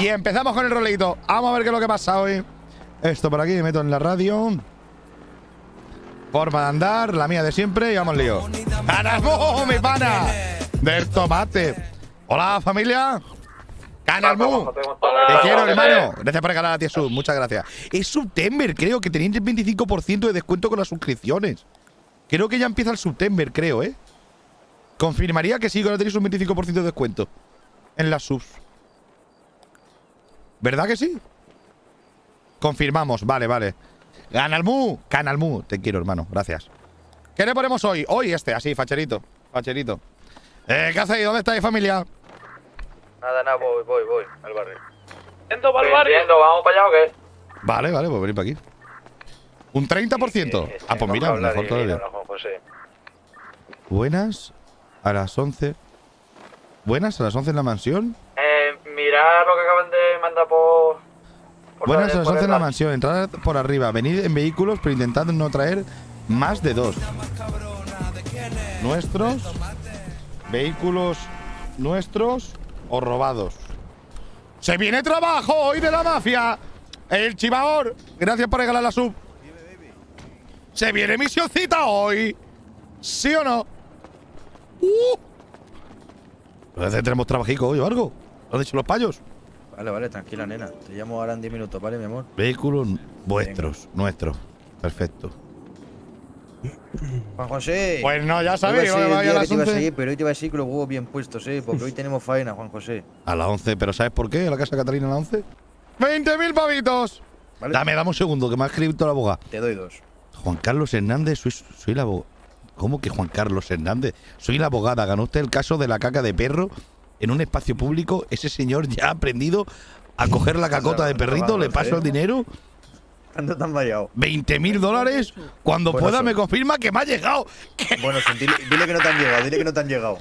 Y empezamos con el roleito. Vamos a ver qué es lo que pasa hoy. Esto por aquí, me meto en la radio. Forma de andar, la mía de siempre y vamos lío. ¡Canalmu, mi pana! Del tomate. Hola, familia. ¡Canalmu! Te quiero, hermano. Gracias por regalar a tía Sub. Muchas gracias. Es September, creo que tenéis el 25% de descuento con las suscripciones. Creo que ya empieza el September, creo, ¿eh? Confirmaría que sí, que ahora tenéis un 25% de descuento en las subs. ¿Verdad que sí? Confirmamos, vale, vale. Canalmu, Canalmu. Te quiero, hermano. Gracias. ¿Qué le ponemos hoy? Hoy este, así, facherito. Facherito. Eh, ¿Qué hacéis? ¿Dónde estáis, familia? Nada, nada, voy, voy, voy al barrio. ¿Yendo para el barrio? Entiendo, ¿vamos para allá o qué? Vale, vale, pues venid para aquí. ¿Un 30%? Sí, sí, ah, pues mira, mejor todavía. José. Buenas a las 11. Buenas a las 11 en la mansión. Eh, mira lo que acaban de mandar por... por las por 11 en la mansión. Entrad por arriba. Venid en vehículos, pero intentad no traer más de dos. Nuestros. Vehículos nuestros o robados. ¡Se viene trabajo hoy de la mafia! El chivador. Gracias por regalar la sub. ¡Se viene misioncita hoy! ¿Sí o no? ¡Uh! Parece que tenemos trabajico hoy o algo. ¿Lo han dicho los payos? Vale, vale, tranquila, nena. Te llamo ahora en 10 minutos, ¿vale, mi amor? Vehículos vuestros, nuestros. Perfecto. Juan José. Pues no, ya sabéis, a hoy a que las te iba a 11. seguir, pero hoy te va a decir con los huevos bien puestos, ¿eh? Porque hoy tenemos faena, Juan José. A las 11, pero ¿sabes por qué? A la casa Catalina a las 11. ¡20.000 pavitos! ¿Vale? Dame, dame un segundo, que me ha escrito la abogada. Te doy dos. Juan Carlos Hernández, soy, soy la abogada. ¿Cómo que Juan Carlos Hernández? Soy la abogada. Ganó usted el caso de la caca de perro en un espacio público. Ese señor ya ha aprendido a coger la cacota de perrito, le paso el dinero. ¿Cuánto te han vallado? 20 mil dólares. Cuando Bueno, pueda son- me confirma que me ha llegado. Bueno, sí, dile, dile que no te han llegado, dile que no te han llegado.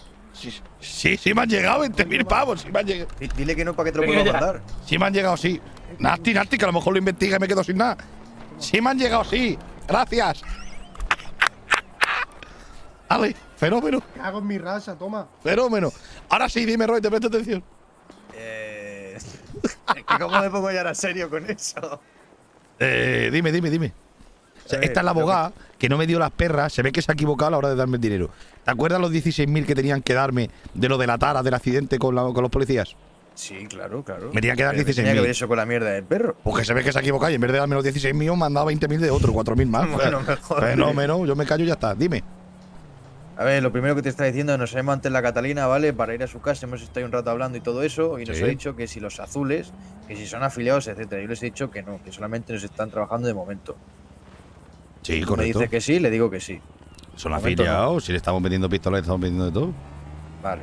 Sí, sí me han llegado 20 mil pavos. Sí me han llegado. Di- Dile que no para que te lo puedo mandar. Sí me han llegado, sí. Nasty, nasty, que a lo mejor lo investiga y me quedo sin nada. Sí me han llegado, sí. Gracias. Ale, fenómeno, Cago en mi raza, toma. fenómeno. Ahora sí, dime, Roy, te presto atención. Eh. es que ¿Cómo me pongo ya ahora serio con eso? Eh, dime, dime, dime. O sea, ver, esta es la abogada que no me dio las perras. Se ve que se ha equivocado a la hora de darme el dinero. ¿Te acuerdas los 16.000 que tenían que darme de lo de la tara, del accidente con, la- con los policías? Sí, claro, claro. Me tenía que dar Pero 16.000. Tenía que ver eso con la mierda del perro. Porque se ve que se ha equivocado y en vez de darme los 16.000 me han dado 20.000 de otro, 4.000 más. Bueno, mejor. Fenómeno, yo me callo y ya está. Dime. A ver, lo primero que te está diciendo es nos hemos antes la Catalina, ¿vale? Para ir a su casa, hemos estado un rato hablando y todo eso, y nos Sí. ha dicho que si los azules, que si son afiliados, etcétera. Yo les he dicho que no, que solamente nos están trabajando de momento. Sí, Me correcto. dice que sí, le digo que sí. Son afiliados, si le estamos vendiendo pistolas, le estamos vendiendo de todo. Vale.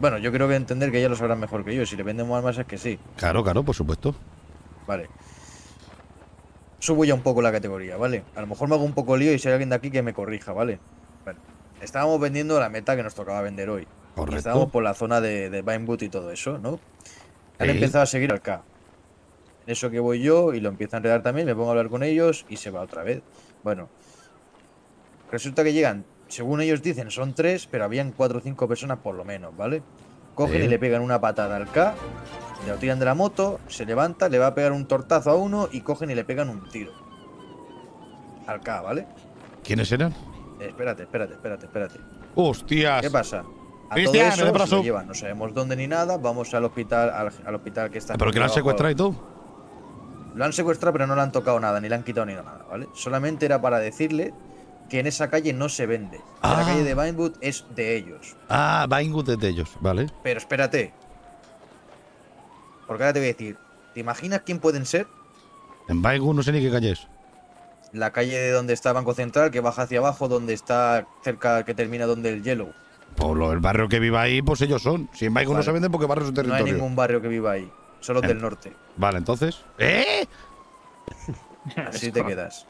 Bueno, yo creo que entender que ella lo sabrán mejor que yo. Si le vendemos armas es que sí. Claro, claro, por supuesto. Vale. Subo ya un poco la categoría, ¿vale? A lo mejor me hago un poco lío y si hay alguien de aquí que me corrija, ¿vale? Bueno, estábamos vendiendo la meta que nos tocaba vender hoy. Correcto. estábamos por la zona de, de Vinewood y todo eso, ¿no? Han Sí. empezado a seguir al K. En eso que voy yo y lo empiezo a enredar también, me pongo a hablar con ellos y se va otra vez. Bueno, resulta que llegan, según ellos dicen, son tres, pero habían cuatro o cinco personas por lo menos, ¿vale? Cogen Sí. y le pegan una patada al K, le lo tiran de la moto, se levanta, le va a pegar un tortazo a uno y cogen y le pegan un tiro. Al K, ¿vale? ¿Quiénes eran? Espérate, espérate, espérate, espérate. Hostias. ¿Qué pasa? A Cristian, todo eso se lo sub. llevan, no sabemos dónde ni nada, vamos al hospital, al, al hospital que está. ¿Pero que lo han secuestrado y todo? Lo han secuestrado, pero no le han tocado nada, ni le han quitado ni nada, ¿vale? Solamente era para decirle que en esa calle no se vende. Ah. La calle de Vinewood es de ellos. Ah, Vinewood es de ellos, vale. Pero espérate. Porque ahora te voy a decir, ¿te imaginas quién pueden ser? En Vinewood no sé ni qué calle es. La calle de donde está Banco Central, que baja hacia abajo, donde está cerca, que termina donde el Yellow. Por lo, el barrio que viva ahí, pues ellos son. Si en no se venden porque barrio es su No hay territorio. ningún barrio que viva ahí, solo Eh. del norte. Vale, entonces. ¿Eh? Así te quedas.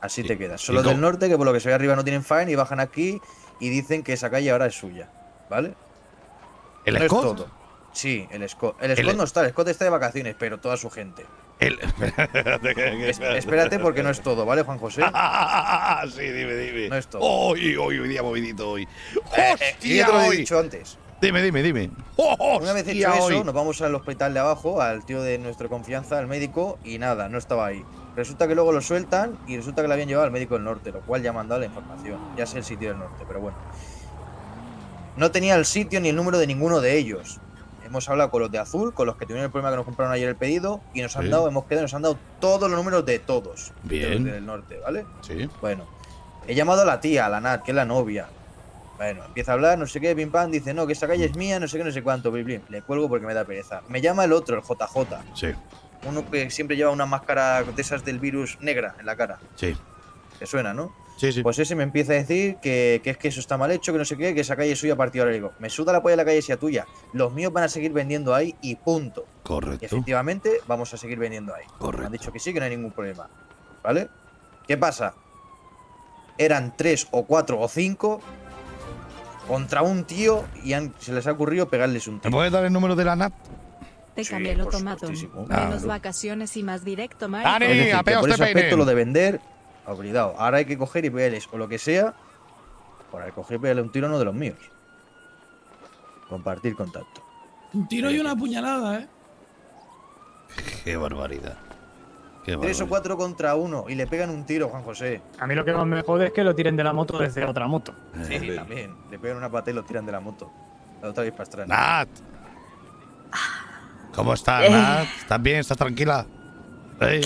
Así te quedas. Solo del norte, que por lo que se ve arriba no tienen fine y bajan aquí y dicen que esa calle ahora es suya. ¿Vale? ¿El no Scott? es todo. Sí, el Scott. El El- Scott no está, el Scott está de vacaciones, pero toda su gente. El... Espérate, que- que- Es- espérate porque no es todo, ¿vale, Juan José? Sí, dime, dime. No es todo. Hoy, hoy, hoy día movidito hoy. Eh, eh, yo ¡Hostia, te lo he dicho antes. Dime, dime, dime. ¡Oh, Una vez hecho eso, nos vamos al hospital de abajo, al tío de nuestra confianza, al médico, y nada, no estaba ahí. Resulta que luego lo sueltan y resulta que lo habían llevado al médico del norte, lo cual ya ha mandado la información. Ya sé el sitio del norte, pero bueno. No tenía el sitio ni el número de ninguno de ellos. Hemos hablado con los de azul, con los que tuvieron el problema que nos compraron ayer el pedido, y nos han Sí. dado, hemos quedado, nos han dado todos los números de todos. de Bien. del norte, ¿vale? Sí. Bueno, he llamado a la tía, a la Nat, que es la novia. Bueno, empieza a hablar, no sé qué, pim pam, dice, no, que esa calle es mía, no sé qué, no sé cuánto, blim, blim. Le cuelgo porque me da pereza. Me llama el otro, el JJ, Sí, uno que siempre lleva una máscara de esas del virus negra en la cara. sí. Te suena, ¿no? Sí, sí. Pues ese me empieza a decir que, que es que eso está mal hecho, que no sé qué, que esa calle es suya a partir de ahora. Le digo, me suda la polla la calle sea tuya. Los míos van a seguir vendiendo ahí y punto. Y Correcto. efectivamente vamos a seguir vendiendo ahí. Me Correcto. han dicho que sí, que no hay ningún problema. ¿Vale? ¿Qué pasa? Eran tres o cuatro o cinco contra un tío y han- se les ha ocurrido pegarles un ¿Me tiro. puedes dar el número de la NAT? Te Sí, cambié lo tomato. Ah. Menos vacaciones y más directo, Mike. Dani, apea por usted ese aspecto peine. lo de vender, olvidado. Ahora hay que coger y pegarles o lo que sea, para coger y pegarle un tiro a uno de los míos. Compartir contacto. Un tiro y una puñalada, ¿eh? Qué barbaridad. Qué Tres o barbaridad. cuatro contra uno y le pegan un tiro, Juan José. A mí lo que más me jode es que lo tiren de la moto desde otra moto. Sí, también. Le pegan una pata y lo tiran de la moto. La otra vez para atrás. Nat. ¿Cómo estás, Eh. Nat? ¿Estás bien? ¿Estás tranquila? ¿Eh?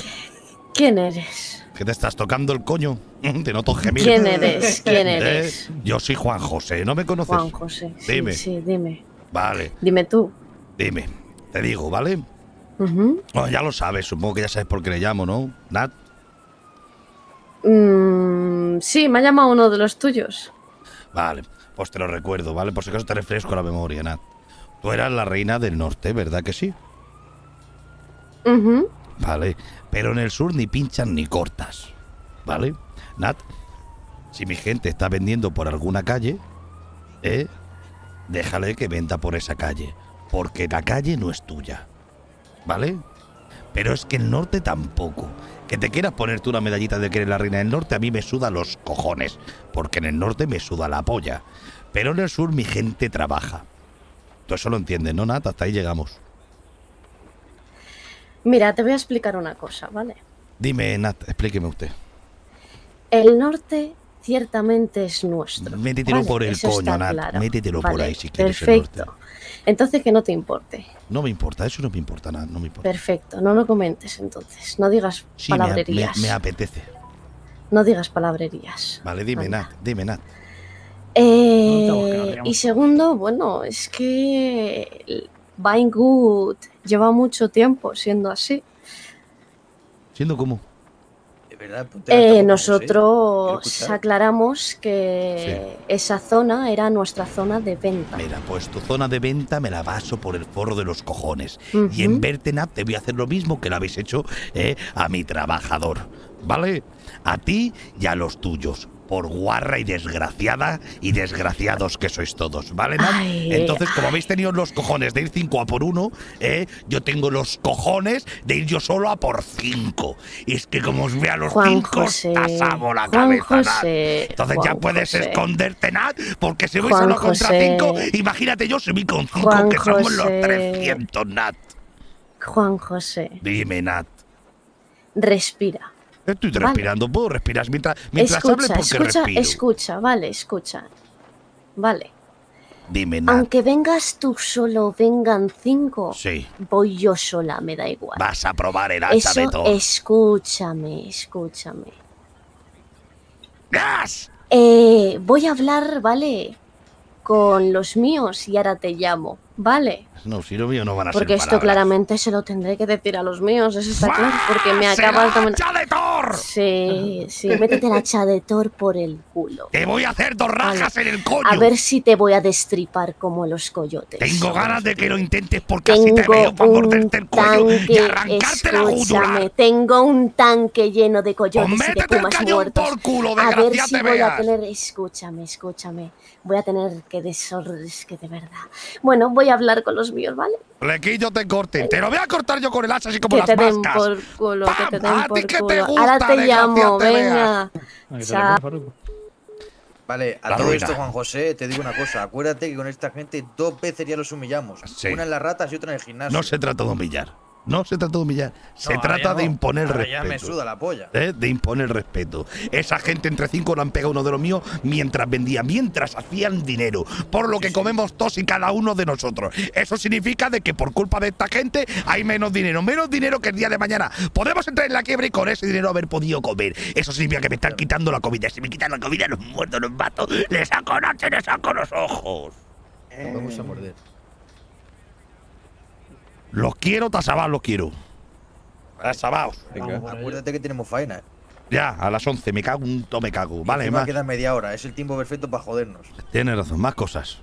¿Quién eres? ¿Que te estás tocando el coño? Te noto gemir. ¿Quién eres? ¿Quién ¿Eh? eres? Yo soy Juan José, ¿no me conoces? Juan José. Dime. sí, dime. Vale, Dime tú. dime. Te digo, ¿vale? Bueno, ya lo sabes, supongo que ya sabes por qué le llamo, ¿no? Nat. Mm, sí, me ha llamado uno de los tuyos. Vale, pues te lo recuerdo, ¿vale? Por si acaso te refresco la memoria, Nat. Tú eras la reina del norte, ¿verdad que sí? Ujú. Vale, pero en el sur ni pinchan ni cortas, ¿vale? Nat, si mi gente está vendiendo por alguna calle, ¿eh? Déjale que venda por esa calle, porque la calle no es tuya, ¿vale? Pero es que el norte tampoco. Que te quieras poner tú una medallita de que la reina del norte, a mí me suda los cojones, porque en el norte me suda la polla. Pero en el sur mi gente trabaja. Tú eso lo entiendes, ¿no, Nat? Hasta ahí llegamos. Mira, te voy a explicar una cosa, ¿vale? Dime, Nat, explíqueme usted. El norte ciertamente es nuestro. Métetelo ¿vale? por el Eso coño, Nat. claro. Métetelo por ahí si quieres el Perfecto. norte. Entonces que no te importe. No me importa, eso no me importa nada, no me importa. Perfecto. No lo comentes entonces. No digas Sí, me, a- me- palabrerías. me apetece. No digas palabrerías. Vale, dime, Anda. Nat, dime, Nat. Eh, y segundo, bueno, es que el Good lleva mucho tiempo siendo así. Siendo verdad, alta, Eh, José. nosotros aclaramos que esa zona era nuestra zona de venta. Mira, pues tu zona de venta me la baso por el forro de los cojones. Y Ujú. en verte, Nat, te voy a hacer lo mismo que le habéis hecho eh, a mi trabajador. ¿Vale? A ti y a los tuyos. Por guarra y desgraciada y desgraciados que sois todos, ¿vale, Nat? Ay, Entonces, como habéis tenido los cojones de ir 5 a por uno, ¿eh? yo tengo los cojones de ir yo solo a por 5. Y es que como os vea los Juan 5, José. os asamo la Juan cabeza. José. Entonces ya puedes José. esconderte, Nat, porque si voy Juan solo contra José. 5, imagínate yo subí con 5, Juan que somos los José. 300, Nat. Juan José, Dime, Nat. respira. Estoy Vale. respirando, puedo respirar mientras, mientras hable escucha, porque escucha, respiro. escucha, vale, escucha. Vale. Dime, Nat. Aunque vengas tú solo, vengan cinco, Sí, voy yo sola, me da igual. vas a probar el Eso, de Thor. escúchame, escúchame. ¡Gas! Eh, voy a hablar, ¿vale? Con los míos y ahora te llamo, ¿vale? No, si lo mío no van a Porque ser esto palabras. claramente se lo tendré que decir a los míos, eso está claro, porque me acabas de... ¡El hacha de Thor! Sí, sí, métete la hacha de Thor por el culo. Te voy a hacer dos rajas en el coño. A ver si te voy a destripar como los coyotes. Tengo ganas de que lo intentes porque así te Tengo veo para un morderte el cuello y tanque, arrancarte la jugular. tengo un tanque lleno de Pues coyotes y de pumas muertos. por culo, A ver si voy a veas. tener, escúchame, escúchame, voy a tener que desor... es que de verdad. Bueno, voy a hablar con los míos, ¿vale? Flequillo te corten. Te lo voy a cortar yo con el hacha así como que las vascas. por culo, que te den ¿A por ti qué te culo. gusta, Ahora te llamo, venga. Chao. Vale, a La todo ruina. esto, Juan José, te digo una cosa. Acuérdate que con esta gente dos veces ya los humillamos. Sí. Una en las ratas y otra en el gimnasio. No se trata de humillar. No se trata de humillar. Se No, trata de imponer Ahora respeto. Ya me suda la polla. ¿eh? de imponer respeto. Esa gente entre cinco le han pegado uno de los míos mientras vendía, mientras hacían dinero, por lo que comemos todos y cada uno de nosotros. Eso significa de que por culpa de esta gente hay menos dinero, menos dinero que el día de mañana. Podemos entrar en la quiebra y con ese dinero haber podido comer. Eso significa que me están quitando la comida. Si me quitan la comida, los muertos, los mato, les saco noche, les saco los ojos. Nos vamos a morder. Los quiero, tasabados los quiero. Tasabados. Venga. Acuérdate que tenemos faena. ¿eh? Ya, a las 11, me cago un to, me cago. Vale, más. queda media hora. Es el tiempo perfecto para jodernos. Tienes razón, más cosas.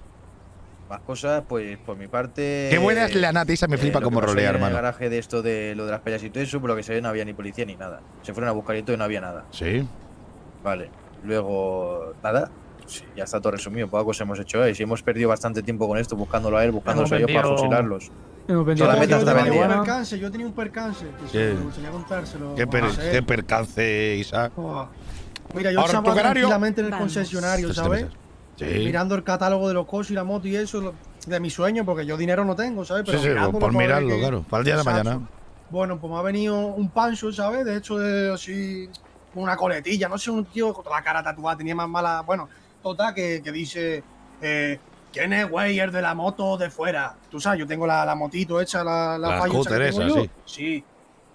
Más cosas, pues por mi parte. Qué buena es la nata, esa me eh, flipa como rolea, ayer En hermano. el garaje de esto de lo de las peleas y todo eso, por lo que se ve no había ni policía ni nada. Se fueron a buscar y todo y no había nada. Sí. Vale. Luego, nada. Sí, ya está todo resumido. Poca cosa hemos hecho hoy. Si hemos perdido bastante tiempo con esto, buscándolo a él, buscándolos a ellos para fusilarlos. Hemos vendido Solamente yo, hasta yo tenía un percance, yo tenía un percance. Que ¿Qué? sí, me gustaría contárselo. Qué, per- percance, Isaac. Oh. Mira, yo Ahora, estaba tranquilamente en el Vamos. concesionario, ¿sabes? mesas. Sí. Mirando el catálogo de los coches y la moto y eso, de mi sueño, porque yo dinero no tengo, ¿sabes? Sí, Pero sí, mirándolo por mirarlo, que- claro. Para el día de Exacto. mañana. Bueno, pues me ha venido un pancho, ¿sabes? De hecho, de así, una coletilla, no sé, un tío con toda la cara tatuada, tenía más mala. Bueno, total, que, que dice: eh, ¿Quién es, güey, el de la moto de fuera? Tú sabes, yo tengo la, la motito hecha, la, la, La Fallo hecha scooter que tengo esa, yo. sí. Sí.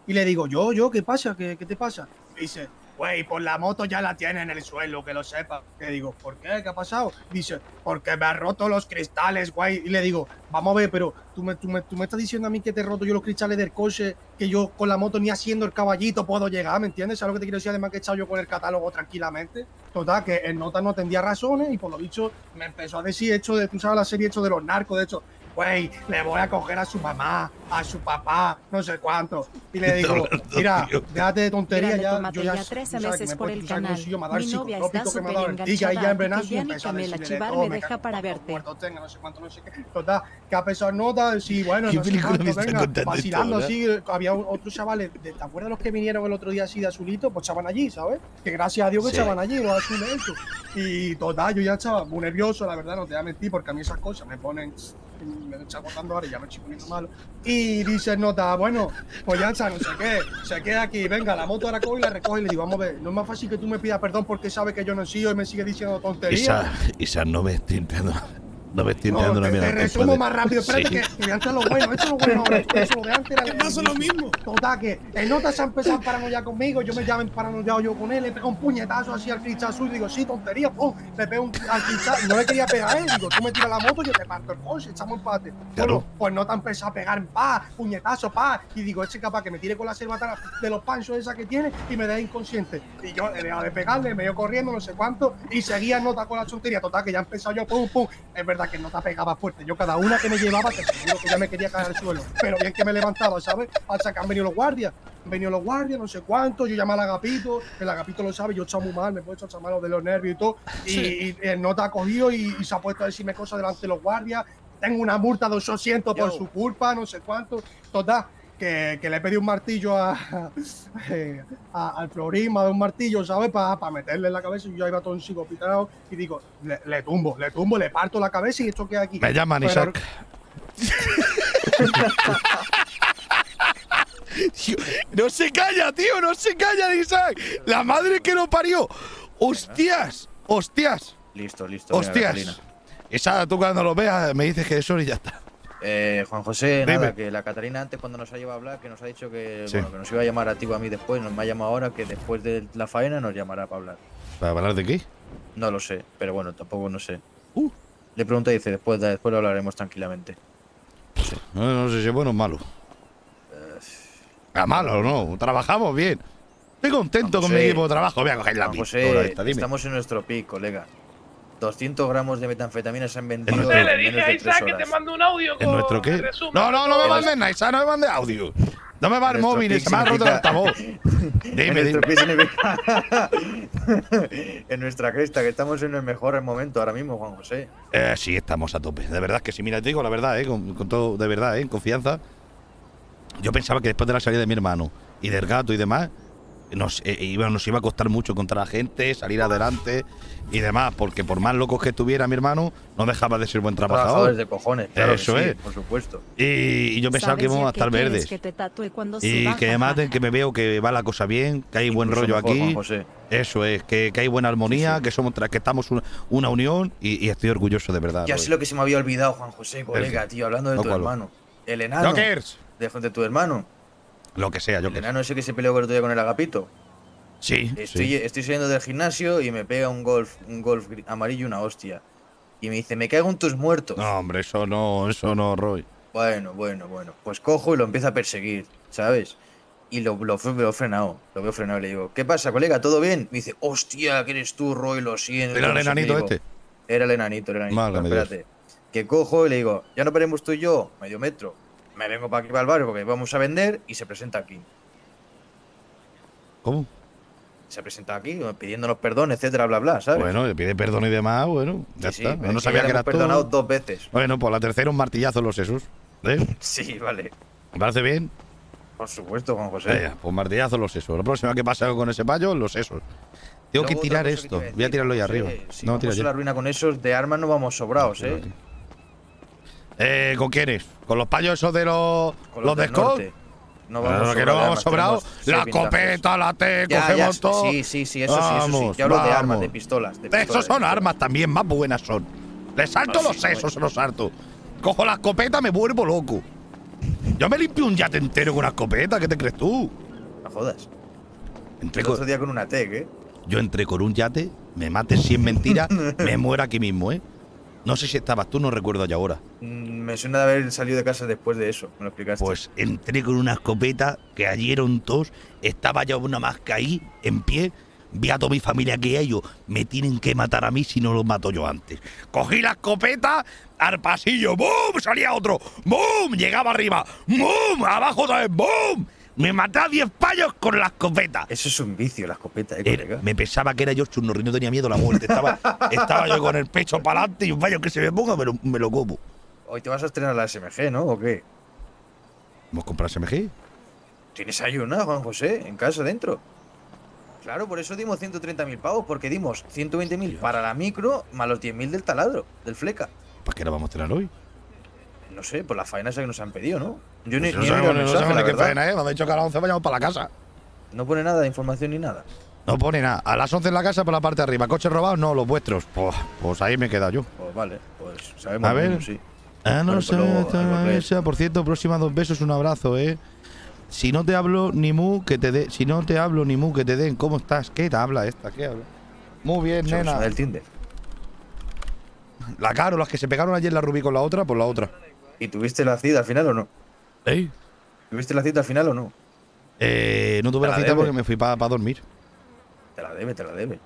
Y le digo: Yo, yo, ¿qué pasa? ¿Qué, qué te pasa? Y dice: Güey, pues la moto ya la tiene en el suelo, que lo sepa. Le digo, ¿por qué? ¿Qué ha pasado? Dice, porque me ha roto los cristales, güey. Y le digo, vamos a ver, pero tú me, tú, me, tú me estás diciendo a mí que te he roto yo los cristales del coche, que yo con la moto ni haciendo el caballito puedo llegar, ¿me entiendes? ¿Sabes lo que te quiero decir? Además que he echado yo con el catálogo tranquilamente. Total, que el nota no tendría razones y por lo dicho me empezó a decir, hecho de, tú sabes la serie hecho de los narcos, de hecho, güey, le voy a coger a su mamá, a su papá, no sé cuánto. Y le digo, mira, déjate de tontería, Grande ya, yo ya, ya tú 13 sabes que meses por el canal. Mi novia está súper ya en enganchada, venazo y ya ni empezó a decirle me deja en para verte. no sé cuánto, no sé qué. Total, que a pesar nota, sí, bueno, ¿Qué no sé cuánto, venga, vacilando así, había otros chavales, ¿te acuerdas los que vinieron el otro día así de azulito? Pues echaban allí, ¿sabes? Que gracias a Dios que echaban allí, los azules eso. Y total, yo ya estaba muy nervioso, la verdad, no te voy a mentir, porque a mí esas cosas me ponen, me está agotando ahora y ya me estoy poniendo malo. Y dice el nota, bueno, pues ya está, no sé qué, se queda aquí, venga, la moto ahora coge y la recoge y le digo, vamos a ver, no es más fácil que tú me pidas perdón porque sabes que yo no he sido y me sigue diciendo tonterías. Isaac, Isaac, no me estoy. No me estoy No, entrando una te, mierda. te en resumo más rápido. Espérate Sí. que, que antes lo bueno, esto es lo bueno ahora. Eso lo de antes era ¿Qué pasa lo mismo? Total, que el nota se ha empezado a paranoiar conmigo. Yo me llamo paranoiado yo con él. Le pego un puñetazo así al cristal azul. Digo, sí, tontería, pum. Le pego un, al cristal. y No le quería pegar a él. Digo, tú me tiras la moto, yo te parto el coche. Echamos empate. Claro. Bueno, pues nota empezó a pegar en paz, puñetazo, paz. Y digo, este es capaz que me tire con la cerbatana de los panchos esa que tiene y me deje inconsciente. Y yo he dejado de pegarle, me ido corriendo, no sé cuánto. Y seguía nota con la tontería. Total, que ya empezó yo, pum, pum. Es verdad que nota pegaba fuerte. Yo cada una que me llevaba, te seguro que ya me quería caer al suelo. Pero bien que me levantaba, ¿sabes? Al sacar han venido los guardias. Han venido los guardias, no sé cuánto. Yo llamé al agapito, el agapito lo sabe, yo he muy mal, me he puesto echar malo de los nervios y todo. Y, y el nota ha cogido y, y se ha puesto a decirme cosas delante de los guardias. Tengo una multa de 800 por Yo. su culpa, no sé cuánto. Total, que, que le pedí un martillo a, eh, a- al Florín, me ha dado un martillo, ¿sabes? Para meterle en la cabeza y yo iba todo en psicopitado y digo, le, le tumbo, le tumbo, le parto la cabeza y esto queda aquí. Me llaman Pero- Isaac. Tío, no se calla, tío, no se calla, Isaac. La madre que lo parió. Hostias, hostias, Listo, listo. hostias. Esa, tú cuando lo veas me dices que eso y ya está. Eh, Juan José, Dime. nada, que la Catalina antes cuando nos ha llevado a hablar, que nos ha dicho que, Sí. bueno, que nos iba a llamar a ti o a mí después, nos me ha llamado ahora, que después de la faena nos llamará para hablar. ¿Para hablar de qué? No lo sé, pero bueno, tampoco no sé. Uh. Le pregunté y dice, después, después lo hablaremos tranquilamente. No, no sé si es bueno o malo. A malo, no. Trabajamos bien. Estoy contento con mi equipo de trabajo. Voy a coger la José, esta, dime. estamos en nuestro pic, colega. 200 gramos de metanfetamina se han vendido nuestro- en Le menos dije a de tres Isaac que te horas. mande un audio ¿En con nuestro qué? resumen No, no, no me de todo. mandes nada, Isa, no me mandes audio. No me va el móvil, se me ha roto el altavoz. En Dime, dime. en nuestra cresta, que estamos en el mejor momento ahora mismo, Juan José. Eh, sí, estamos a tope. De verdad que sí. Mira, te digo la verdad, eh, con, con todo, de verdad, eh, en confianza. Yo pensaba que después de la salida de mi hermano y del gato y demás, nos, eh, iba, nos iba a costar mucho contra la gente, salir adelante y demás, porque por más locos que estuviera mi hermano, no dejaba de ser buen Trabajadores trabajador. de cojones, claro Eso que sí, es. por supuesto. Y, y yo pensaba que ¿Sabes íbamos a estar verdes. que te tatúe cuando Y que me maten, que me veo que va la cosa bien, que hay buen rollo mejor, aquí. José. Eso es, que, que hay buena armonía, que somos que estamos una, una unión y, y estoy orgulloso de verdad. Ya sé lo que se me había olvidado, Juan José, colega, tío, hablando de tu cual. hermano. El enano. Jokers. De, de tu hermano. Lo que sea, yo que enano ese que se peleó el otro día con el agapito. Sí, Estoy, sí. estoy saliendo del gimnasio y me pega un golf, un golf amarillo y una hostia. Y me dice, me cago en tus muertos. No, hombre, eso no, eso no, Roy. Bueno, bueno, bueno. Pues cojo y lo empiezo a perseguir, ¿sabes? Y lo, lo, he frenado. Lo veo frenado y le digo, ¿qué pasa, colega? ¿Todo bien? Me dice, hostia, que eres tú, Roy, lo siento. Era el no sé qué". enanito este. Era el enanito, el enanito. Pero espérate. Que cojo y le digo, ya no veremos tú y yo, medio metro. Me vengo para aquí, para el barrio, porque vamos a vender y se presenta aquí. ¿Cómo? Se presenta aquí, pidiéndonos perdón, etcétera, bla, bla, ¿sabes? Bueno, le pide perdón y demás, bueno, ya Sí, está. sí, no sabía que era perdonado todo. dos veces. Bueno, pues la tercera un martillazo en los sesos. ¿Eh? Sí, vale. ¿Me parece bien? Por supuesto, Juan José. Pues martillazo en los sesos. La próxima que pase algo con ese payo, los sesos. Tengo que tirar que esto. te Voy a tirarlo ahí arriba. Si no, vamos a la ruina con esos de armas, no vamos sobrados, ¿eh? Eh, ¿Con quiénes? ¿Con los payos esos de los, Con los de Scott? No Claro, vamos que no vamos sobrados. tenemos La escopeta, la T, Ya, ya, cogemos todo. Sí, sí, sí, eso sí, eso sí. Vamos, Yo hablo de armas, vamos. de pistolas. De Esos pistolas, son de pistolas. armas también, más buenas son. Les salto Ah, los sí, sesos, bueno. se los salto. Cojo la escopeta, me vuelvo loco. Yo me limpio un yate entero con una escopeta, ¿qué te crees tú? No jodas. Entré El otro día con una ¿eh? yo entré con un yate, me mates si es mentira, me muero aquí mismo, ¿eh? No sé si estabas tú, no recuerdo ya ahora. Mm, Me suena de haber salido de casa después de eso. Me lo explicaste. Pues entré con una escopeta que ayer un tos, estaba ya una más caí, en pie. Vi a toda mi familia que ellos me tienen que matar a mí si no los mato yo antes. Cogí la escopeta al pasillo, ¡boom! Salía otro, ¡boom! Llegaba arriba, ¡boom! Abajo otra vez, ¡boom! Me maté a 10 payos con la escopeta. Eso es un vicio, la escopeta, ¿eh, Era- me pensaba que era yo churnorri, no tenía miedo a la muerte. Estaba, estaba yo con el pecho para adelante y un payo que se me ponga me lo, me lo como. Hoy te vas a estrenar la SMG, ¿no? ¿O qué? ¿Hemos comprado SMG? ¿Tienes ahí una, Juan José, en casa dentro? Claro, por eso dimos 130.000 pavos, porque dimos 120.000 para la micro más los 10.000 del taladro, del fleca. ¿Para qué la vamos a tener hoy? No sé, por la faena esa que nos han pedido, ¿no? Yo ni, Pues no ni he sabemos, no mensaje, sabemos ni qué faena, ¿eh? Me han dicho que a las 11 vayamos para la casa. No pone nada de información ni nada. No pone nada. A las 11 en la casa por la parte de arriba. Coches robados, no, los vuestros. Pues, pues ahí me he quedado yo. Pues vale, pues sabemos A ver. menos, sí. Ah, no Bueno, sé. pues luego. Por cierto, próxima dos besos, un abrazo, ¿eh? Si no te hablo ni mu, que te den. Si no te hablo ni mu, que te den. ¿Cómo estás? ¿Qué te habla esta? ¿Qué habla? Muy bien, persona nena. del Tinder. La Caro, las que se pegaron ayer la Rubí con la otra, pues la otra. ¿Y tuviste la cita al final o no? ¿Eh? ¿Tuviste la cita al final o no? Eh, no tuve la la cita debe. porque me fui para dormir. Te la debe, te la debe.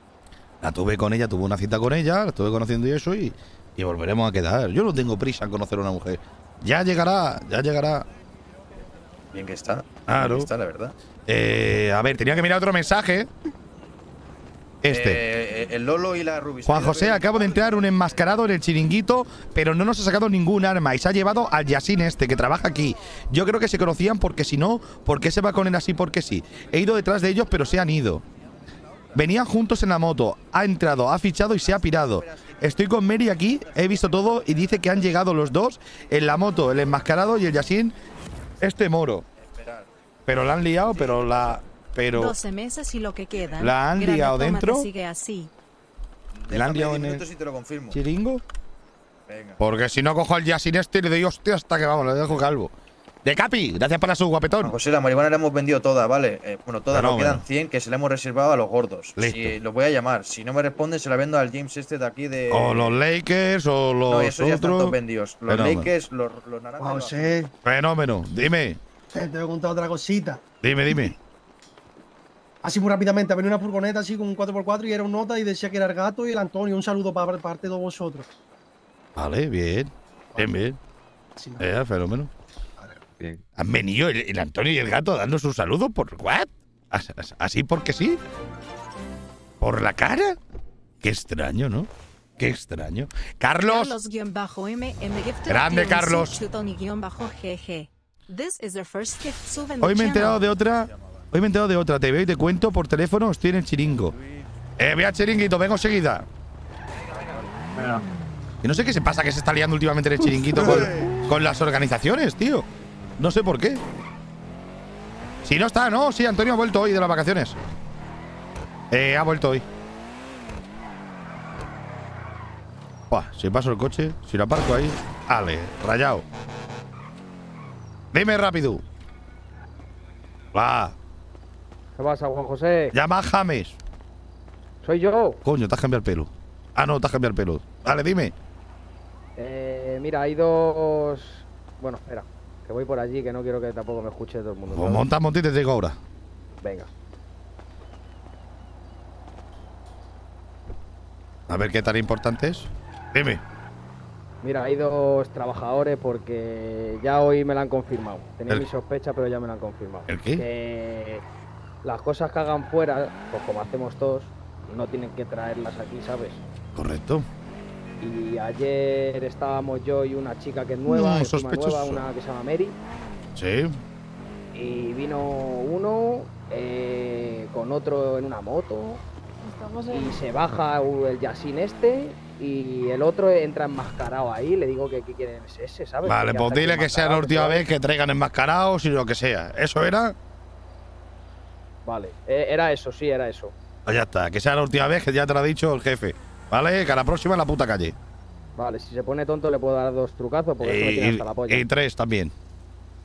La tuve con ella, tuve una cita con ella, la estuve conociendo y eso, y, y volveremos a quedar. Yo no tengo prisa en conocer a una mujer. Ya llegará, ya llegará. Bien que está. Bien Claro. que está, la verdad. Eh, a ver, tenía que mirar otro mensaje. Este. Eh, el Lolo y la Rubí. Juan José, acabo de entrar un enmascarado en el chiringuito, pero no nos ha sacado ningún arma y se ha llevado al Yasin este, que trabaja aquí. Yo creo que se conocían porque si no, ¿por qué se va con él así? Porque sí. He ido detrás de ellos, pero se han ido. Venían juntos en la moto, ha entrado, ha fichado y se ha pirado. Estoy con Mary aquí, he visto todo y dice que han llegado los dos en la moto, el enmascarado y el Yasin, este moro. Pero la han liado, pero la... Pero... 12 meses y lo que quedan. ¿La han liado dentro? Sigue así. ¿La han liado 10 en el minutos y te lo confirmo. chiringo? Venga. Porque si no cojo al Yasin este y le doy hostia hasta que vamos, le dejo calvo. De Capi, gracias por la sub, Juan guapetón. José, la marihuana la hemos vendido toda, ¿vale? Eh, bueno, toda, no Fenómeno. quedan 100 que se la hemos reservado a los gordos. Listo. Si los voy a llamar. Si no me responden, se la vendo al James este de aquí de. O los Lakers o los No, esos ya están todos otros. vendidos. Los Fenómeno. Lakers, los, los naranjas. José, Fenómeno. Dime, te voy a contar otra cosita. dime, dime. Así muy rápidamente, venía una furgoneta así con un 4x4 y era un nota y decía que era el gato y el Antonio. Un saludo para parte de vosotros. Vale, bien. Bien, bien. Sí, no. Eh, fenómeno. Bien. ¿Han venido el, el Antonio y el gato dando sus saludos por what? ¿As- as- ¿Así porque sí? ¿Por la cara? Qué extraño, ¿no? Qué extraño. Carlos, Grande, Carlos. This is first gift hoy me he enterado de otra Hoy me he enterado de otra. Te veo y te cuento por teléfono. Estoy en el chiringo. Eh, voy al chiringuito. Vengo enseguida. Venga. Y no sé qué se pasa que se está liando últimamente en el chiringuito con, con las organizaciones, tío. No sé por qué. Si no está, no. Sí, Antonio ha vuelto hoy de las vacaciones. Eh, ha vuelto hoy. Buah, si paso el coche, si lo aparco ahí. Ale, rayado. Dime rápido. Va. ¿Qué pasa, Juan José? Llama James. Soy yo. Coño, te has cambiado el pelo. Ah, no, te has cambiado el pelo. Dale, dime. Eh, mira, hay dos. Bueno, espera. Que voy por allí, que no quiero que tampoco me escuche todo el mundo. Pues monta, monta y te digo ahora. Venga. A ver qué tan importante es. Dime. Mira, hay dos trabajadores porque ya hoy me la han confirmado. Tenía ¿El- mi sospecha, pero ya me la han confirmado. ¿El qué? Que las cosas que hagan fuera, pues como hacemos todos, no tienen que traerlas aquí, ¿sabes? Correcto. Y ayer estábamos yo y una chica que es nueva, No, encima sospechoso. nueva, una que se llama Mary. Sí. Y vino uno eh, con otro en una moto y se baja el Yasin este y el otro entra enmascarado ahí. Le digo que qué quieren es ese, ¿sabes? Vale, Que pues dile que sea la última vez que traigan enmascarados y lo que sea. ¿Eso era? Vale, eh, era eso, sí, era eso. Pues ya está. Que sea la última vez que ya te lo ha dicho el jefe. ¿Vale? Que a la próxima en la puta calle. Vale, si se pone tonto le puedo dar dos trucazos porque eso me tiene Y, hasta la polla. y tres también.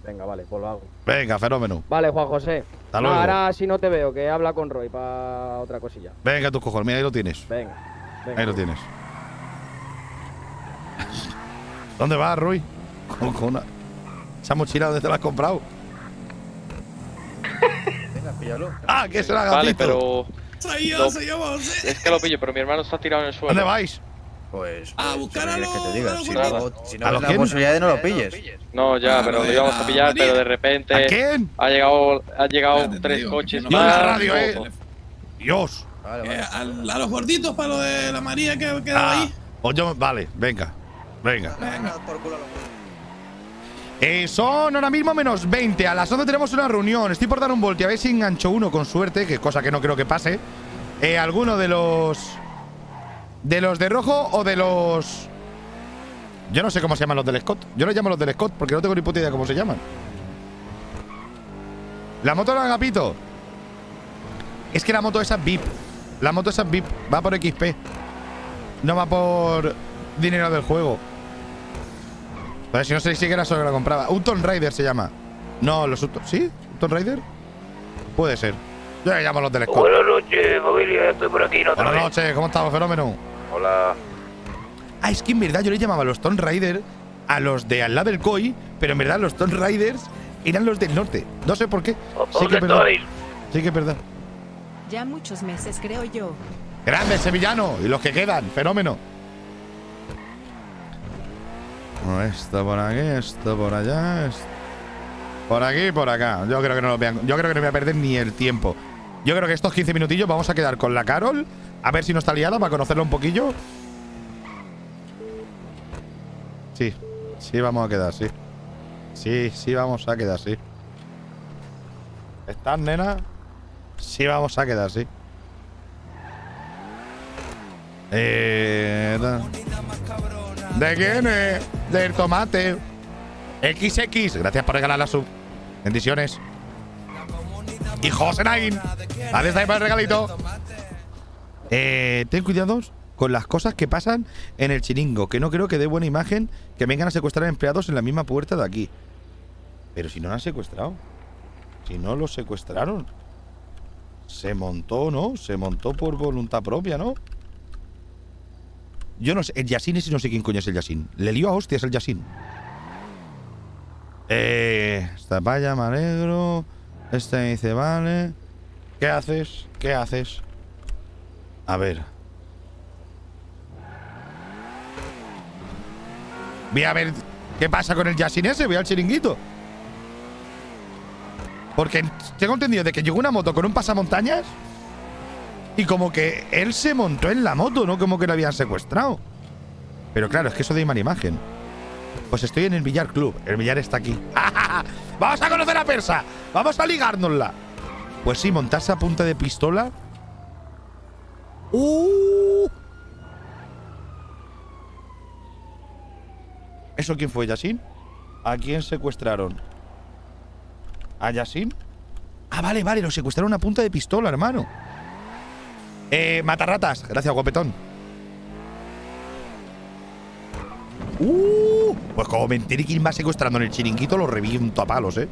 Venga, vale, pues lo hago. Venga, fenómeno. Vale, Juan José. Hasta No, luego. ahora si no te veo, que habla con Roy para otra cosilla. Venga, tus cojones. Mira, ahí lo tienes. Venga. venga. Ahí lo tienes. ¿Dónde vas? Con, con una... Esa mochila, ¿dónde te la has comprado? Píllalo. Ah, que será Vale, gatito. pero Soy yo, No. soy yo, es que lo pillo, pero mi hermano está tirado en el suelo. ¿Dónde vais? Pues. A pues, buscar ¿qué a quieres que los- te diga? a los Si no, si no ¿A los la posibilidad de no lo pilles. No, ya, Ah, pero lo vale, íbamos a a pillar, pero de ¿A repente quién? ha llegado, ha llegado tres digo, coches en la radio, eh. Dios. Vale, Eh, vale. a los gorditos para lo de la María que quedaba Ah, ahí. pues yo, vale, venga. Venga. Venga. Por culo a los Eh, son ahora mismo menos 20. A las 11 tenemos una reunión. Estoy por dar un volte a ver si engancho uno con suerte, que cosa que no creo que pase. Eh, alguno de los. De los de rojo o de los. Yo no sé cómo se llaman los del Scott. Yo los llamo los del Scott porque no tengo ni puta idea cómo se llaman. La moto del agapito. Es que la moto esa es VIP. La moto esa es VIP. Va por XP. No va por dinero del juego. A ver, si no sé si era solo que la compraba. Un Tomb Raider se llama. No, los Upton- ¿Sí? ¿Un Tomb Raider? Puede ser. Yo le llamo los del Scott. Buenas noches, familia. Estoy por aquí, no Buenas noches, ¿cómo estamos, fenómeno? Hola. Ah, es que en verdad yo le llamaba los Tomb Raider a los de al lado del COI, pero en verdad los Tomb Raiders eran los del norte. No sé por qué. Sí que verdad. Sí que es verdad. Ya muchos meses, creo yo. Grande sevillano y los que quedan, fenómeno. Esto por aquí, esto por allá, esto- por aquí, por acá. Yo creo que no lo vean. Yo creo que no voy a perder ni el tiempo. Yo creo que estos 15 minutillos vamos a quedar con la Carol, a ver si no está liada para conocerla un poquillo. Sí, sí vamos a quedar, sí. Sí, sí vamos a quedar, sí. ¿Estás, nena? Sí vamos a quedar, sí. Eh, ¿De quién es? Del tomate. XX. Gracias por regalar la sub. Bendiciones. Y José Nain. Está ahí para el regalito. Eh, ten cuidado con las cosas que pasan en el chiringo, que no creo que dé buena imagen que vengan a secuestrar empleados en la misma puerta de aquí. Pero si no lo han secuestrado. Si no lo secuestraron. Se montó, ¿no? Se montó por voluntad propia, ¿no? Yo no sé, el Yasin ese no sé quién coño es el Yasin. Le lío a hostias el Yasin. Eh. Esta paya, me alegro. Este me dice, vale. ¿Qué haces? ¿Qué haces? A ver. Voy a ver qué pasa con el Yasin ese. Voy al chiringuito. Porque tengo entendido de que llegó una moto con un pasamontañas. Y como que él se montó en la moto, no como que lo habían secuestrado. Pero claro, es que eso de mala imagen. Pues estoy en el Villar Club. El Villar está aquí. ¡Vamos a conocer a Persa! ¡Vamos a ligárnosla! Pues sí, montarse a punta de pistola. ¡Uh! ¿Eso quién fue, Yasin? ¿A quién secuestraron? ¿A Yasin? Ah, vale, vale, lo secuestraron a punta de pistola, hermano. Eh, matarratas. Gracias, guapetón. ¡Uh! Pues como me enteré quién va secuestrando en el chiringuito, lo reviento a palos, ¿eh?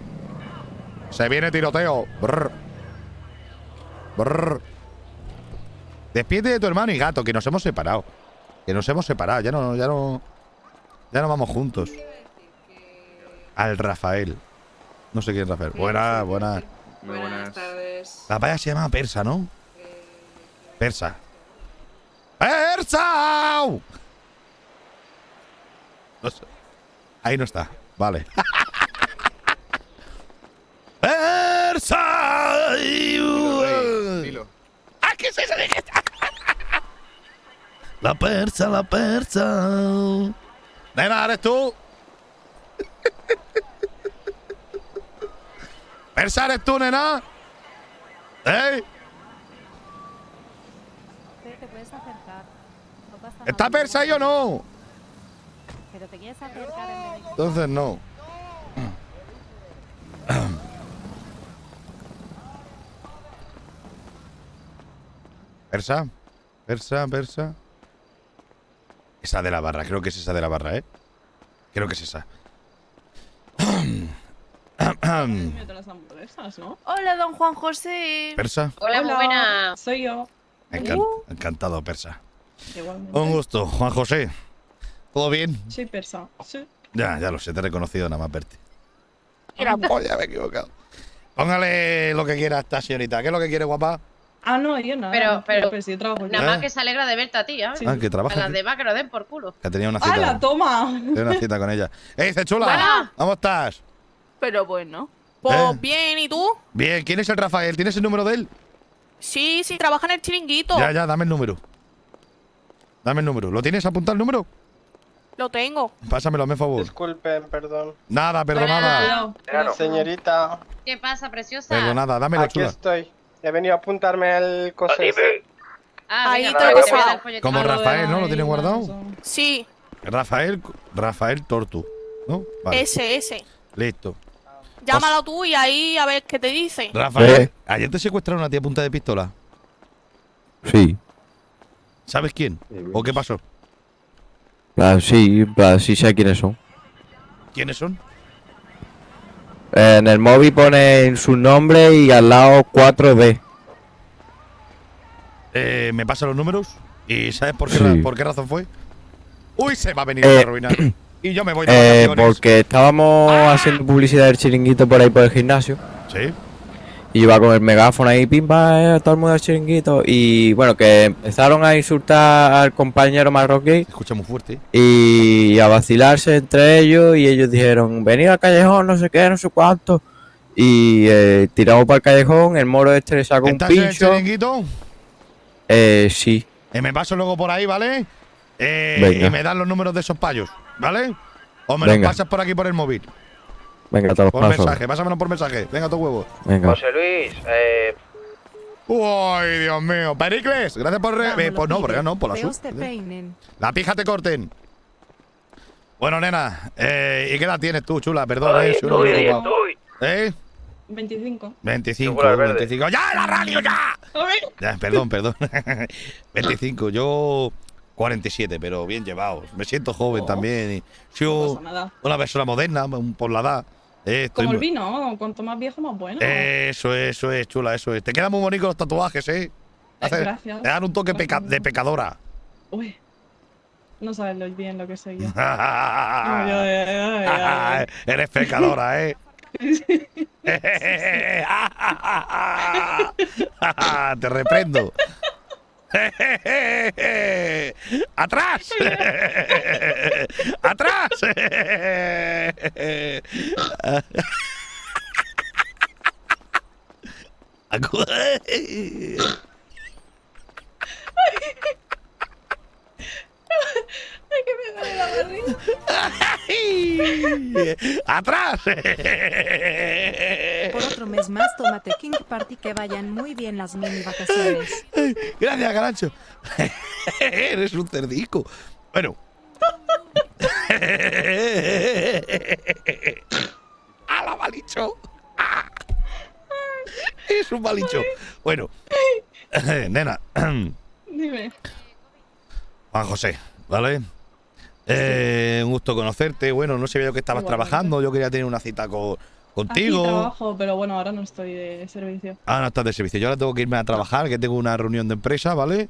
Se viene tiroteo. Brr. Brr. Despídete de tu hermano y gato, que nos hemos separado. Que nos hemos separado, ya no, ya no. Ya no vamos juntos. Al Rafael. No sé quién es Rafael. Buena, buena. Muy buenas tardes. La paya se llama Persa, ¿no? Persa. ¡Persa! No sé. Ahí no está. Vale. ¡Persa! ¡Ah, qué es de está! La persa, la persa. Nena, ¿eres tú? ¿Persa eres tú, nena? ¿Eh? Te puedes acercar. No pasa ¿Está persa ahí o no? Pero te quieres acercar en. Entonces no. Persa, persa, persa. Esa de la barra, creo que es esa de la barra, ¿eh? Creo que es esa. Hola, don Juan José. Persa, Hola, muy buena. Soy yo. encan- encantado, persa. Un gusto, Juan José. ¿Todo bien? Soy persa. Sí. Ya, ya lo sé, te he reconocido nada más verte. Era polla, me he equivocado. Póngale lo que quiera a esta señorita. ¿Qué es lo que quiere, guapa? Ah, no, yo nada. Pero- pero- Pues yo trabajo Nada ¿Eh? más que se alegra de verte a ti, ¿eh? Ah, que trabaja A las demás que lo den por culo. Que tenía una cita. ¡Hala, toma! Tenía una cita con ella. ¡Eh, dice chula! Hola. ¿Cómo estás? Pero bueno. Pues ¿Eh? bien, ¿y tú? Bien, ¿quién es el Rafael? ¿Tienes el número de él? Sí, sí, trabaja en el chiringuito. Ya, ya, dame el número. Dame el número. ¿Lo tienes apuntado el número? Lo tengo. Pásamelo, hazme favor. Disculpen, perdón. Nada, perdonada. Señorita, ¿Qué pasa, preciosa? Perdonada, dámelo, aquí chula. estoy. He venido a apuntarme el coso ese. Ah, Ahí te lo he voy a. Como Rafael, ¿no? ¿Lo tienes guardado? Sí, Rafael, Rafael Tortu. ¿No? Vale. ese, ese. Listo. Llámalo tú y ahí a ver qué te dice. Rafael, Eh. ayer te secuestraron a ti a punta de pistola. Sí. ¿Sabes quién? ¿O qué pasó? Ah, sí, ah, sí sé quiénes son. ¿Quiénes son? En el móvil ponen su nombre y al lado 4D. Eh, ¿Me pasan los números? ¿Y sabes por qué, Sí. por qué razón fue? Uy, se va a venir Eh, a arruinar. Y yo me voy de Eh, porque estábamos haciendo publicidad del chiringuito por ahí por el gimnasio. Sí. Y iba con el megáfono ahí, pimba, eh, todo el mundo al chiringuito. Y bueno, que empezaron a insultar al compañero marroquí. Escucha muy fuerte. Y a vacilarse entre ellos. Y ellos dijeron, venid al callejón, no sé qué, no sé cuánto. Y eh, tiramos para el callejón, el moro este le sacó un ¿Estás en el pincho. chiringuito? Eh, sí. Eh, me paso luego por ahí, ¿vale? Eh, y me dan los números de esos payos, ¿vale? O me Venga. los pasas por aquí por el móvil. Venga, te los Por paso. mensaje, pásamelo por mensaje. Venga, tu huevo. Venga. José Luis, eh, Uy, Dios mío. Pericles, gracias por. re- eh, pues no, por no, por la sub. te peinen. La pija te corten. Bueno, nena, eh, ¿y qué edad tienes tú, chula? Perdón, eh, un estoy. ¿Eh? 25. 25, Chocolate verde. 25. ¡Ya, la radio, ya! Ya, perdón, perdón. 25, yo 47, pero bien llevado. Me siento joven Oh. también. Y soy No un- pasa nada. una persona moderna un- por la edad. Eh, estoy Como el vino, cuanto más viejo, más bueno. Eso es, eso es, chula, eso es. Te quedan muy bonitos los tatuajes, ¿eh? Hace- gracias. Te dan un toque peca- de pecadora. Uy. No sabes lo bien lo que soy yo. Eres pecadora, ¿eh? Te reprendo. ¡Atrás! ¡Atrás! Ay, que me duele la barriga. ¡Atrás! Por otro mes más, tómate King Party que vayan muy bien las mini vacaciones. Gracias, Garancho. Eres un cerdico. Bueno. ¡Hala, malicho! Es un malicho. Bueno. Nena. Dime. Juan José, ¿vale? Eh, un gusto conocerte. Bueno, no sabía yo que estabas Igualmente. trabajando. Yo quería tener una cita co- Aquí contigo. trabajo, pero bueno, ahora no estoy de servicio. Ah, no estás de servicio. Yo ahora tengo que irme a trabajar, que tengo una reunión de empresa, ¿vale?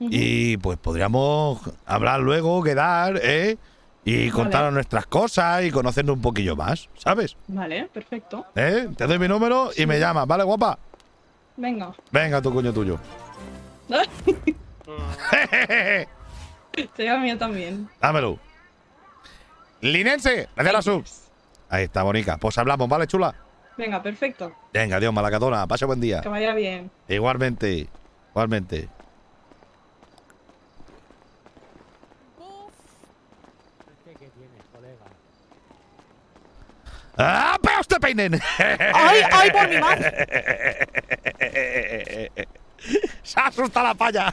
Y pues podríamos hablar luego, quedar, ¿eh? Y contarnos nuestras cosas y conocernos un poquillo más, ¿sabes? Vale, perfecto. ¿Eh? Te doy mi número y me llamas, ¿vale, guapa? Venga. Venga, tu coño tuyo. Llamo mío también. Dámelo. Linense, gracias a la sub. Ahí está, bonica. Pues hablamos, ¿vale, chula? Venga, perfecto. Venga, Dios, malacatona. Pase buen día. Que vaya bien. Igualmente, igualmente. ¡Ah, pero usted peinen! ¡Ay, ay, por mi madre! ¡Se asusta la paya!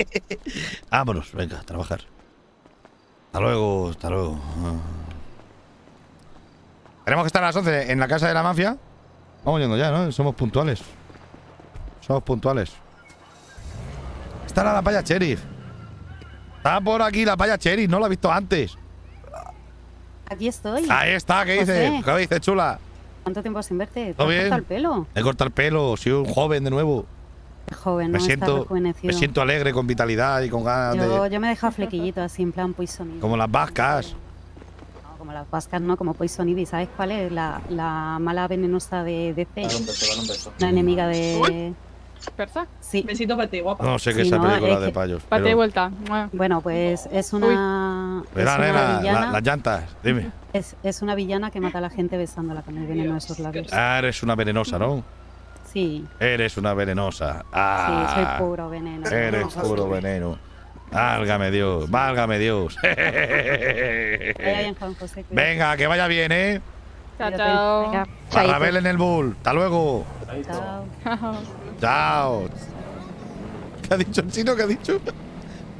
Vámonos, venga, a trabajar. Hasta luego, hasta luego. Tenemos que estar a las 11 en la casa de la mafia. Vamos yendo ya, ¿no? Somos puntuales. Somos puntuales. Está la paya sheriff. Está por aquí la paya sheriff, no la he visto antes. Aquí estoy. Ahí está, ¿qué dices? ¿Qué dices, chula? ¿Cuánto tiempo sin verte? ¿Te ¿Todo has bien? cortado el pelo? He cortado el pelo, soy un joven de nuevo. Joven, me no siento, estás rejuvenecido. me siento alegre, con vitalidad y con ganas Yo, de. yo me he dejado flequillito así, en plan Poison Ivy. Como las vascas. No, como las vascas, no, como Poison Ivy. ¿Sabes cuál es? La, la mala venenosa de DC. Un beso, dale un beso. La enemiga de... ¿Persa? Sí. Besito para ti, guapa. No sé qué Sí, es esa no, película es de que- payos. De pero- vuelta. Bueno, pues es una... es Verá, una nena, la- las llantas, dime. Es, es una villana que mata a la gente besándola con el veneno de sus labios. Ah, eres una venenosa, ¿no? Sí, Eres una venenosa. sí, Ah, soy puro veneno. Eres puro veneno. Válgame Dios, válgame Dios. Venga, que vaya bien, ¿eh? Chao, chao. Barrabel en el bull. Hasta luego. Chao. Chao. ¿Qué ha dicho el chino? ¿Qué ha dicho?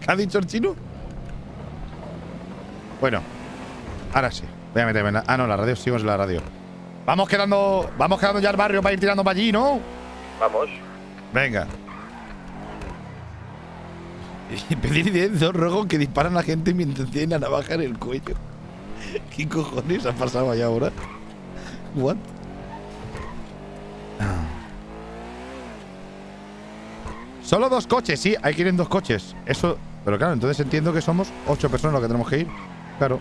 ¿Qué ha dicho el chino? Bueno, ahora sí. Voy a meterme en la. Ah, no, la radio, seguimos en la radio. Vamos quedando. Vamos quedando ya al barrio para ir tirando para allí, ¿no? Vamos. Venga. Y pedir lienzo rojo que disparan a la gente mientras tienen la navaja en el cuello. ¿Qué cojones ha pasado allá ahora? What? Ah. Solo dos coches, sí, hay que ir en dos coches. Eso. Pero claro, entonces entiendo que somos ocho personas los que tenemos que ir. Claro.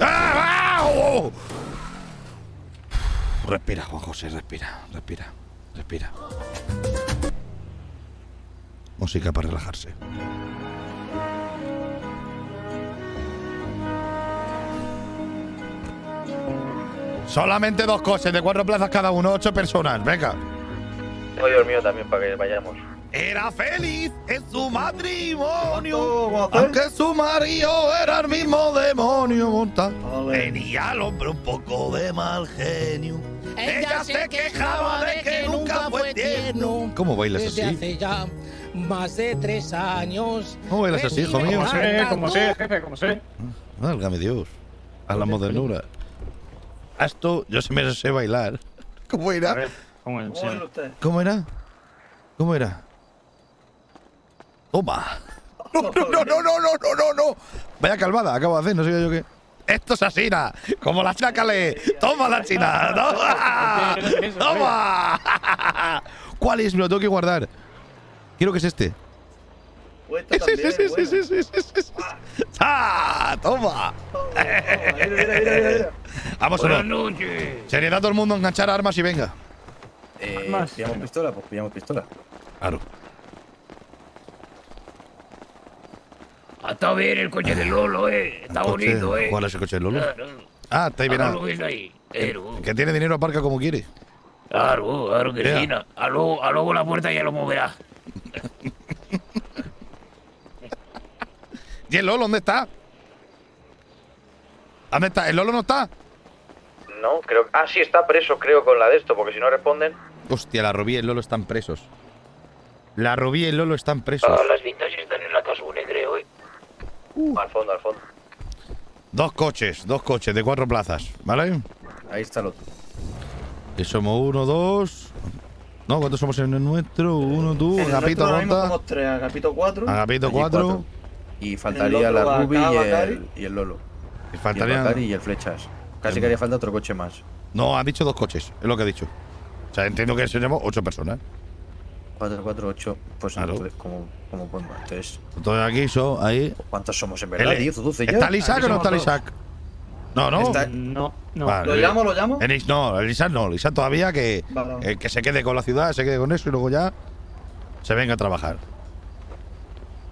¡Ah! ¡Ah! ¡Oh! Respira, Juan José, respira, respira, respira. Música para relajarse. Solamente dos coches de cuatro plazas cada uno, ocho personas. Venga. Tengo yo el mío también para que vayamos. Era feliz en su matrimonio, aunque su marido era el mismo demonio montado. Tenía al hombre un poco de mal genio. Ella se quejaba de que nunca fue tierno. ¿Cómo bailas así? Desde hace ya más de tres años. ¿Cómo bailas así, hijo mío? Como sé, como sé, jefe, como sé. Ah, válgame Dios. A la pues modernura. A esto yo se me sé bailar. ¿Cómo era? ¿cómo, era? ¿Cómo era? Toma. No, no, no, no, no, no, no, no. Vaya calvada, acabo de hacer, no sé yo qué. Esto es así, na, como la china Calé. Toma la china, toma. Toma. ¿Cuál es? Me lo tengo que guardar. Quiero que es este. ¡Ah! ¡Toma! Vamos, uno. noches. Seriedad todo el mundo, enganchar armas y venga. Eh. ¿Pillamos pistola? Pues pillamos pistola. Claro. Ha estado bien el coche de Lolo, eh. Está Coche- bonito, eh. ¿Cuál es el coche de Lolo? Claro. Ah, está ahí bien. Lo ves ahí. Claro, que tiene dinero aparca como quiere. claro, claro que sí. A luego, a luego la puerta ya lo moverá. ¿Y el Lolo dónde está? ¿Dónde está? ¿El Lolo no está? ¿no? Creo... Ah, sí, está preso, creo, con la de esto, porque si no responden... Hostia, la Rubí y el Lolo están presos. La Rubí y el Lolo están presos. Ah, las vintage están en la Casune, eh. Al fondo, al fondo. Dos coches, dos coches de cuatro plazas, ¿vale? Ahí está el otro. Y somos uno, dos. No, ¿cuántos somos en el nuestro? Uno, tú, En el Agapito, tres, Agapito cuatro. Agapito, Allí cuatro. cuatro. Y el faltaría la Ruby acá, y el, y el Lolo. Y Y faltaría. el Bacari y el Flechas. Casi que haría falta otro coche más. No, ha dicho dos coches, es lo que ha dicho. O sea, entiendo que seremos ocho personas. 4, 4, 8. Pues Claro. entonces, como, como pongo Entonces, Entonces aquí son, ahí. ¿cuántos somos en verdad, El- 10 o 12 ya? ¿Está el Isaac Aquí o no está el dos. Isaac? No, no. Está- No, no. Vale. ¿Lo llamo, lo llamo? El no, el Isaac no. El Isaac todavía que, Vale, vale. eh, que se quede con la ciudad, se quede con eso y luego ya se venga a trabajar.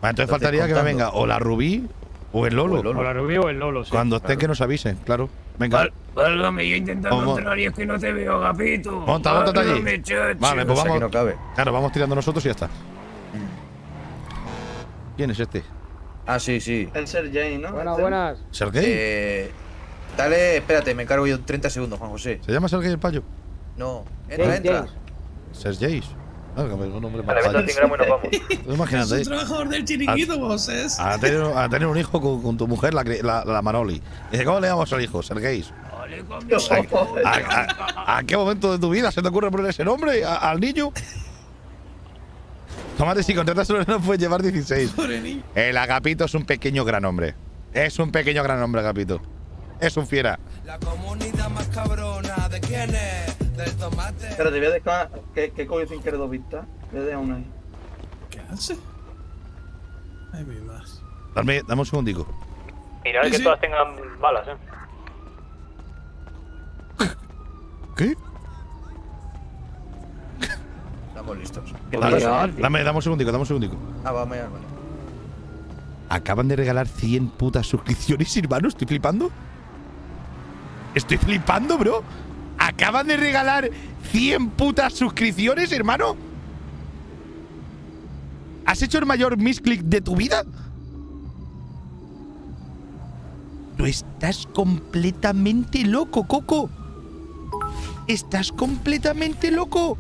Vale, entonces faltaría que me venga o la Rubí o el Lolo. O el Lolo. O la Rubí o el Lolo, sí. Cuando estén que nos avisen, claro. Venga. Válgame, yo intentando entrar y es que no te veo, Agapito. Monta, montate allí. Vale, pues vamos. que no cabe. Claro, vamos tirando nosotros y ya está. ¿Quién es este? Ah, sí, sí. El Sergey, ¿no? Buenas, buenas. ¿Sergey? Eh, dale, espérate, me encargo yo en 30 segundos, Juan José. ¿Se llama Sergey el Payo? No, entra, entra. James. Sergey. Ah, que un nombre más Vale, vete fallo. al 100 gramos y nos vamos. Tú Imagínate. trabajador del chiringuito, vos es. A tener, a tener un hijo con, con tu mujer, la, la, la Manoli. Dice, ¿cómo le llamamos al hijo? Con mi- ¿A, a- a qué momento de tu vida se te ocurre poner ese nombre a- al niño? Tómate, si contratas solo no puedes llevar 16. Pobre niño. El Agapito es un pequeño gran hombre. Es un pequeño gran hombre, Agapito. Es un fiera. La comunidad más cabrona, ¿de quién es? Tomate. Espérate, voy a dejar. ¿Qué, qué coño sin querer dos vistas? Voy a dejar una ahí. ¿Qué hace? Ay, mi más. Dame, dame un segundico. Mirad Sí, que sí. todas tengan balas, eh. ¿Qué? Estamos listos. Dame, dame, dame un segundico, dame un segundico. Ah, vamos allá, vale. Acaban de regalar 100 putas suscripciones, hermano. Estoy flipando. Estoy flipando, bro. Acaban de regalar 100 putas suscripciones, hermano. ¿Has hecho el mayor misclick de tu vida? Tú estás completamente loco, Coco. Estás completamente loco.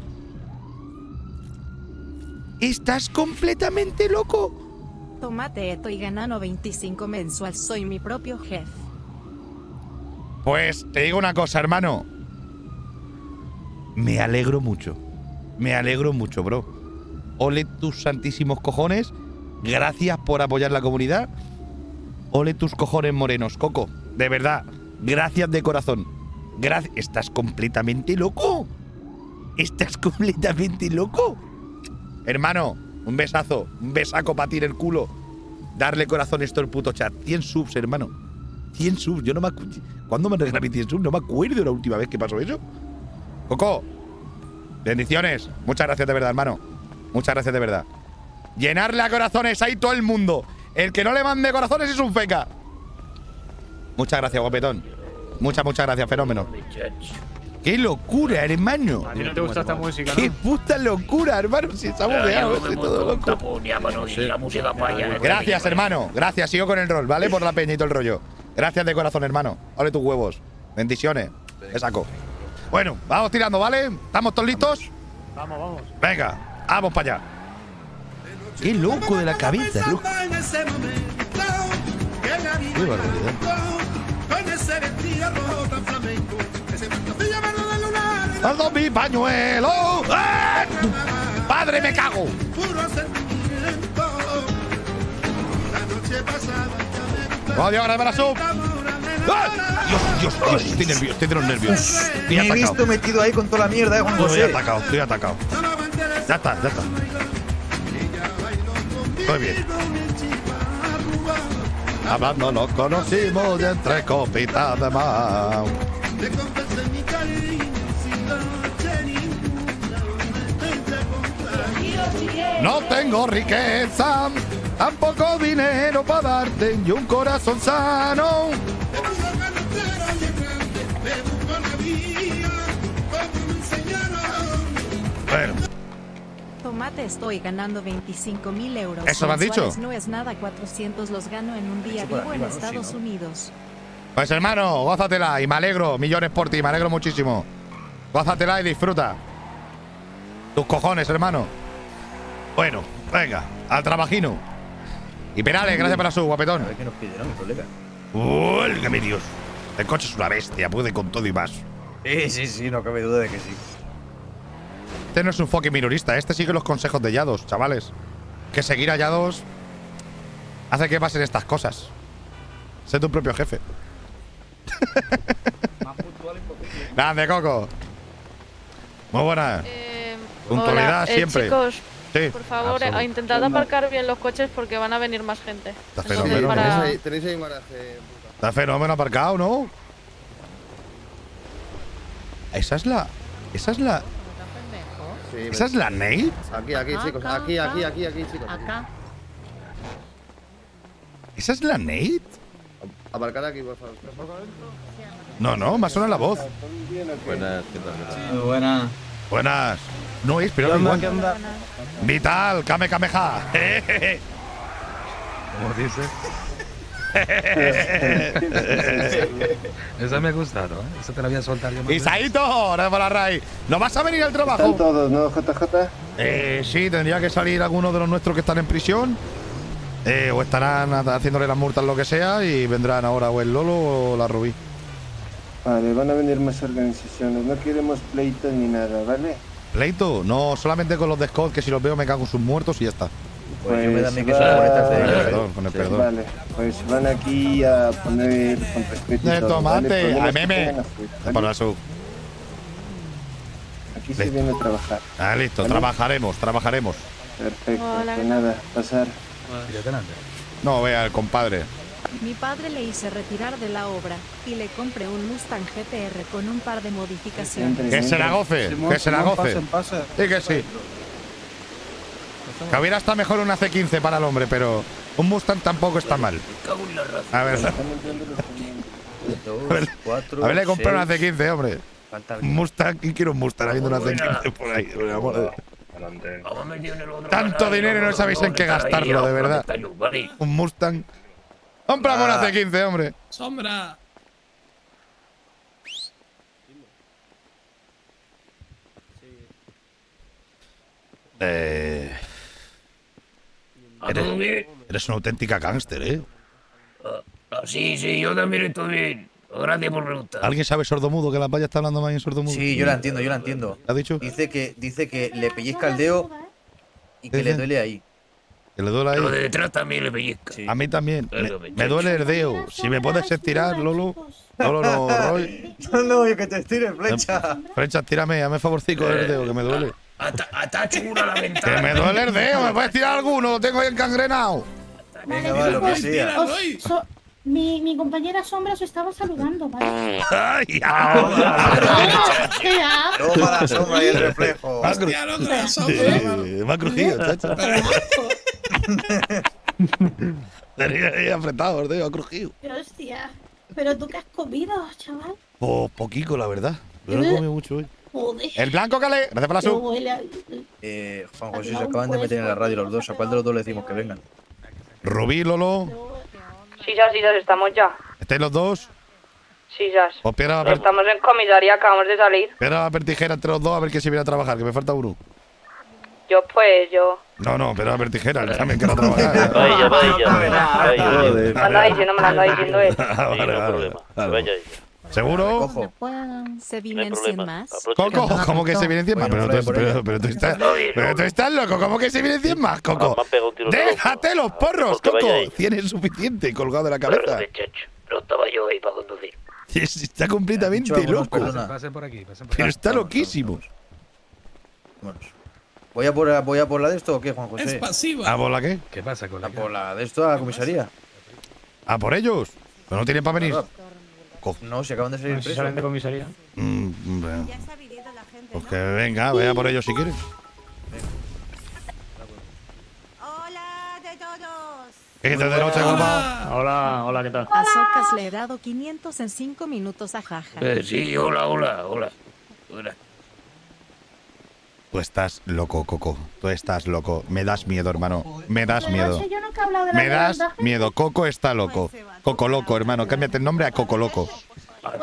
Estás completamente loco. Tomate, estoy ganando 25 mensual, soy mi propio jefe. Pues te digo una cosa, hermano. Me alegro mucho. Me alegro mucho, bro. Ole tus santísimos cojones. Gracias por apoyar la comunidad. Ole tus cojones morenos, Coco. De verdad. Gracias de corazón. Gracias. Estás completamente loco. Estás completamente loco. Hermano, un besazo. Un besaco para ti en el culo. Darle corazón esto al puto chat. 100 subs, hermano. 100 subs. Yo no me acu- ¿Cuándo me regalé 100 subs? No me acuerdo la última vez que pasó eso. Coco, bendiciones. Muchas gracias de verdad, hermano. Muchas gracias de verdad. Llenarle a corazones ahí todo el mundo. El que no le mande corazones es un feca. Muchas gracias, guapetón. Muchas, muchas gracias, fenómeno. ¡Qué locura, hermano! A ti no te gusta esta música, ¡Qué ¿no? puta locura, hermano! Si estamos estoy todo loco. Gracias, hermano. Gracias. Sigo con el rol, ¿vale? Por la peña y todo el rollo. Gracias de corazón, hermano. Ole tus huevos. Bendiciones. Te saco. Bueno, vamos tirando, ¿vale? ¿Estamos todos listos? Vamos, vamos. Venga, vamos para allá. Qué loco de la cabeza, loco. Qué barbaridad. con ese vestido rojo tan flamenco, ese pantofilla mano de lunar, ¡Aldo mi pañuelo! ¡Ah! ¡Padre, me cago! puro sentimiento. La noche pasaba ya me ¡Oh, Dios, ahora sub! ¡Ah! Dios, Dios, Dios, estoy nervioso, estoy de los nervios. Estoy Me he atacado. visto metido ahí con toda la mierda, eh, Estoy atacado, estoy atacado. Ya está, ya está. Estoy bien. Hablando nos conocimos y entre copitas de más. No tengo riqueza, tampoco dinero para darte y un corazón sano. Bueno, Tomate, estoy ganando 25 mil euros. ¿Eso me has dicho? No es nada, 400 los gano en un día. Vivo en Estados ¿no? Unidos. Pues hermano, gózatela y me alegro, millones por ti, me alegro muchísimo. Gózatela y disfruta. Tus cojones, hermano. Bueno, venga, al trabajino. Y Perales, gracias por la sub, guapetón. A ver qué nos pidieron, colega. ¡Válgame Dios! El coche es una bestia, puede con todo y más. Sí, sí, sí, no cabe duda de que sí. Este no es un fucking minorista, este sigue los consejos de Yados, chavales. Que seguir a Yados hace que pasen estas cosas. Sé tu propio jefe. Grande, Coco. Muy buena. Puntualidad hola, eh, siempre. chicos, Sí. por favor, eh, intentad aparcar bien los coches porque van a venir más gente. Está fenómeno. Tenéis, tenéis ahí un garaje. Está fenómeno aparcado, ¿no? Esa es la. Esa es la. Sí, ¿Esa es la Nate? Aquí, aquí, chicos. Aquí, aquí, aquí, aquí, chicos. Acá. ¿Esa es la Nate? Aparcar aquí, por favor. No, no, me ha sonado la voz. Buenas, ¿qué tal? Buenas. Buenas. No es, pero igual. Vital, Kame Kameha. ¿Cómo dices? Esa me ha gustado, ¿eh? Esa te la voy a soltar yo. más Isaito, por la Ray. ¿No vas a venir al trabajo? Están todos, ¿no, JJ? Eh, sí, tendría que salir alguno de los nuestros que están en prisión. Eh, o estarán ha- haciéndole las multas, lo que sea, y vendrán ahora o el Lolo o la Rubí. Vale, van a venir más organizaciones. No queremos pleitos ni nada, ¿vale? ¿Pleito? No, solamente con los de Scott, que si los veo me cago en sus muertos y ya está. Pues yo me da a mí que va- son de Con el ellos, perdón, con el Sí. perdón. Vale, pues van aquí a poner con respeto. De tomate, a meme. Por la sub. Aquí se viene a trabajar. Ah, listo, ¿Vale? trabajaremos, trabajaremos. Perfecto, Hola, pues ¿qué nada, pasar. No, vea, el compadre. Mi padre le hice retirar de la obra y le compré un Mustang GTR con un par de modificaciones. Que se la goce, que se la goce. Sí que sí. Que hubiera estado mejor una C15 para el hombre, pero un Mustang tampoco está mal. A ver, Dos, A ver, cuatro, a ver, le compré una seis. C15, hombre. Mustang, ¿quién quiere un Mustang habiendo una C15 por ahí? Tanto dinero y no sabéis en qué gastarlo, de verdad. Un Mustang. Cómprame una Ah. C15, hombre. Sombra. Eh. ¿A todo bien? Eres, eres una auténtica gángster, ¿eh? Ah, sí, sí, yo también estoy bien. Gracias por preguntar. ¿Alguien sabe sordomudo que la valla está hablando más en sordomudo? Sí, yo la entiendo, yo la entiendo. ¿Ha dicho? Dice que, dice que le pellizca el dedo y que le duele ahí. Que le duele ahí. Lo de detrás también le pellizca. A mí también. Me, me duele el dedo. Si me puedes estirar, Lolo. Lolo, no, Roy. No, no, yo que te estire, flecha. Flecha, tírame, hazme favorcico del dedo, que me duele. Ata- Atacho una a la ventana. Que me duele el dedo, ¿me puedes tirar alguno? Lo tengo ahí encangrenado. Venga, va, lo que sea. Os- so- mi, mi compañera Sombra os estaba saludando, ¿vale? ¡Ay! ¿Qué hago? Toma la sombra y el reflejo. Ha crujido, chacho. Tenía ahí apretado, el dedo, ha crujido. Pero hostia, ¿pero tú qué has comido, chaval? Po- poquico, la verdad. Pero no he comido mucho hoy. Joder. El blanco, Cale. Gracias por la sub. Eh, Juan José, se acaban de meter en la radio los dos. ¿A cuál de los dos le decimos que vengan? Rubí, Lolo. Sí, ya, sí, ya estamos ya. ¿Estáis los dos? Sí, ya. Pues piedra, Estamos en comisaría, acabamos de salir. piedra, papel, tijera entre los dos a ver quién se viene a trabajar, que me falta uno. Yo, pues, yo. No, no, piedra, papel, tijera, él también quiero trabajar. Vaya, vaya, Me lo anda diciendo, me lo anda diciendo él. Ah, vale, vale. ¿Seguro? Se vienen 100 más. Coco, ¿cómo que se vienen 100 más? Pero tú, pero, pero tú estás, pero tú estás loco, ¿cómo que se vienen 100 más, Coco? ¡Déjate los porros, Coco! ahí. 100 es suficiente, colgado de la cabeza. No estaba yo ahí para conducir. Está completamente loco. perdona. Pasen por aquí, pasen por Pero está loquísimo. ¿Voy a por, voy a por la de esto o qué, Juan José? Es pasiva. ¿A por la qué? ¿Qué pasa con ¿A por la de esto a la comisaría? ¿A por ellos? ¿Pero no tienen para venir? No, si acaban de salir presos. salen de comisaría. Mm, bueno. Pues que venga, vea por ellos si quieres. Hola de todos. ¿Qué dices de noche, guapa? Hola, hola, ¿qué tal? A Socas le he dado 500 en 5 minutos a Jaja. Eh, sí, hola, hola, hola. Hola. Tú estás loco, Coco. Tú estás loco. Me das miedo, hermano. Me das miedo. Me das miedo. Coco está loco. Coco loco, hermano. Cámbiate el nombre a Coco loco.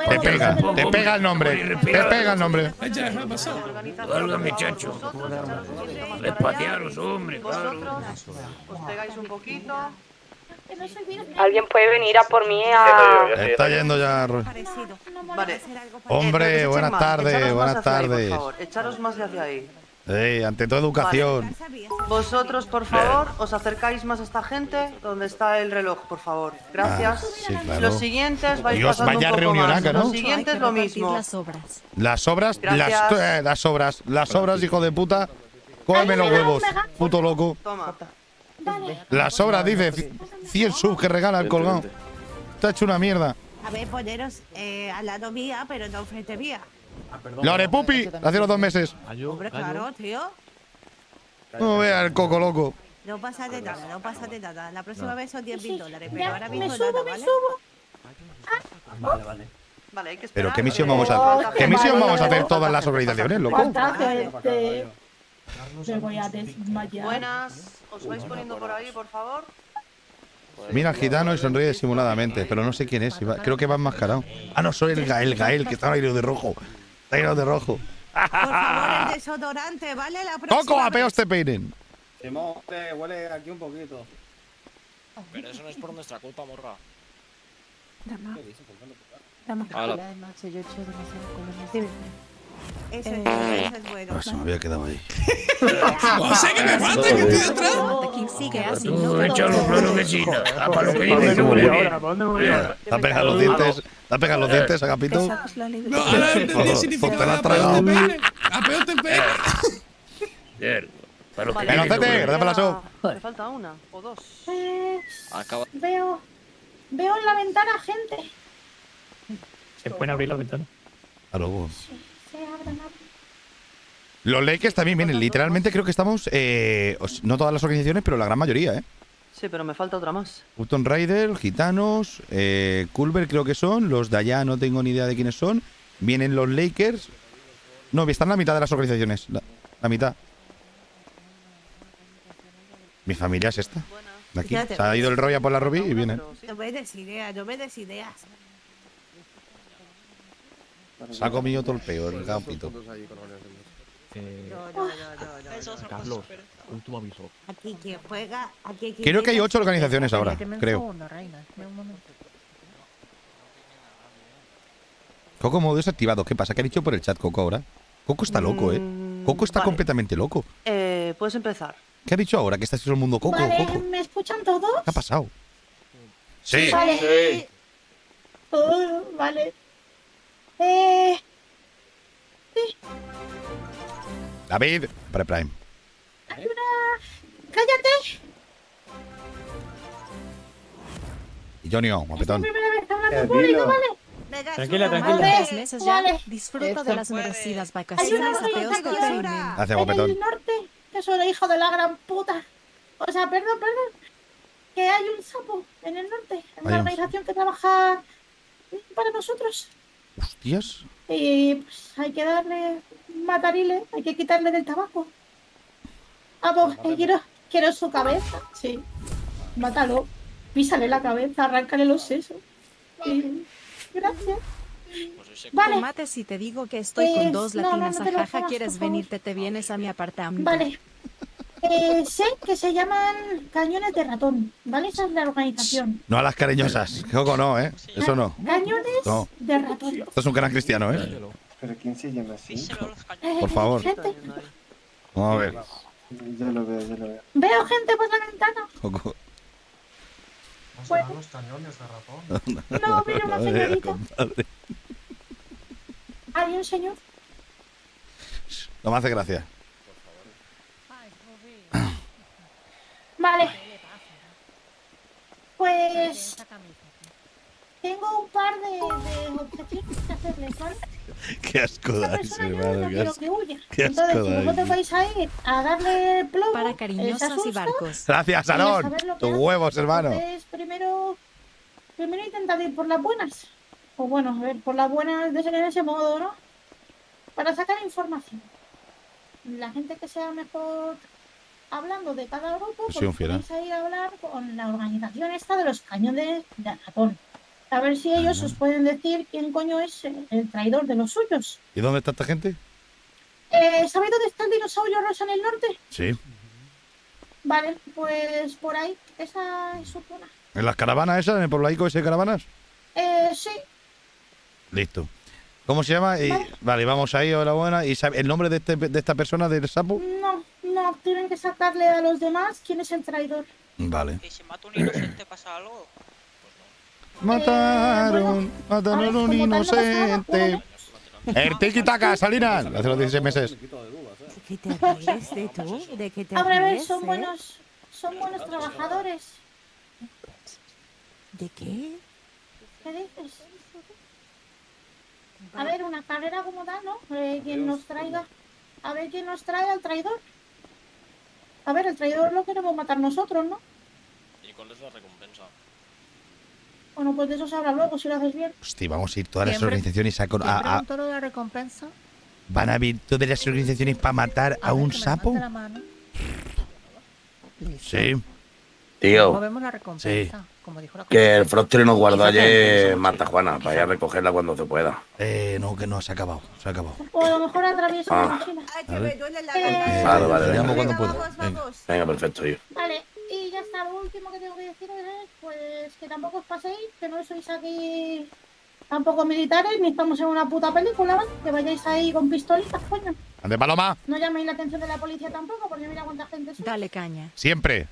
Te pega, te pega el nombre. Te pega el nombre. Válgame, chacho. Despaciaros, hombre, claro. Os pegáis un poquito. Alguien puede venir a por mí a... Está yendo ya. Ro- Vale. Hombre, Eh, buenas tardes, buenas tardes. por favor. Echaros más hacia ahí. Ey, ante todo educación. Vosotros, por favor, os acercáis más a esta gente donde está el reloj, por favor. Gracias. Ah, sí, claro. Los siguientes vais Dios, pasando vaya un poco reunionaca, más. ¿no? Los siguientes lo mismo. Las obras. Las obras, las, eh, las obras, las obras, hijo de puta. Cómeme los huevos, puto loco. Toma. Las obras, dice. 100 subs que regala el colgado. Está hecho una mierda. A ver, poneros eh, al lado mía, pero no frente mía. Lore Pupi, hace los dos meses. Hombre, claro, tío. No vea el coco loco. No pasa de nada, no pasa de nada. La próxima vez son 10 mil dólares, pero Ya, ahora me mismo subo, nada, me ¿vale? subo. Vale, vale. Vale, hay que Pero esperar. ¿qué misión vamos a falta ¿Qué misión vamos a hacer todas las organizaciones, loco? Me voy a desmayar. Buenas. Os vais poniendo por ahí, por favor. Mira al gitano y sonríe disimuladamente, pero no sé quién es. Creo que va enmascarado. Ah, no, soy el Gael, Gael, que está ahí de rojo. Está lleno de rojo. Por favor, el desodorante, ¿vale? La próxima ¡Coco, apeos te peinen! Simón, te huele aquí un poquito. Pero eso no es por nuestra culpa, morra. Dama. Dama. Hala. La Dime. Ese, Eh, es bueno. Se me había quedado ahí. José, que me falta, que estoy detrás. Tú, échalo, claro que sí. Ah, para lo que dices tú, muy bien. ¿Te ha pegado los dientes? ¿Te ha pegado los dientes, Agapito? No, ahora entendí el significado Pues te la has de tragado. apeo te. Cierto. Para que Venga, muy gracias por la sub. Me falta una o dos. Eh, Acaba. veo... Veo en la ventana gente. Se pueden abrir la ventana. Claro, bueno. Se abran, abran. Los Lakers también vienen. Literalmente creo que estamos. eh, no todas las organizaciones, pero la gran mayoría, ¿eh? Sí, pero me falta otra más. Upton Rider, Gitanos, eh, Culver creo que son. Los de allá no tengo ni idea de quiénes son. Vienen los Lakers. No, están la mitad de las organizaciones. La, la mitad. Mi familia es esta. De aquí. Se ha ido el Roya por la Robí y vienen. No me des ideas, no me des ideas. Se ha comido todo el peor, el Agapito. No, no, no, no, no. Carlos, último aviso. Aquí quien juega, aquí quien Creo que hay ocho organizaciones ahora, creo. Coco modo desactivado. ¿Qué pasa? ¿Qué ha dicho por el chat Coco ahora? Coco está loco, ¿eh? Coco está vale. completamente loco. Eh, puedes empezar. ¿Qué ha dicho ahora? Que está en el mundo Coco, Vale, Coco. ¿me escuchan todos? ¿Qué ha pasado? Sí. Vale. Oh, vale. Eh... David, pre-prime. Hay una... ¡Cállate! Y Johnny, Es guapetón. mi primera vez hablando en público, dilo. ¿vale? Tranquila, Vale, tranquila. Dos meses ya. Vale. Disfruta de las merecidas Hay una vacaciones organización training. Gracias, en guapetón. el norte que son hijo de la gran puta. O sea, perdón, perdón. Que hay un sapo en el norte. Hay Una un organización que trabaja para nosotros. Hostias. Y pues hay que darle matarile, hay que quitarle del tabaco. Vamos, eh, quiero, quiero su cabeza. Sí. Mátalo. Písale la cabeza, arráncale los sesos. Y- Gracias. Vale. Tomate si te digo que estoy con Pues, dos no, no, latinas no ajaja, comas, ¿quieres venirte? Te vienes a mi apartamento. Vale. Eh, sé que se llaman cañones de ratón, ¿vale? Esa es la organización. No a las cariñosas. Coco no, ¿eh? Eso no. Cañones No. de ratón. Esto es un canal cristiano, ¿eh? ¿Pero quién se llama así? Por favor. gente. Vamos a ver. Ya lo veo, ya lo veo. Veo gente por la ventana. Coco. Bueno, los cañones de ratón. No, mira una señorita. hay un señor. No me hace gracia. Vale. Pues tengo un par de, de objeciones que hacerles, ¿vale? Qué asco dais, hermano. No Qué asco. Entonces, si vosotros vais a ir a darle plomo, Para cariñosas y barcos. Gracias, Aarón. Tus huevos, hermano. Entonces, primero, primero intentad ir por las buenas. O bueno, a ver, por las buenas de ese modo, ¿no? Para sacar información. la gente que sea mejor hablando de cada grupo, Pues sí, pues fiera. podéis ir a hablar con la organización esta de los cañones de ratón. A ver si ellos os pueden decir quién coño es el, traidor de los suyos. ¿Y dónde está esta gente? Eh, ¿Sabéis dónde está el dinosaurio rosa en el norte? Sí. Vale, pues por ahí, esa es su zona. ¿En las caravanas esas? ¿En el poblaico ese de caravanas? Eh, sí, Listo. ¿Cómo se llama? Y, vale, vamos ahí, enhorabuena. ¿Y sabe el nombre de, este- de esta persona, del sapo? no, tienen que sacarle a los demás quién es el traidor. Vale. ¿Y si mata un inocente pasa algo? Mataron, mataron a un inocente. El tiki taka, Salinas. Hace los 16 meses. ¿Qué te ríes de tú? ¿De qué te ríes, son eh? buenos, son buenos trabajadores. ¿De qué? ¿Qué dices? A ver, una carrera como da, ¿no? Eh, quien nos traiga. A ver quién nos trae al traidor. A ver, el traidor lo queremos matar nosotros, ¿no? ¿Y cuál es la recompensa? Bueno, pues de eso se habla luego, si lo haces bien. Hostia, vamos a ir todas las ¿Quién pre- organizaciones a, con- ¿Quién a- la recompensa? ¿Van a vir todas las organizaciones para matar a un sapo? Levante la mano. Sí. Tío, Movemos la recompensa, como dijo la que el Frosty nos guardó ayer Marta Juana, para ir a recogerla cuando se pueda. Eh, no, que no, se ha acabado. Se ha acabado. O a lo mejor atraviesa Ah. la mochila. Vale. Eh, Vale, vale, venga. cuando pueda. Venga. Venga, perfecto, tío. Vale, y ya está, lo último que tengo que deciros es pues que tampoco os paséis, que no sois aquí tampoco militares, ni estamos en una puta película, ¿vale? Que vayáis ahí con pistolitas, coño. Ande, Paloma. No llaméis la atención de la policía tampoco, porque mira cuánta gente sois. Dale caña. Siempre.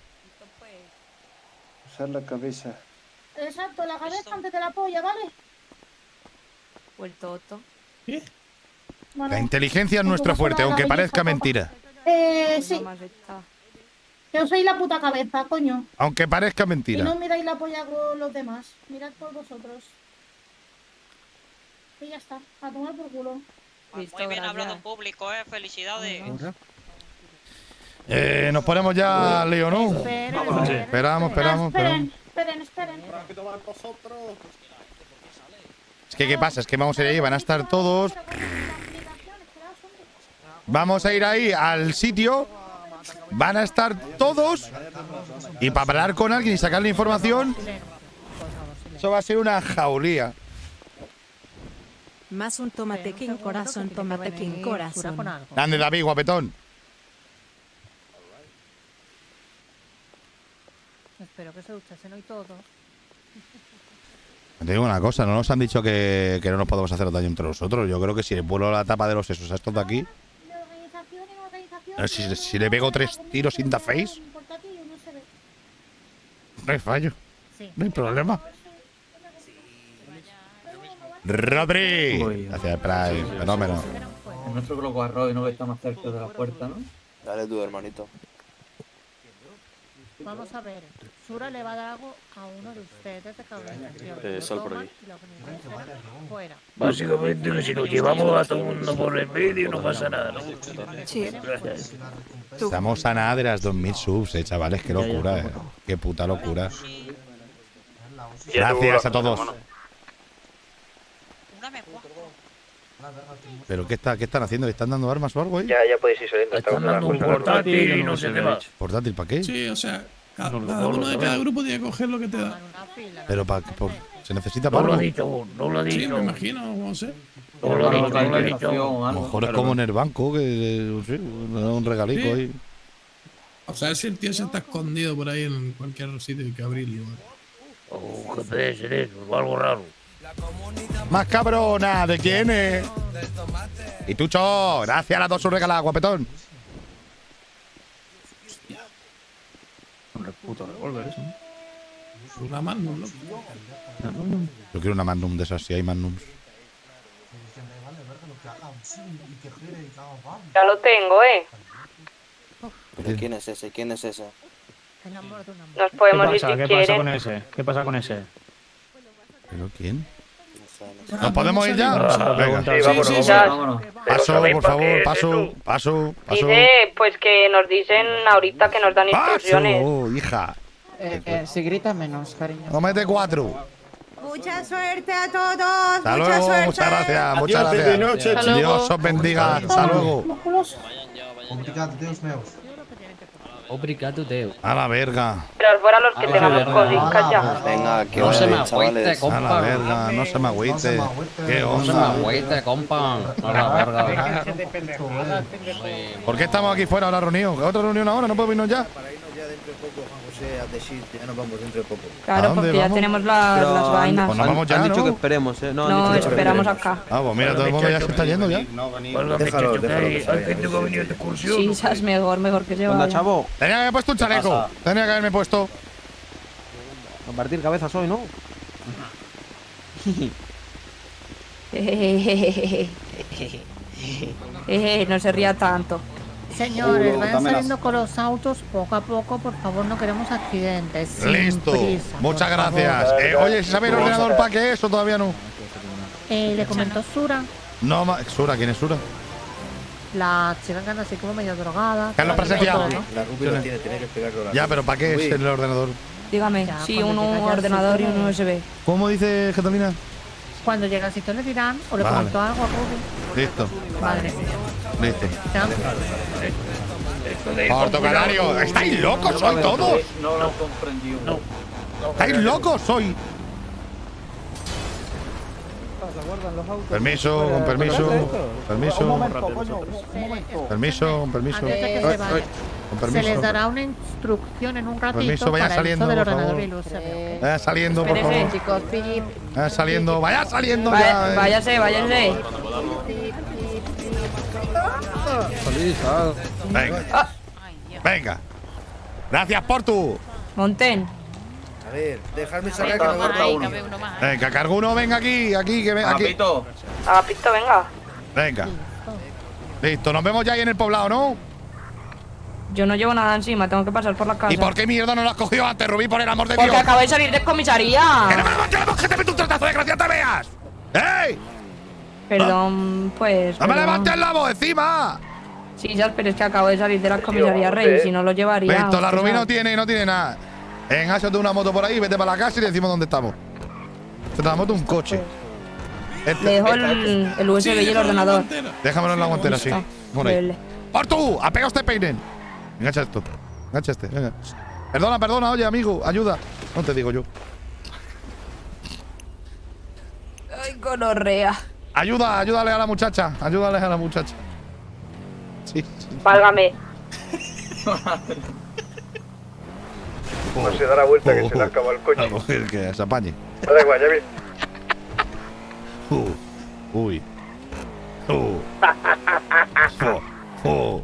Usar la cabeza. Exacto, la cabeza antes de la polla, ¿vale? O el toto. Bueno, La inteligencia es nuestra fuerte, aunque parezca mentira. eh, sí. Que os sois la puta cabeza, coño. Aunque parezca Y no mentira. miráis la polla con los demás. Mirad por vosotros. Y ya está, a tomar por culo. Muy bien hablado en público, eh. Felicidades. Eh, nos ponemos ya, ¿no? Esperamos, esperamos, esperamos. Esperen, esperen, esperen. Es que, ¿qué pasa? Es que vamos a ir ahí, van a estar todos. Vamos a ir ahí al sitio. Van a estar todos. Y para hablar con alguien y sacarle información, eso va a ser una jaulía. Más un tomate king corazón, tomate king corazón. Ande, David, guapetón. Espero que se duchasen hoy todos. Te digo una cosa, no nos han dicho que, que no nos podemos hacer daño entre nosotros. Yo creo que si le vuelo la tapa de los sesos a estos de aquí, si, si le pego tres tiros in the face, no hay fallo. No hay problema. Rodri. Gracias, Prime. Fenómeno. El nuestro lo guarró y no que está más cerca de la puerta, ¿no? Dale tú, hermanito. Vamos a ver. Sura le va a dar algo a uno de ustedes de cada. Eh, Lo sal por aquí. fuera. Básicamente que si nos llevamos a todo el mundo por el medio no pasa nada, ¿no? Sí. Estamos a nada de las 2000 subs, eh, chavales. Qué locura, eh. Qué puta locura. Gracias a todos. ¿Pero qué, está, qué están haciendo? ¿Le están dando armas o algo ahí? Ya, ya podéis ir saliendo. Están dando un portátil y no sé qué más. ¿Portátil para qué? Sí, o sea, cada, cada uno de cada grupo tiene que coger lo que te da. Pero para se necesita No para lo ha algo? dicho aún, no lo ha Sí, dicho. me imagino, no sé. No lo ha dicho, no lo ha dicho. A lo mejor es como en el banco, que sé, un regalico Sí. ahí. O sea, si el tío se está escondido por ahí en cualquier sitio hay que abrirlo. O un GPS de eso, o algo raro. Más cabrona, ¿de quién es? Y Tucho, gracias a las dos sus regaladas, guapetón. Un puto revólver eso. Una Magnum, loco. Yo quiero una Magnum de esas, si hay Magnums. Ya lo tengo, eh. ¿Pero quién es ese? ¿Quién es ese? Nos ¿Qué podemos ir pasa? si ¿Qué pasa con ese? ¿Qué pasa con ese? ¿Pero quién? ¿Nos podemos ir ya? Venga. sí, vámonos, Sí, sí, vámonos. Paso, ¿sabéis por favor, paso, paso, paso. Dice, pues que nos dicen ahorita que nos dan instrucciones. Paso, hija. Eh, eh, si grita menos, cariño. No mete cuatro. Mucha suerte a todos. Hasta mucha luego, suerte. muchas gracias, muchas gracias. noche. Dios os bendiga. Hasta luego. Obrigado, Deus. A la verga. Pero fuera los que tengamos cositas ya. Venga, que No se me agüite, compa. A la verga, no se me agüite. ¿Qué No se me onda? agüite, compa. A la verga. ¿Por qué estamos aquí fuera ahora reunidos? ¿Otra reunión ahora? ¿No podemos irnos ya? Ya José, a decir, ya nos vamos dentro de poco. ¿A Claro, porque ya vamos? tenemos la- las han- vainas. Pues nos vamos ya, Han dicho ¿no? que esperemos, ¿eh? No, han No, que esperamos esperemos. acá. Ah, pues mira, todo el mundo ya se está yendo ya. Déjalo, muchacho, que déjalo, que hay vaya, gente que que ha se venido de excursión. Sí, sabes mejor, mejor que Onda, vaya. chavo. Tenía que haberme puesto un chaleco. Tenía que haberme puesto. Compartir cabezas hoy, ¿no? Eh, no se ría tanto. Señores, vayan saliendo con los autos poco a poco, por favor, no queremos accidentes. Listo. prisa, Muchas gracias. Eh, oye, ¿sabe el ordenador para qué es o todavía no? Eh, le comentó Sura, No, ma- Sura, ¿quién es Sura? la chica que anda así como medio drogada. Carlos que Presencia. todo, ¿no? La tiene, tiene que la Ya, pero ¿para qué es el ordenador? Dígame, Ya, sí, un ordenador y un USB. ¿Cómo dice Catalina? Cuando llega al sitio le dirán, o le Vale. comentó algo a Ruby. Listo, Vale. Listo. Ya. Porto Canario, ¿estáis locos hoy todos? No lo comprendió. No. ¿Estáis locos hoy? Permiso, con permiso, permiso, permiso, con permiso, que se les permiso. dará una instrucción en un ratito Permiso, vaya para saliendo, el uso del por ordenador favor. y el USB. Vaya saliendo, por favor. Chicos, Vaya saliendo, vaya saliendo eh. váyase, váyase. Venga, venga. Gracias, Portu. Monten. A ver, dejadme sacar que me corta uno. Venga, cargo uno, venga aquí, aquí, que ven, aquí. Agapito. Agapito, venga. Venga. Listo, nos vemos ya ahí en el poblado, ¿no? Yo no llevo nada encima, tengo que pasar por la casa. ¿Y por qué mierda no lo has cogido antes, Rubí, por el amor de Porque Dios? acabo de salir de comisaría. ¡Que no me levantemos, que te meto un tratazo de gracia, te veas! ¡Ey! Perdón, pues. ¡No me levantes la voz encima! Sí, ya, pero es que acabo de salir de la comisaría Rey, si no lo llevaría. Listo, la Rubí no tiene, no tiene nada. En de una moto por ahí, vete para la casa y le decimos dónde estamos. Se te la moto un coche. Este- Le dejo el, el USB y el ordenador. Déjamelo en la guantera, sí. Por ahí. ¡Portu! ¡Apega este peinen! Engancha esto. Engancha este, venga. Perdona, perdona, oye, amigo, ayuda. No te digo yo. Ay, gonorrea. Ayuda, ayúdale a la muchacha. Ayúdale a la muchacha. Sí, sí. Válgame. Oh, se da la vuelta que oh, se le oh. acaba el coche. A coger que se apañe. Da igual, ya vi. Uh, uy. Uh. Oh,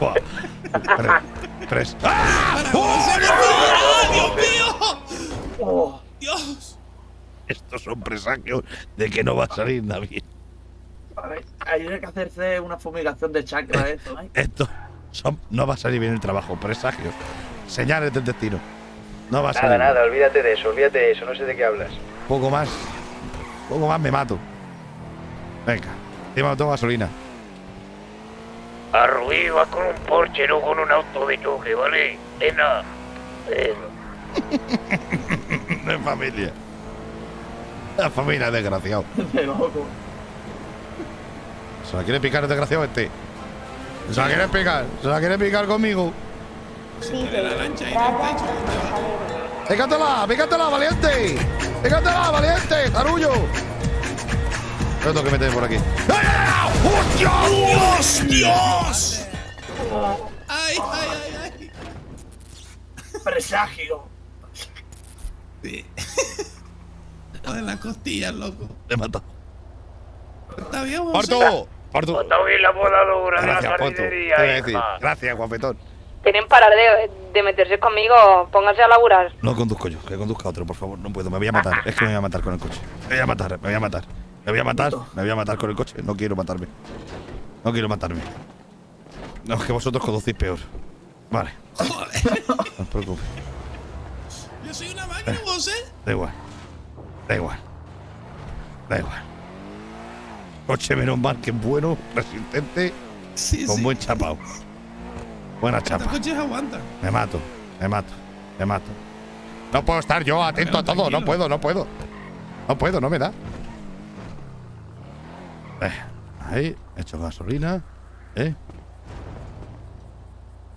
oh. Pres- ¡Ah! ¡Dios mío! Oh, ¡Dios! Estos son presagios de que no va a salir nadie. a ver, hay que hacerse una fumigación de chakra, eso, ¿eh? Esto son, no va a salir bien el trabajo, presagios. Señales del destino. No va a salir. Nada, nada, olvídate de eso, olvídate de eso, no sé de qué hablas. Poco más. Poco más me mato. Venga, encima no tengo gasolina. A Rubí va con un Porsche, no con un auto de choque, ¿vale? Nena. Eh, No es familia. La familia es desgraciado. De loco. ¿Se la quiere picar el desgraciado este? ¿Se la quiere picar? ¿Se la quiere picar conmigo? ¡Pícatela! ¡Pícatela, valiente! ¡Pícatela, valiente! ¡Zarullo! Yo tengo que meter por aquí. ¡Ah! ¡Hostia! ¡Dios! ¡Dios! ¡Ay, ay, ay, ay! Presagio. Sí. Lo de las costillas, loco. Le he matado. Está bien, José. ¡Portu! ¡Portu! Está bien la voladora de la jardinería, decir. Gracias, guapetón. Tienen parar de, de meterse conmigo. Pónganse a laburar. No conduzco yo, que conduzca otro, por favor. No puedo, me voy a matar. Es que me voy a matar con el coche. Me voy a matar, me voy a matar. Me voy a matar, me voy a matar con el coche. No quiero matarme. No quiero matarme. No, es que vosotros conducís peor. Vale. No os preocupes. Yo soy una máquina, José. Da igual. Da igual. Da igual. Coche menos mal que es bueno, resistente, Sí, con sí. buen chapao. Buena Estos chapa. coches aguantan. Me mato, me mato, me mato. No puedo estar yo atento a todo, no puedo, no puedo. No puedo, no me da. Eh, ahí, he hecho gasolina. ¿Eh?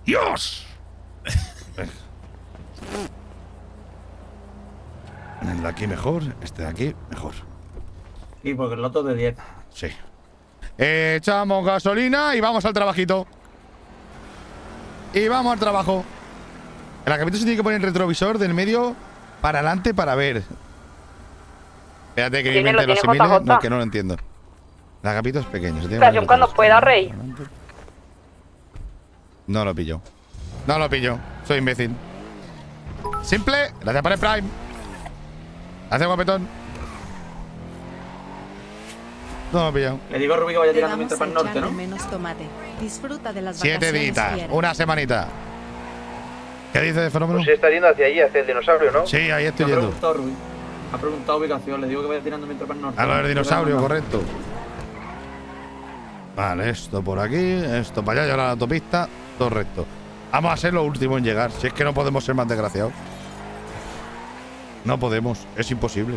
¡Dios! El de aquí mejor, este de aquí mejor. Sí, porque el loto de 10. Sí. Echamos gasolina y vamos al trabajito. Y vamos al trabajo. El agapito se tiene que poner el retrovisor del medio para adelante para ver. Espérate que mi ¿Tiene- mente lo lo tiene asimile. JJ? No, que no lo entiendo. El agapito es pequeño. se tiene Estación cuando pueda, Rey. No lo pillo. No lo pillo. Soy imbécil. Simple. Gracias por el Prime. Gracias, guapetón. No lo he pillado. Le digo a Rubí que vaya tirando mientras para el norte, ¿no? menos tomate. Disfruta de las Siete vacaciones días. Una semanita. ¿Qué dice de fenómeno? Pues está yendo hacia allí, hacia el dinosaurio, ¿no? Sí, ahí estoy Me ha yendo. preguntado Rubí. Ha preguntado ubicación. Le digo que vaya tirando mientras para el norte. A lo del ¿no? dinosaurio, correcto. Vale, esto por aquí, esto para allá, y ahora la autopista, todo recto. Vamos a ser los últimos en llegar, si es que no podemos ser más desgraciados. No podemos, es imposible.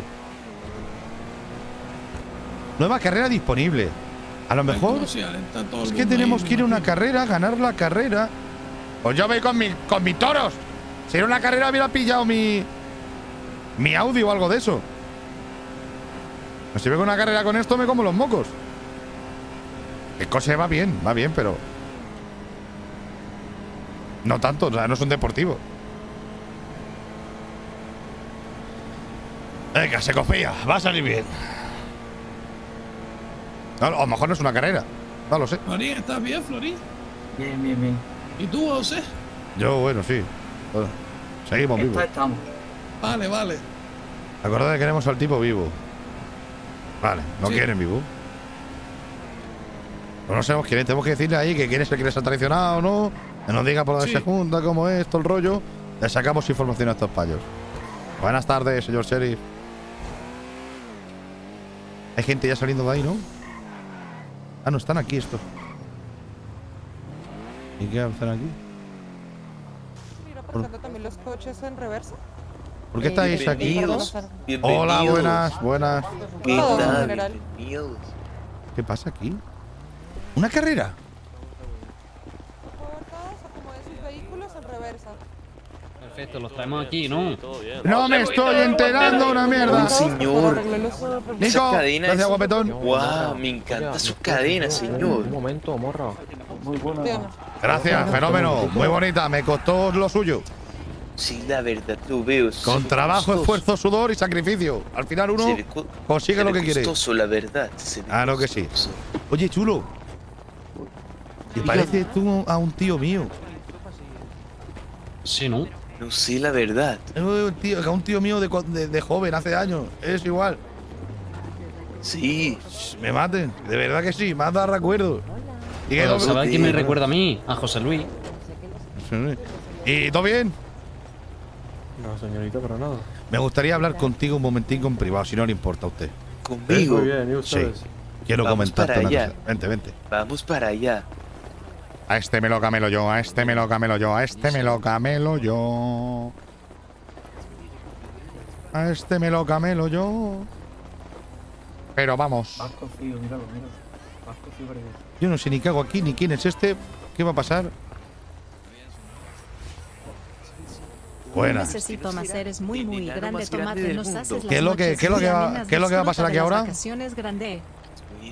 Nueva carrera disponible. A lo mejor es que tenemos que ir a una carrera, ganar la carrera. Pues yo voy con, mi, con mis toros. Si era una carrera hubiera pillado mi, mi audio o algo de eso. Pues si veo una carrera con esto me como los mocos. El coche va bien, va bien, pero... No tanto, o sea, no es un Venga, se confía, va a salir bien. No, a lo mejor no es una carrera, no lo sé. Florín, ¿estás bien, Florín? Bien, bien, bien. ¿Y tú, José? Yo, bueno, sí. Bueno, seguimos vivos. estamos. Vale, vale. Acordad que queremos al tipo vivo. Vale, no Sí. quieren vivo. Pues no sabemos quién es. Tenemos que decirle ahí que quién es el que les ha traicionado o no. Que nos diga por dónde Sí. se junta, cómo es, todo el rollo. Le sacamos información a estos payos. Buenas tardes, señor sheriff. Hay gente ya saliendo de ahí, ¿no? Ah, no, están aquí estos. ¿Y qué hacen aquí? ¿Por, también los coches en reversa? por qué estáis aquí? Bienvenidos. Hola, buenas, buenas. ¿Qué pasa aquí? ¿Una carrera? sus vehículos en reversa. Perfecto, los traemos aquí, ¿no? No me estoy enterando una mierda. Un señor. Nico, gracias, guapetón. Wow, me encanta su cadena, señor. Un momento, morro. Muy buena. Gracias, fenómeno. Muy bonita, me costó lo suyo. Sí, la verdad, lo veo. Con trabajo, esfuerzo, sudor y sacrificio. Al final uno consigue se lo que quiere. costoso, la verdad. Claro que sí. Oye, chulo. ¿Te parece tú a un tío mío? Sí, ¿no? No sé, la verdad. Eh, un tío- a un tío mío de, de- de joven, hace años. Es igual. Sí. Me maten. De verdad que sí. Me has dado recuerdos. Y que ¿Sabes quién me recuerda a mí? A José Luis. ¿Y todo bien? No, señorita, para nada. Me gustaría hablar contigo un momentico en privado, si no le importa a usted. ¿Conmigo? Muy bien, ¿y Sí. ustedes? Quiero Vamos comentarte para una cosa. Vente, vente. Vamos para allá. A este me lo camelo yo, a este me lo camelo yo, a este me lo camelo yo. A este me lo camelo yo. Pero vamos. Míralo, míralo. Yo no sé ni qué hago aquí, ni quién es este. ¿Qué va a pasar? Buenas. Necesito más, eres muy, muy grande, tomate, nos haces ¿Qué es lo que- qué es lo que va- qué es lo que va a pasar aquí ahora?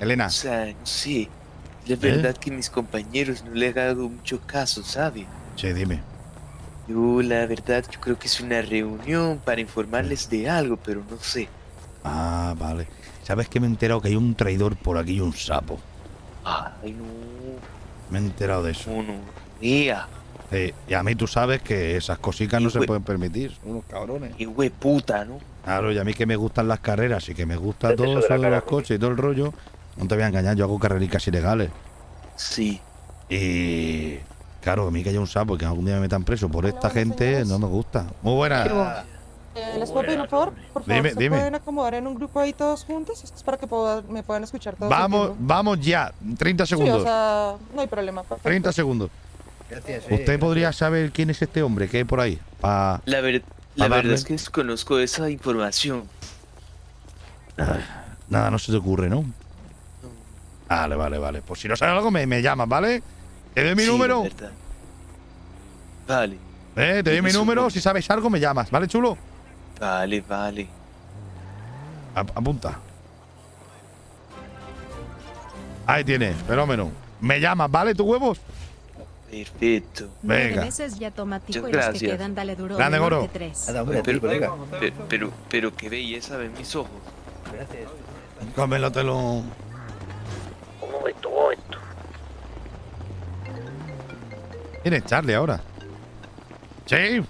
Elena. O no sé. ¿Eh? La verdad que mis compañeros no le han dado mucho caso, ¿sabe? Sí, dime. Yo, la verdad, yo creo que es una reunión para informarles de algo, pero no sé. Ah, vale. ¿Sabes que me he enterado que hay un traidor por aquí y un sapo? Ay, no. Me he enterado de eso. Uno. Ea. Sí, y a mí tú sabes que esas cositas no se pueden permitir. Son unos cabrones. Y güey, puta, ¿no? Claro, y a mí que me gustan las carreras y que me gusta todo eso de los coches y todo el rollo, no te voy a engañar, yo hago carrericas ilegales. Sí. Y claro, a mí que haya un sapo y que algún día me metan preso por esta gente no me gusta. Muy buena. Eh, ¿Les puedo pedir un favor? Por favor, Dime, ¿se dime. pueden acomodar en un grupo ahí todos juntos? Esto es para que pueda- me puedan escuchar todos. Vamos, vamos ya. 30 Sí, segundos. o sea, no hay problema. perfecto. 30 segundos. Gracias. ¿Usted podría saber quién es este hombre que hay por ahí? Pa... La, ver- la verdad es que desconozco esa información. Nada, no se te ocurre, ¿no? Vale, vale, vale. Pues si no sabes algo, me, me llamas, ¿vale? Te doy mi Sí, número. verdad. Vale, Eh, te doy mi número. Si sabes algo, me llamas. ¿Vale, chulo? vale, vale. Ap- apunta. Ahí tienes, fenómeno. Me llamas, ¿vale? ¿Tus huevos? Perfecto. Venga. ya que gracias. quedan dale duro. Grande, Goro. que Pero, colega. pe- pero, pero, qué belleza ven mis ojos. Gracias. Cómelotelo. Un momento, un momento. ¿Quién es Charlie ahora? Sí.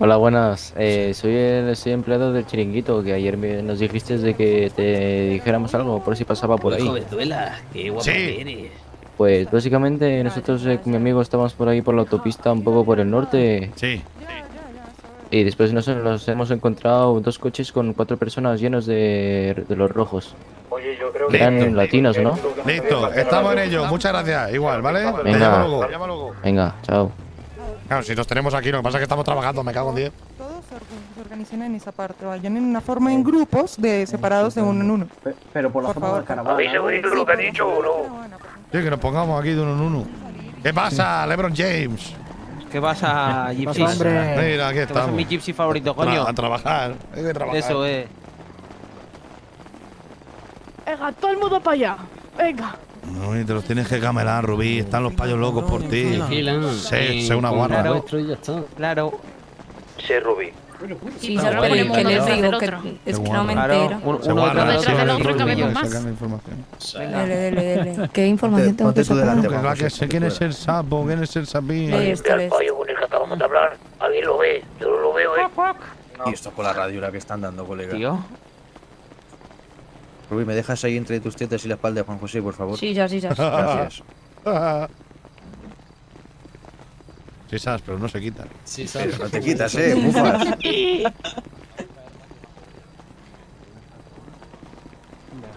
Hola, buenas. Eh, soy el soy empleado del chiringuito que ayer me- nos dijiste de que te dijéramos algo por si pasaba por ahí. Venezuela, qué guapo Sí. eres. Pues básicamente nosotros eh, con mi amigo estábamos por ahí por la autopista un poco por el norte Sí. y después nos, nos hemos encontrado dos coches con cuatro personas llenos de, de los rojos. Oye, yo creo que- Eran latinos, ¿no? Listo, estamos en ello. Muchas gracias. Igual, ¿vale? Te Venga. llamo luego. Venga, chao. Claro, si nos tenemos aquí, lo que pasa es que estamos trabajando, me cago en 10. Todos se orga- se organizan en esa parte, vayan en una forma en grupos de separados de uno en uno. Pero por la Por zona favor. del caravana. ¿Habéis oído lo que ha dicho o no? Sí, que nos pongamos aquí de uno en uno. ¿Qué pasa, LeBron James? ¿Qué pasa, Gypsy? hombre? Mira, aquí ¿Qué pasa, estamos. mi Gypsy favorito, Tra- coño? a trabajar. Hay que trabajar. Eso es. Venga, todo el mundo para allá. Venga. No, y te los tienes que camelar, Rubí. Están los payos locos por ti. Vigilan. Sé, sé una guarra. está. Claro. Sí, Rubí. Sí, No, ya lo vale, ponemos que les digo que es que no me. Claro, entero. uno guarda, detrás del otro. cabemos más. la información. Dele, dele, dele. ¿Qué información tengo Ponte que sacar? Que sé quién es el sapo, quién es el sapín. Eh, el es. con el que acabamos de hablar. ¿Alguien lo ve? Yo no lo veo, eh. Y esto por la radio la que están dando, colega. Tío. Rubí, ¿me dejas ahí entre tus tetas y la espalda de Juan José, por favor? Sí, ya, sí, ya. Gracias. Sí, sabes, pero no se quita. Sí, Pero sabes. no te quitas, eh, bufas.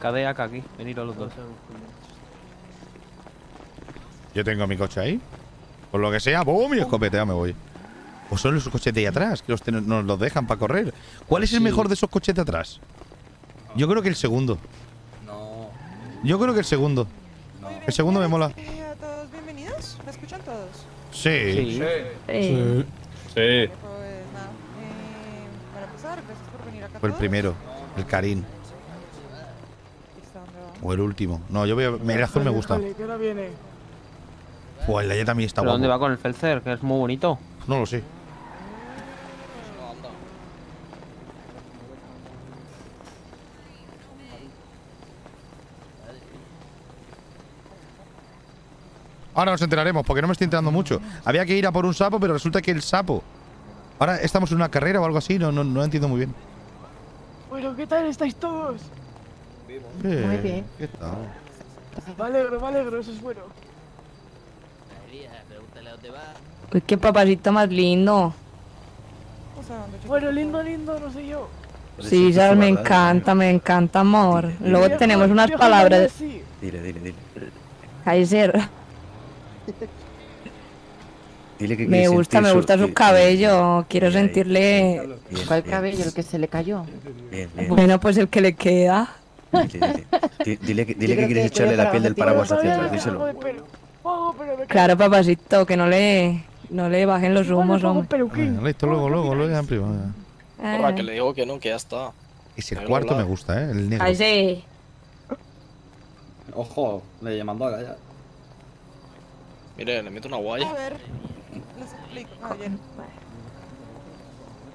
Cadea acá aquí. Veniros los dos. Yo tengo mi coche ahí. Por lo que sea, ¡boom! Y escopetea me voy. O son los coches de ahí atrás, que los ten- nos los dejan para correr. ¿Cuál es el Sí. mejor de esos coches de atrás? Yo creo que el segundo. No. Yo creo que el segundo. El segundo me mola. ¿A todos bienvenidos? ¿Me escuchan todos? Sí. Sí. Eh, Sí. Pues nada, eh, para empezar, gracias por venir acá Fue el primero, el Karim. O el último. No, yo voy a. El azul me gusta. ¿Qué hora viene? O el de allá también está ¿Pero dónde va con el Felcer? Que es muy bonito. No lo sé. Ahora nos enteraremos, porque no me estoy enterando mucho. Había que ir a por un sapo, pero resulta que el sapo. Ahora estamos en una carrera o algo así, no, no, no entiendo muy bien. Bueno, ¿qué tal estáis todos? Muy bien. ¿Qué tal? Me alegro, me alegro, eso es bueno. Uy, qué papacito más lindo. O sea, ¿dónde Bueno, lindo, lindo, no sé yo. Sí, ya me encanta, me encanta, amor. Luego tenemos unas palabras. Dile, dile, dile. Kaiser, Dile que me gusta, me gusta su que- cabello. Quiero Bien ahí. sentirle. Bien, ¿Cuál bien, cabello? El que se le cayó. Bien, bien. Bueno, pues el que le queda. Dile, dile. Di- Dile que, dile que quieres que echarle la piel del paraguas hacia atrás, díselo. Oh, Claro, papacito, que no le, no le bajen los humos, hombre. Venga, listo, luego, luego, luego ya en privado. ya. Porra, que le digo que no, que ya está. Ese Pero cuarto me gusta, ¿eh? El negro. Kaiser. Ojo, le mandó a callar. Mire, le meto una guaya. A ver, les explico. Ah, bien.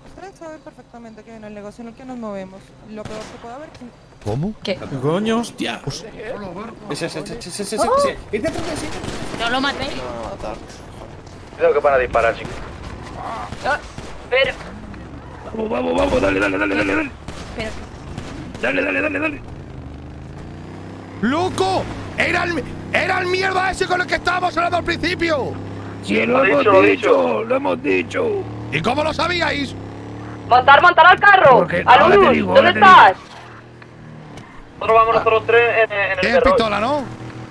Ustedes saben perfectamente que en el negocio en el que nos movemos, lo peor que puede haber ¿Cómo? ¿Qué? Coño, hostia. Ese, ese, ese, ese, ese, ese. No lo maté. Creo que van a disparar, chicos. Pero. Vamos, vamos, vamos, dale, dale, dale, dale, dale. Pero. Dale, dale, dale, dale. ¡Loco! ¡Era el, era el mierda ese con el que estábamos hablando al principio! Sí, lo, Lo hemos dicho, lo dicho, lo hemos dicho. ¿Y cómo lo sabíais? Montar, montar al carro. Alumnus, digo, ¿dónde estás? Nosotros vamos nosotros tres en, en el pistola, ¿no?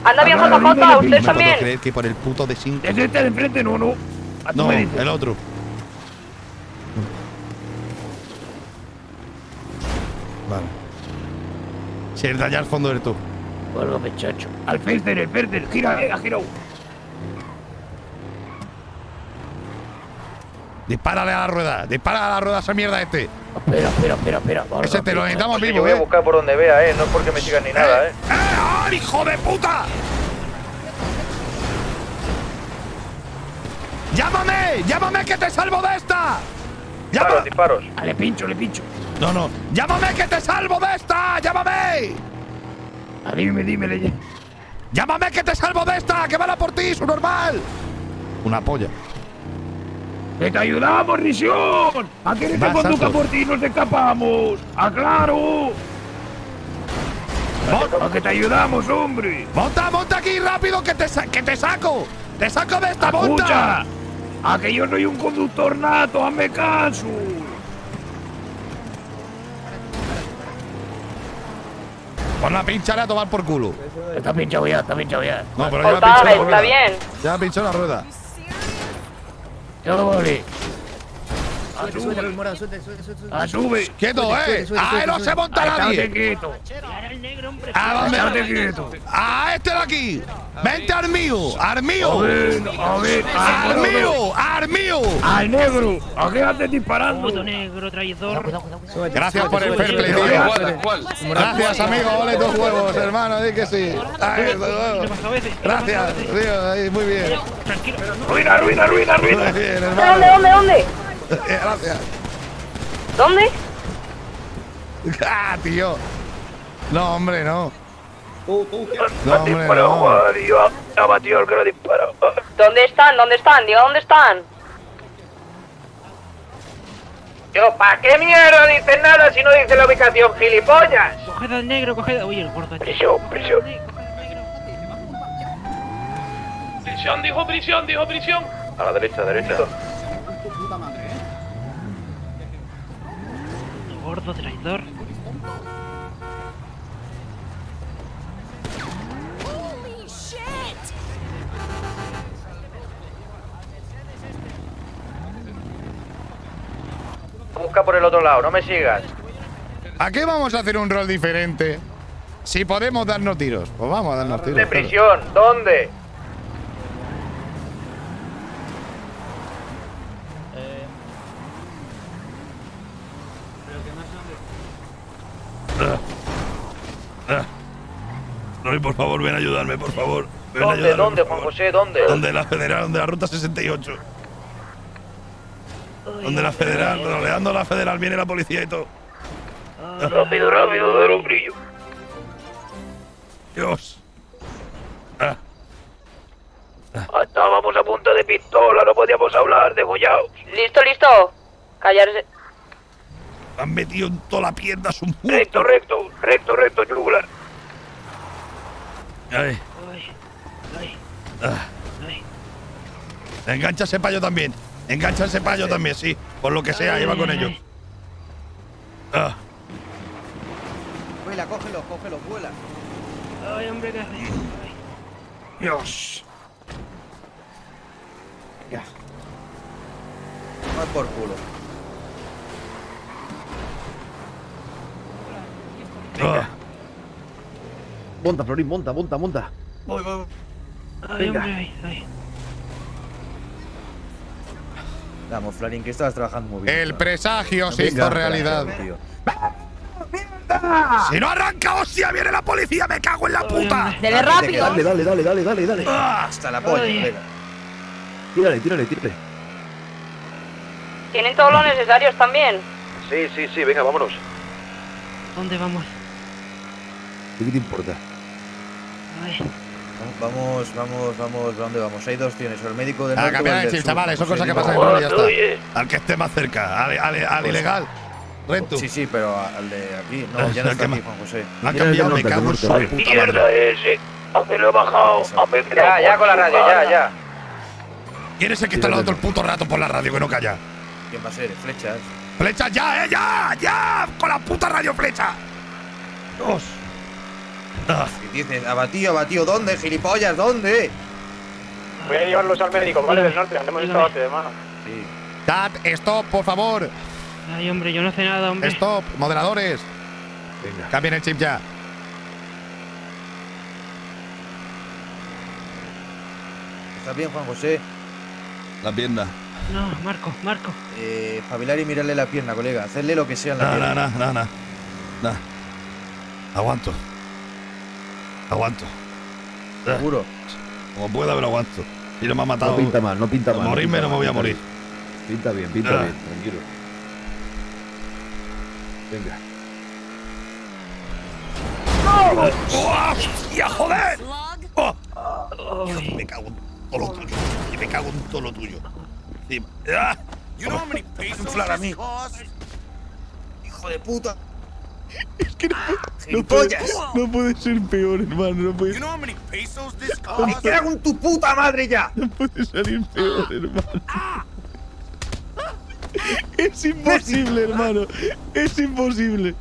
Anda bien, JJ, puedo también. creer que por el puto de 5. Es este de enfrente, no, no. No, el otro. Vale. De allá al fondo eres tú. Bueno, muchacho. Al Felder, el Felder. Gira, eh, ha girado. Dispárale a la rueda. Dispara a la rueda a esa mierda este. Espera, espera, espera, espera. Ese te lo necesitamos Yo vivo, voy a eh. buscar por donde vea, eh. No es porque me sigan ni nada, eh. ¡Ah, hijo de puta! ¡Llámame! ¡Llámame que te salvo de esta! ¡Llama! Disparos. Ah, le pincho, le pincho. No, no. ¡Llámame que te salvo de esta! ¡Llámame! Ah, dime, dime, le ¡Llámame que te salvo de esta! ¡Que van a por ti, su normal! Una polla. ¡Que te ayudamos, Risión! ¿A que Va, conduzca por ti y nos escapamos? ¡Aclaro! ¡A que te ayudamos, hombre! ¡Monta, monta aquí rápido que te, que te saco! ¡Te saco de esta monta! ¡Escucha! ¡A que yo soy un conductor nato! ¡Hazme caso! Pon la pincharé a tomar por culo. Está pinchado ya, está pinchado ya. No, pero ya Está- pinchó la está rueda. bien. Ya pinchó la rueda. Ya vale. Suelta, Morado. ¡Ah, sube! ¡Quieto, eh! ¡Ah, suelta, no se monta nadie! quieto. ¿A dónde? Quieto. ¡A este de aquí! ¡Vente al mío! ¡Al mío! ver, a ver, ¡Al mío! ¡Al mío! ¡Al negro! ¿A qué antes disparando? negro, traidor. Gracias por el fair play. Gracias, amigo. Ole tus huevos, hermano. Di que sí. Gracias, tío. Ahí, muy bien. ¡Ruina, ruina, ruina, Muy ruina! ¿Dónde, dónde, dónde? Gracias. ¿Dónde? Ah, tío. No, hombre, no. Tú, tú, No, hombre, no. Batido el que lo disparó. ¿Dónde están? ¿Dónde están? Diga, ¿dónde están? Yo, ¿para qué mierda dices nada si no dice la ubicación, gilipollas? Coged al negro, coged. Uy, el gordo. Prisión, prisión. Prisión, dijo prisión, dijo prisión. A la derecha, derecha. Gordo traidor. Busca por el otro lado, no me sigas. ¿A qué vamos a hacer un rol diferente? Si podemos darnos tiros. Pues vamos a darnos tiros. De claro. prisión, ¿dónde? Roy, por favor, ven a ayudarme, por favor. Ven a ¿Dónde, ayudarme, dónde, por Juan favor. José, dónde? Donde la federal, donde la ruta 68. Donde la federal, rodeando la federal, viene la policía y todo. Rápido, rápido, dar un brillo. Dios. Ah, Estábamos a punta de pistola, no podíamos hablar, degollados. ¿Listo, listo? Callarse. han metido en toda la pierna su Recto, recto, recto, recto, yugular. Ay. Ah. Engancha ese payo también. Engancha ese payo también, sí. Por lo que sea, lleva con ellos. Ah. Vuela, cógelo, cógelo, vuela. Ay, hombre, ¿qué haces? Dios. Más por culo. Ah. Monta, Florín, monta, monta, monta. Voy, voy. Ay, Venga. hombre, ay, ay. Vamos, Florín, que estabas trabajando muy bien. El presagio se Venga, hizo realidad. tío. Si no arranca, hostia, viene la policía, me cago en la puta. Dele rápido. Dale, dale, dale, dale, dale, dale. Ah. Hasta la polla, venga. Tírale, tírale, tírale. ¿Tienen todos los necesarios también? Sí, sí, sí, venga, vámonos. ¿Dónde vamos? ¿Qué te importa? Vamos, vamos, vamos, ¿dónde vamos? Hay dos opciones, o el médico del A norte o cambiar el chip, chavales, son cosas que pasan en rol y ya está. Al que esté más cerca, al, al- al Pues- ilegal. Rentu. Sí, sí, pero al de aquí. No, ya no está aquí, Juan José. Lo han cambiado, del me norte, cago en su puta Mierda madre. ese. Lo he bajado. Que Ya, ya con la radio, ya, ya. ¿Quién es el que está hablando todo el puto rato por la radio que no calla? ¿Quién va a ser? Flechas. ¡Flecha ya, eh! ¡Ya! ¡Ya! ¡Con la puta radio flecha! ¡Dos! Ah, Y dices, abatido, abatido, ¿dónde? Gilipollas, ¿dónde? Voy a llevarlos al médico, ¿vale? Del norte, andemos esta Dígame. base de mano. Sí. Cat, stop, por favor. Ay, hombre, yo no sé nada, hombre. Stop, moderadores. Venga. Cambien el chip ya. ¿Estás bien, Juan José? La pierna. No, Marco, Marco. Eh, espabilar y mirarle la pierna, colega. Hacerle lo que sea en la No, pierna. no, no, no, no. No. Aguanto. Aguanto. Seguro. Como pueda, pero aguanto. Si no me ha matado. No pinta mal, no pinta mal. morirme no me voy a morir. Pinta bien, pinta Ah. bien, tranquilo. Venga. ¡Hostia, joder! ¡Oh! Me cago en todo lo tuyo. Y me cago en todo lo tuyo. Encima. ¡Ah! inflar a mí. Hijo de puta. Es que no, no, puede, no puede ser peor, hermano. No puede, ¡Me cago en tu puta madre ya! no puede salir peor, hermano. Es imposible, hermano. Es imposible.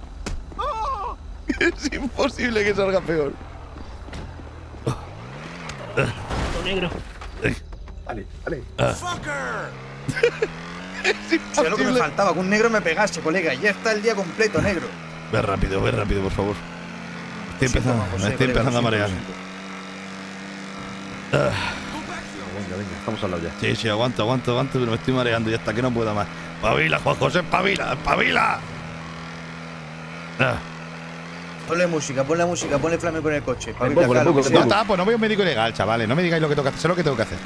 Es imposible que salga peor. Negro. Vale, vale. Ah. Es O sea, lo que me imposible. faltaba, que un negro me pegase, colega. Ya está el día completo, negro. Ve rápido, ve rápido, por favor. Estoy empezando, me estoy empezando a marear. Ah, Venga, venga, estamos al lado ya. sí, sí, aguanto, aguanto, aguanto, pero me estoy mareando y hasta que no pueda más. Pavila, Juan José, pavila, pavila. Ah, Ponle música, ponle música, ponle flamenco en el coche. Le claro, pongo. está, pues no voy a un médico legal, chavales. No me digáis lo que tengo que hacer, sé lo que tengo que hacer.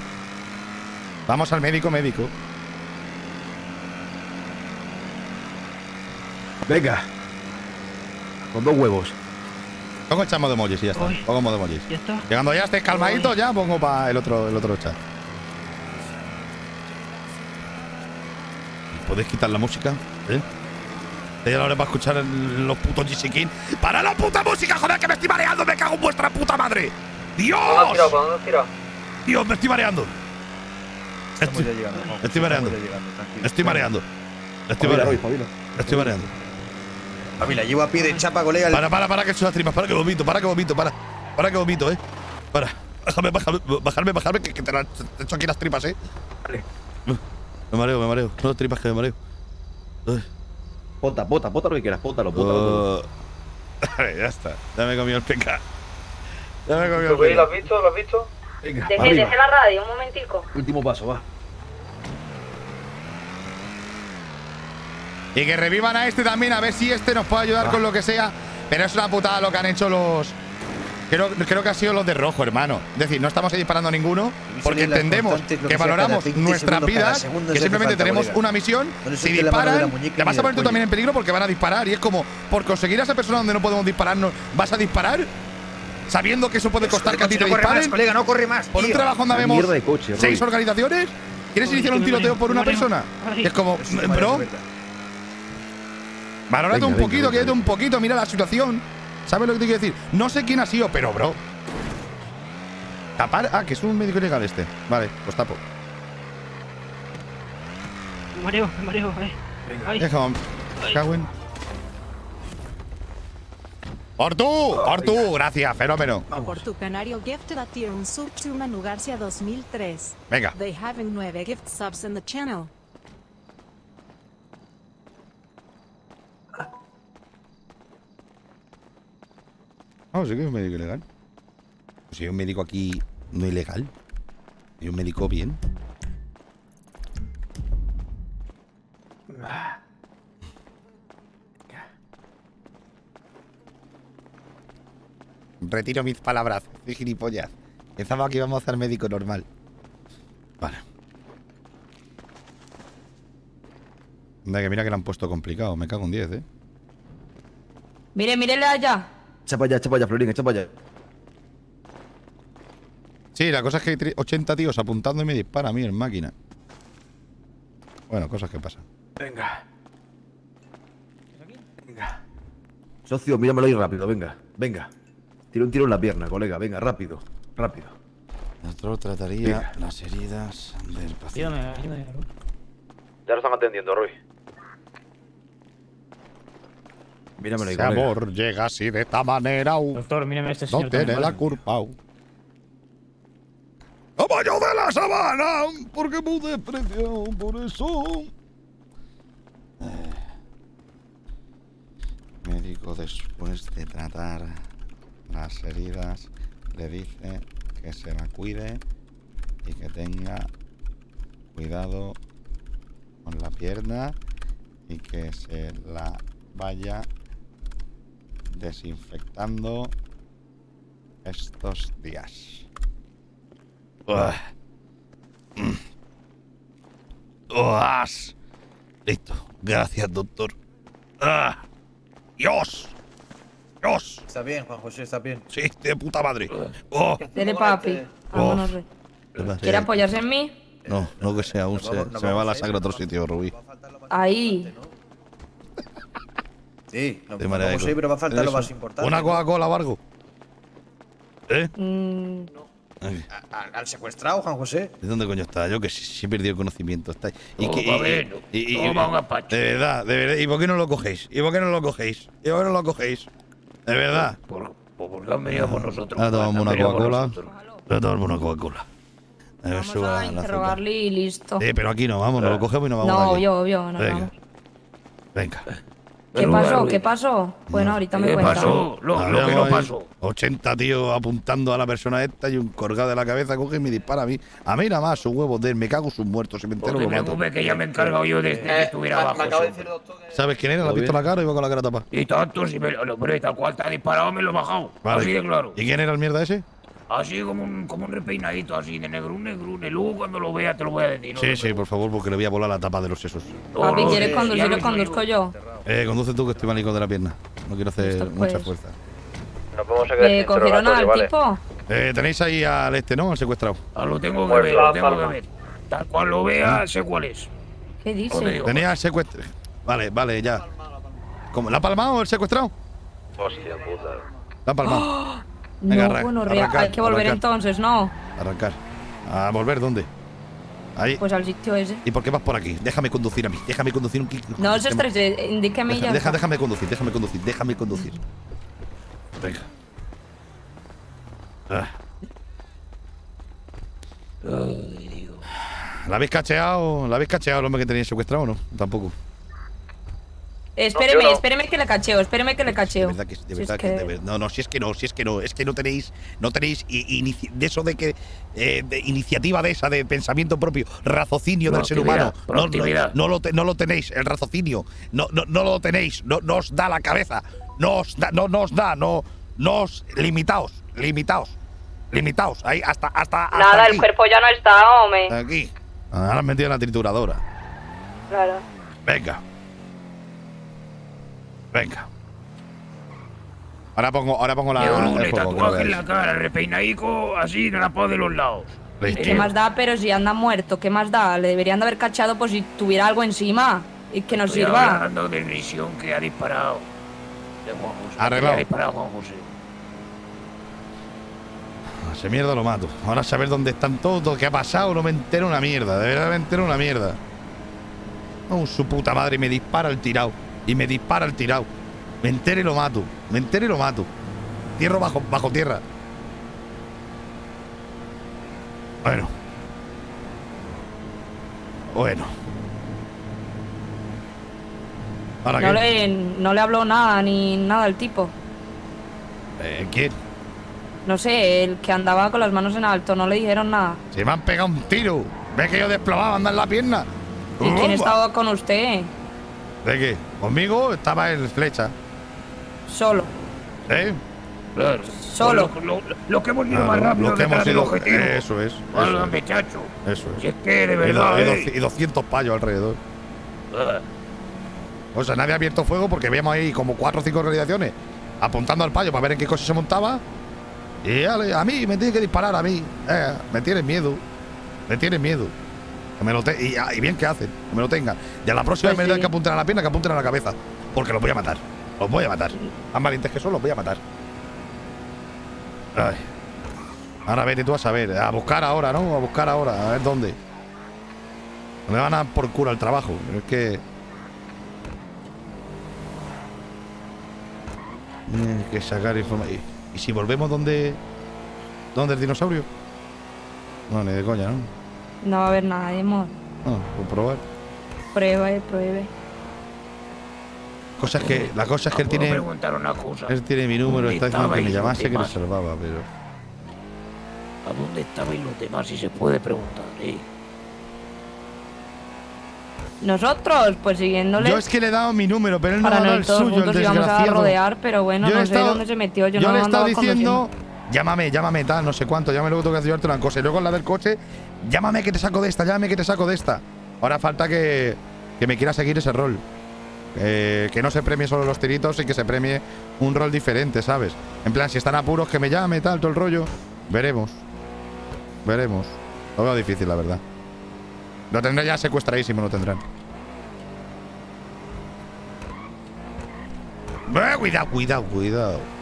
Vamos al médico, médico. Venga. Con dos huevos. Pongo el chamo de emojis y ya está. Uy. Pongo modo emojis. Ya está. Llegando ya estés calmadito, ya pongo para el otro, el otro chat. ¿Podéis quitar la música? ¿Eh? Ya la hora para escuchar el- los putos King. ¡Para la puta música, joder, que me estoy mareando! ¡Me cago en vuestra puta madre! ¡Dios! Dios, me estoy mareando. Estoy, llegando, estoy mareando. llegando, estoy mareando. Estoy mareando. Estoy mareando. Pabila, llevo a pie de chapa, colega. Para, para, para, que he hecho las tripas. Para que vomito, para que vomito, para. Para que vomito, eh. Para. Bájame, bájame, bajarme, bajarme, que, que te, la- te he hecho aquí las tripas, eh. Vale. Me mareo, me mareo. No tripas que me mareo. Uy. Pota, pota, pota lo que quieras, pótalo, pótalo. Uh. Ya está. Ya me he comido el peca. Ya me he comido el ¿Lo peca. has visto? ¿Lo has visto? Venga, deje la radio un momentico. Último paso, va. Y que revivan a este también, a ver si este nos puede ayudar Ah. con lo que sea. Pero es una putada lo que han hecho los. Creo, creo que ha sido los de rojo, hermano. Es decir, no estamos ahí disparando a ninguno, porque entendemos que valoramos 20 nuestras vidas, que simplemente tenemos una misión. Si disparan, muñeca te vas a poner tú también en peligro porque van a disparar. Y es como, por conseguir a esa persona donde no podemos dispararnos, ¿vas a disparar? Sabiendo que eso puede costar que a ti te no corre más, disparen. colega, no corre más. Por un trabajo donde vemos seis organizaciones. ¿Quieres iniciar un tiroteo por una persona? Es como, bro. Valórate Venga, un venga, poquito, venga, quédate un venga. poquito, mira la situación. ¿Sabes lo que te quiero decir? No sé quién ha sido, pero bro. Tapar. Ah, que es un médico legal este. Vale, pues tapo. Me mareo, me mareo. Ay. Ay. Es como. cago en- ¡Por tú! ¡Por tú! Gracias, fenómeno. Por tu canario gift a tier un sub to Manu Garcia 2003. Venga. They have nueve gift subs in the channel. Ah, sí que es un médico ilegal. Pues si hay un médico aquí no ilegal. Hay un médico bien. Retiro mis palabras. Soy gilipollas. Pensaba que íbamos a hacer médico normal. Vale. Anda, que mira que le han puesto complicado. Me cago en 10, ¿eh? Mire, mírele allá. Echa para allá, echa para allá, Florín, echa para allá. Sí, la cosa es que hay tre- 80 tíos apuntando y me dispara a mí en máquina. Bueno, cosas que pasan. Venga. Venga. Socio, míramelo ahí rápido, venga. Venga. Tira un tiro en la pierna, colega. Venga, rápido. Rápido. Nosotros trataría las heridas del paciente. Ya lo están atendiendo, Roy. Míramelo amor llega así de esta manera. uh, Doctor, mírame este señor. no tiene la ¿vale? culpa. uh. ¡Caballo de la sabana! Porque me desprecio por eso. Eh. Médico después de tratar las heridas le dice que se la cuide y que tenga cuidado en la pierna y que se la vaya desinfectando estos días. Listo. Gracias, doctor. Ah. ¡Dios! ¡Dios! Está bien, Juan José, está bien. Sí, de puta madre. Oh. Dele, papi. Vámonos, Rey. ¿Quiere apoyarse en mí? No, no que sea aún. Se, se me va la sangre a otro sitio, Rubí. Ahí. Sí, no, De no manera vamos de- a ir, pero va a faltar lo más importante. Una Coca-Cola, Vargo. ¿Eh? Mm, Ay, ¿Al, al secuestrado, Juan José? ¿De dónde coño está? Yo que sí, sí he perdido el conocimiento. Está ahí. Y Toma, que- y- bueno, y- y- toma y- un apache. De verdad, de verdad. ¿Y por qué no lo cogéis? ¿Y por qué no lo cogéis? ¿Y por qué no lo cogéis? De verdad. Por, por, porque han venido por nosotros. Ahora tomamos una por Coca-Cola. Ahora tomamos una Coca-Cola. A ver, vamos a interrogarle y listo. Sí, pero aquí no, vamos, nos lo cogemos y nos vamos. No, obvio, obvio, nos Venga. vamos. Venga. ¿Qué pasó? ¿Qué pasó? Bueno, ahorita me ¿Qué cuentas. pasó? Lo, lo que no pasó. 80 tíos apuntando a la persona esta y un colgado de la cabeza coge y me dispara a mí. A mí nada más, sus huevos de él. Me cago sus muertos. Si me No entero te lo mato. preocupes que ya me he encargado yo desde que estuviera me- me abajo. acaba de eso. decir doctor que- ¿Sabes quién era? ¿Le has visto la cara iba con la cara tapada? Y tanto, si me lo hombre, tal cual te ha disparado, me lo he bajado. Vale. Así de claro. ¿Y quién era el mierda ese? Así como un, como un repeinadito, así de negro, un negro. Y luego cuando lo vea te lo voy a decir. ¿no? Sí, sí, por favor, porque le voy a volar la tapa de los sesos. Papi, no, ¿quieres conducir o conduzco yo? Eh, conduce tú que estoy malicón de la pierna. No quiero hacer mucha pues. fuerza. Nos vamos a ¿Me cogieron al tipo? Eh, tenéis ahí al este, ¿no? Al secuestrado. Ah, lo tengo que ver, lo tengo que ver. Tal cual lo vea, sé cuál es. ¿Qué No te dice? Tenéis al secuestrado. Vale, vale, ya. ¿Cómo? ¿La ha palmado el secuestrado? Hostia puta. La ha palmado. Venga, No, bueno, arrancar, hay que volver arrancar. entonces, ¿no? Arrancar. ¿A volver dónde? Ahí. Pues al sitio ese. ¿Y por qué vas por aquí? Déjame conducir a mí. Déjame conducir un. No se estrese, indíqueme y Deja, ya. deja- déjame conducir, déjame conducir, déjame conducir. Venga. Ah. ¿La habéis cacheado? ¿La habéis cacheado el hombre que tenéis secuestrado o no? Tampoco. Espéreme, No, espéreme que le cacheo, espéreme que le cacheo. De verdad que, de Si es verdad que, que- de ver- no, no, si es que no, si es que no, es que no tenéis, no tenéis inici- de eso de que, eh, de iniciativa de esa, de pensamiento propio, raciocinio del ser humano. No, no, proactividad. no lo, te- no lo tenéis, el raciocinio, no, no, no lo tenéis, no, no os da la cabeza, no os da, no, no os da, no, no os limitaos, limitaos, limitaos, ahí hasta, hasta, hasta Nada, aquí, el cuerpo ya no está, hombre. aquí. Ahora has metido en la trituradora. Claro. Venga. Venga. Ahora pongo, ahora pongo la, Yo lo tatuaje en la cara, repeinadico, así, rapado de los lados. Listo. ¿Qué más da? Pero si anda muerto, ¿qué más da? Le deberían de haber cachado por si tuviera algo encima y que nos Estoy sirva. hablando de misión que ha disparado. De Juan José. Arreglado. Que ha disparado Juan José. Ese mierda lo mato. Ahora saber dónde están todos, qué ha pasado, no me entero una mierda. De verdad me entero una mierda. Oh, su puta madre, me dispara el tirado. Y me dispara el tirado. Me entere y lo mato. Me entere y lo mato. Tierra bajo, bajo tierra. Bueno. Bueno. ¿Ahora No qué? le, no le habló nada ni nada al tipo. Eh, ¿Quién? No sé, el que andaba con las manos en alto, no le dijeron nada. Se me han pegado un tiro. ¿Ves que yo desplomaba andar en la pierna? ¿Y quién estaba con usted? ¿De qué? Conmigo estaba el flecha. Solo. ¿Eh? Claro. Solo. Lo, lo- lo que hemos ido Claro, más rápido lo que hemos ido- objetivo. Eso es. Eso es. muchacho. Eso es. Si es que de Y do- verdad. y, eh. doci- y 200 payos alrededor. Ah, O sea, nadie ha abierto fuego porque veíamos ahí como cuatro o cinco organizaciones apuntando al payo para ver en qué cosa se montaba. Y ale, a mí me tiene que disparar, a mí. Eh, me tienen miedo. Me tienen miedo. Que me lo te- y, y bien que hacen, que me lo tengan. Y a la próxima Pues vez me sí. que apunten a la pierna, que apunten a la cabeza. Porque los voy a matar. Los voy a matar. Más valientes que son, los voy a matar. Ay. Ahora vete tú a saber. A buscar ahora, ¿no? A buscar ahora. A ver dónde. Me van a dar por culo al trabajo. Pero es que. Tienes que sacar información. ¿Y, y si volvemos donde. ¿Dónde el dinosaurio? No, ni de coña, ¿no? No va a haber nada, amor. No, por probar. Prueba y pruebe. Cosas que. La cosa es que él ¿puedo tiene. preguntar una cosa? Él tiene mi número, ¿Dónde está diciendo que me llamase que demás? salvaba, pero. ¿A dónde estabais los demás? Si se puede preguntar, ¿eh? Nosotros, pues siguiéndole. Yo es que le he dado mi número, pero él no ha dado el suyo, el juntos y vamos a desgraciado. rodear, pero bueno, Yo no sé estado- dónde se metió. Yo, Yo no le he lo estado diciendo, llámame, llámame, tal, no sé cuánto, llámame luego tengo que ayudarte una cosa. Y luego la del coche, llámame que te saco de esta, llámame que te saco de esta. Ahora falta que, que me quiera seguir ese rol. Eh, que no se premie solo los tiritos y que se premie un rol diferente, ¿sabes? En plan, si están apuros, que me llame, tal, todo el rollo. Veremos. Veremos. Lo veo difícil, la verdad. Lo tendré ya secuestradísimo, lo tendrán. Eh, cuidado, cuidado, cuidado.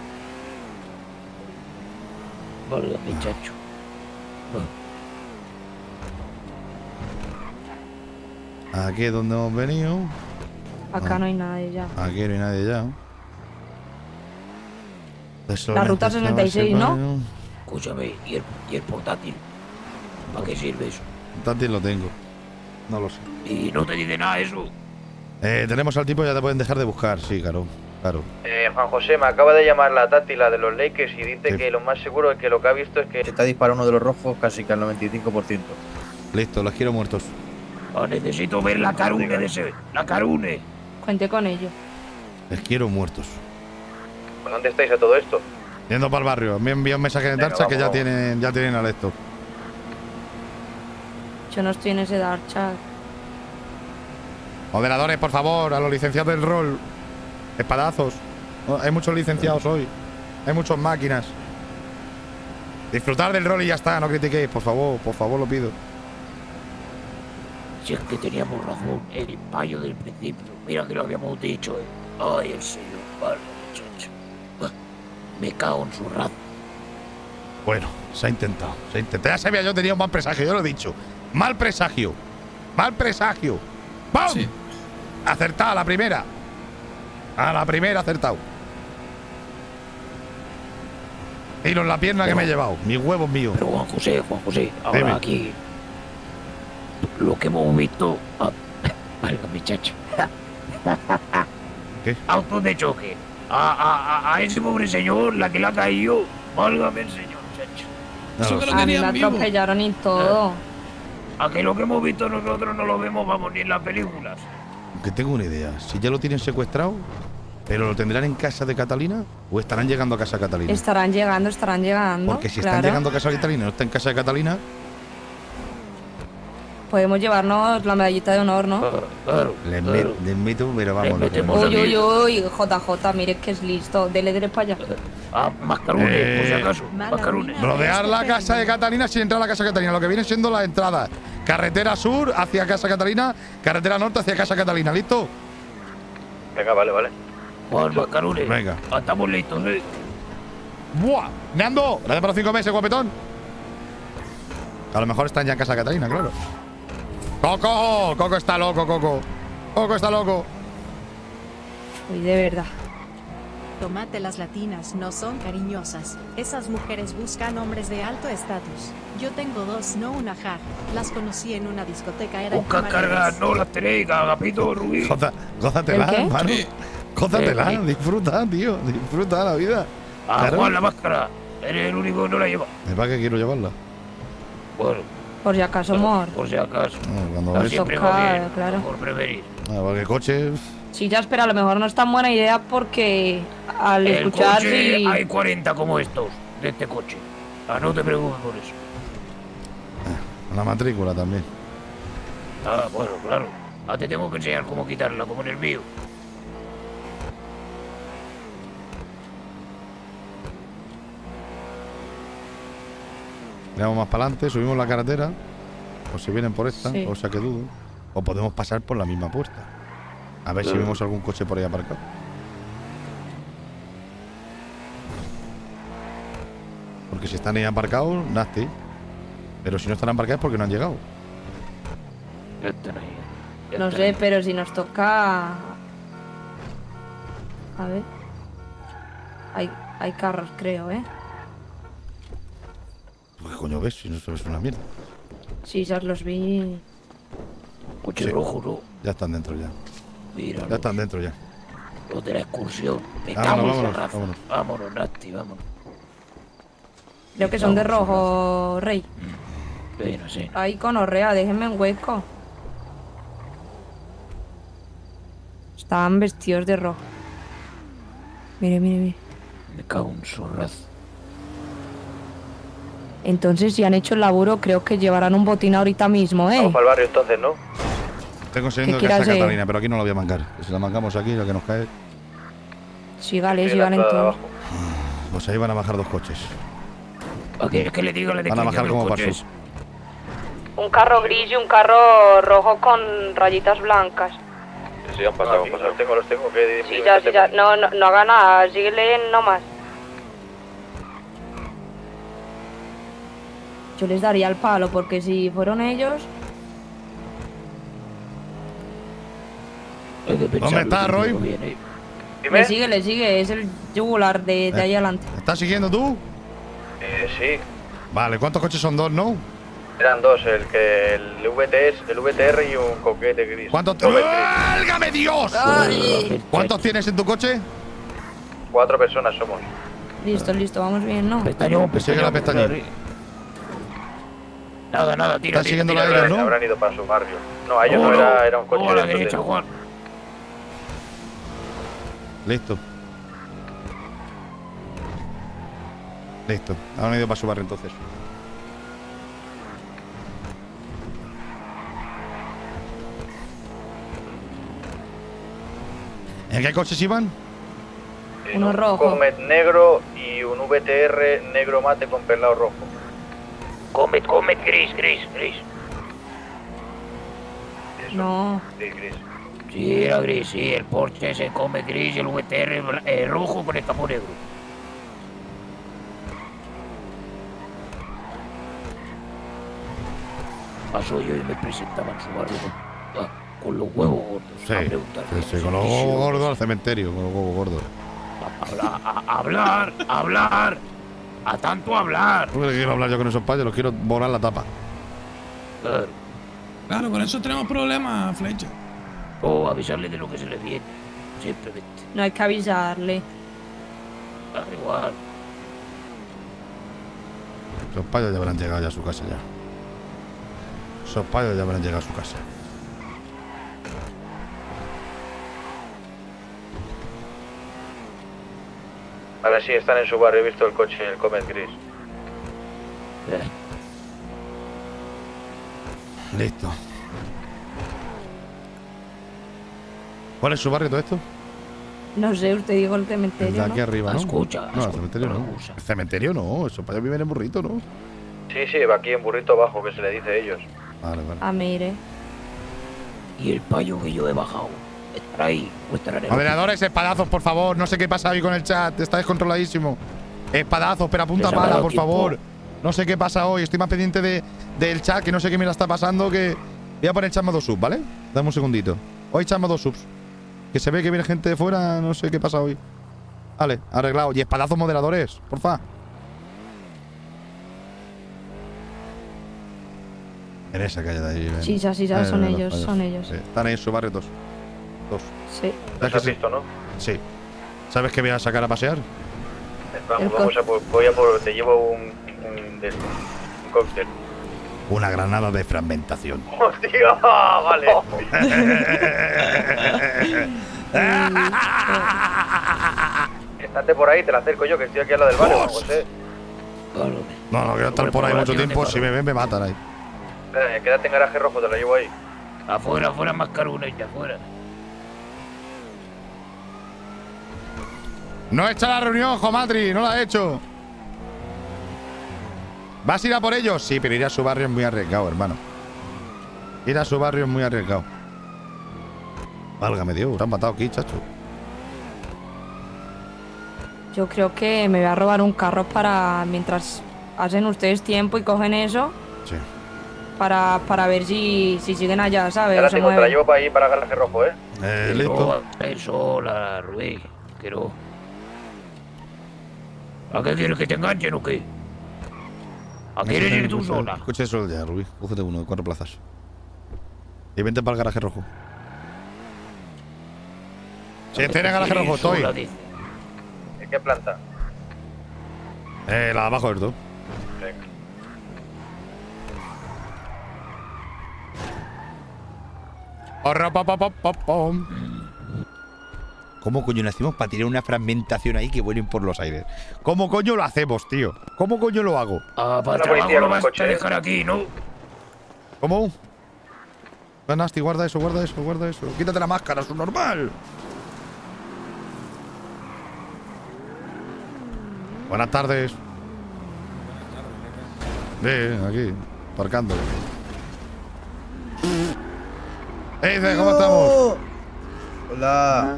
Valga, muchacho. Aquí es donde hemos venido. Acá no hay nadie ya. Aquí no hay nadie ya. La ruta 66, ¿no? Escúchame, ¿y el, y el portátil? ¿Para qué sirve eso? Táctil lo tengo. No lo sé. ¿Y no te dice nada eso? Eh, tenemos al tipo, ya te pueden dejar de buscar, sí, claro. Claro. Eh, Juan José, me acaba de llamar la Tati, la de los Lakers, y dice Sí. que lo más seguro es que lo que ha visto es que... Se está disparando uno de los rojos casi que al 95%. Listo, los quiero muertos. Oh, necesito ver la carune de ese. La carune. Cuente con ello. Les quiero muertos. ¿Dónde estáis a todo esto? Yendo para el barrio. Me envió un mensaje de Darcha que ya tienen, ya tienen al esto. Yo no estoy en ese dark chat. Moderadores, por favor, a los licenciados del rol. Espadazos. Hay muchos licenciados hoy. Hay muchas máquinas. Disfrutar del rol y ya está, no critiquéis, por favor, por favor, lo pido. Si es que teníamos razón, el payo del principio. Mira que lo habíamos dicho, eh. Ay, el señor, vale, muchacho. Ah, Me cago en su raza. Bueno, se ha intentado, se ha intentado. Ya sabía yo, tenía un mal presagio, yo lo he dicho. Mal presagio. Mal presagio. ¡Pum! Acertado a la primera. A la primera acertado. Tiro en la pierna que me he llevado. Mis huevos míos. Pero Juan José, Juan José, ahora Dime. aquí. Lo que hemos visto. Ah, valga, muchacho. ¿Qué? Autos de choque. A, a, a, a ese pobre señor, la que le ha caído. Válgame el señor, muchacho. Eso que lo A mí vivo. atropellaron y todo. A que lo que hemos visto nosotros no lo vemos, vamos, ni en las películas. Que tengo una idea. Si ya lo tienen secuestrado, ¿pero lo tendrán en casa de Catalina o estarán llegando a casa de Catalina? Estarán llegando, estarán llegando. Porque si están claro. llegando a casa de Catalina y no está en casa de Catalina, Podemos llevarnos la medallita de honor, ¿no? les, met- les meto, pero vamos. que- Uy, uy, uy, JJ, mire que es listo. Dele, dele para allá. Ah, mascarones, por si Eh, acaso. Mascarones. Rodear la casa de Catalina sin entrar a la casa de Catalina, lo que viene siendo la entrada. Carretera sur hacia casa Catalina, carretera norte hacia casa Catalina, ¿listo? Venga, vale, vale. Juan, mascarones. Venga. Estamos listos, eh. ¡Buah! ¡Neando! Gracias por los cinco meses, guapetón. A lo mejor están ya en casa de Catalina, claro. ¡Coco! Coco está loco, Coco. Coco está loco. Uy, de verdad. Tomate las latinas no son cariñosas. Esas mujeres buscan hombres de alto estatus. Yo tengo dos, no una ja. Las conocí en una discoteca. Eran Busca cargas, no las tenéis, agapito, Rubí. Goza- gózatela, hermano. Gózatela, Eh, disfruta, tío. Disfruta la vida. Ah, Claro. Juan, la máscara. Eres el único que no la lleva. ¿Es para qué quiero llevarla? Bueno, Por si acaso, amor. por si acaso. Ah, cuando ves- siempre va bien, claro. por prevenir. Ah, porque el coche. Sí, ya espera, a lo mejor no es tan buena idea porque al El escuchar coche hay 40 como estos, de este coche. Ah, no te preocupes por eso. La matrícula también. Ah, bueno, claro. Ah, te tengo que enseñar cómo quitarla, como en el mío. Miramos más para adelante, subimos la carretera. O si vienen por esta, Sí. o sea que dudo. O podemos pasar por la misma puerta. A ver si vemos algún coche por ahí aparcado. Porque si están ahí aparcados, nasty. Pero si no están aparcados es porque no han llegado. No sé, pero si nos toca... A ver. Hay, hay carros, creo, ¿eh? ¿Qué coño ves? Si no se ves una mierda. Sí, ya los vi. Coche Sí. rojo, ¿no? Ya están dentro ya. Mira, Ya están dentro ya. los de la excursión. Me Vámonos, cago en su vámonos, raza. vámonos. Vámonos, Nasti, vámonos. Creo que son de rojo, Rey. Sí, no sé. Ahí con Orrea, déjenme un hueco. Estaban vestidos de rojo. Mire, mire, mire. Me cago en su raza. Entonces, si han hecho el laburo, creo que llevarán un botín ahorita mismo, ¿eh? Vamos para el barrio entonces, ¿no? Estoy consiguiendo ¿Qué Casa quieras, eh? Catalina, pero aquí no la voy a mancar. Si la mancamos aquí, lo que nos cae. Sí, sigan entrada de entonces. Pues ahí van a bajar dos coches. ¿A qué que le digo la de Van a que bajar como coches? Un carro gris y un carro rojo con rayitas blancas. Sí, han pasado, han pasado. Los tengo, los tengo. que Sí, ya, sí, ya. No, no, no haga nada, síguele nomás. Yo les daría el palo, porque si fueron ellos. Hay que ¿Dónde está, Roy? eh. Le sigue, le sigue, es el yugular de, Eh. de ahí adelante. ¿Me estás siguiendo tú? Eh, sí, Vale, ¿cuántos coches son dos, no? eran dos. El que el VTS, el VTR y un coquete gris. ¿Cuántos. ¡Válgame Dios! ¿Cuántos tienes en tu coche? Cuatro personas somos. Listo, listo, vamos bien, ¿no? Pestañón, sigue la pestañón. pestañita. Nada, nada, tira, Estás siguiendo tira. la ellos, ¿no? Habrán ido para su barrio. No, a ellos no Oh, era, era un coche. a la de estos de- derecha, Juan. Listo. Listo. Han ido para su barrio entonces. ¿En qué coches iban? en Uno un rojo. Comet negro y un VTR negro mate con pelado rojo. Comet, comet, gris, gris, gris. No. Sí, gris. Sí, era gris, sí. El Porsche ese comet gris y el VTR eh, rojo con el capó negro. Pasó yo y me presentaba en su barrio con, ah, con los huevos gordos. Sí, sí, sí, con los huevos gordos al cementerio, con los huevos gordos. Habla- a- hablar, hablar. A tanto hablar. ¿Tú crees que quiero hablar yo con esos payos? Los quiero volar la tapa. Claro. Claro, con eso tenemos problemas, Flecha. O avisarle de lo que se le viene. Simplemente. No hay que avisarle. Da igual. Esos payos ya habrán llegado ya a su casa ya. Esos payos ya habrán llegado a su casa. A ver si están en su barrio. He visto el coche, el Comet gris. Listo. ¿Cuál es su barrio todo esto? No sé, usted dijo el El de cementerio, aquí ¿no? arriba, ¿no? Escucha, No, el cementerio no. El cementerio no. Esos payos viven en burrito, ¿no? Sí, sí, va aquí en burrito abajo, que se le dice a ellos. Vale, vale. Ah, mire. Y el payo que yo he bajado. Estará ahí o estará en Moderadores, espadazos, por favor. No sé qué pasa hoy con el chat. Está descontroladísimo. Espadazos, pero a punta Les ha pala, por tiempo. favor. No sé qué pasa hoy. Estoy más pendiente de, del chat, que no sé qué me la está pasando. Que voy a poner echamos dos subs, ¿vale? Dame un segundito. Hoy echamos dos subs. Que se ve que viene gente de fuera. No sé qué pasa hoy. Vale, arreglado. Y espadazos moderadores, porfa. En esa calle de ahí. ven. Sí, ya, sí, ya, Eh, son los ellos, son ellos. Sí, Están ahí en su barrio dos. Dos. Sí. ¿Sabes ¿Los que has sí? visto, no? Sí. ¿Sabes que voy a sacar a pasear? Vamos, vamos a por, voy a por, te llevo un, un, estos, un cóctel. Una granada de fragmentación. ¡Hostia! Vale. Estate por ahí, te la acerco yo, que estoy aquí al lado del barrio, José. No, no quiero estar por ahí mucho tiempo. Si me ven, me matan ahí. Espera, Quédate en garaje rojo, te la llevo ahí. Afuera, afuera, y afuera. No he hecho la reunión, Jomatri. No la he hecho. ¿Vas a ir a por ellos? Sí, pero ir a su barrio es muy arriesgado, hermano. Ir a su barrio es muy arriesgado. Válgame Dios, te han matado aquí, chacho. Yo creo que me voy a robar un carro para mientras hacen ustedes tiempo y cogen eso. Sí. Para, para ver si, si siguen allá, ¿sabes? Ya la Se tengo, te la llevo para ahí, para garaje rojo, ¿eh? Eh, listo. Eso, la Rubí. Quiero. ¿A qué quieres que te enganchen o qué? ¿A quieres ir tú sola? Escucha eso ya, Rubí. Cógete uno de cuatro plazas. Y vente para el garaje rojo. Sí, estoy en el garaje rojo, estoy. ¿En qué planta? Eh, la de abajo del todo. Venga. Orra, pa, pa, pa, pa, pom. ¿Cómo coño lo hacemos para tirar una fragmentación ahí que vuelen por los aires? ¿Cómo coño lo hacemos, tío? ¿Cómo coño lo hago? Ah, para policía lo vas coche, a ¿eh? dejar aquí, ¿no? ¿Cómo? Nasty, guarda eso, guarda eso, guarda eso. Quítate la máscara, es un normal. Buenas tardes. Sí, aquí, aparcando. ¡Eh, Dice, ¿cómo estamos? Hola.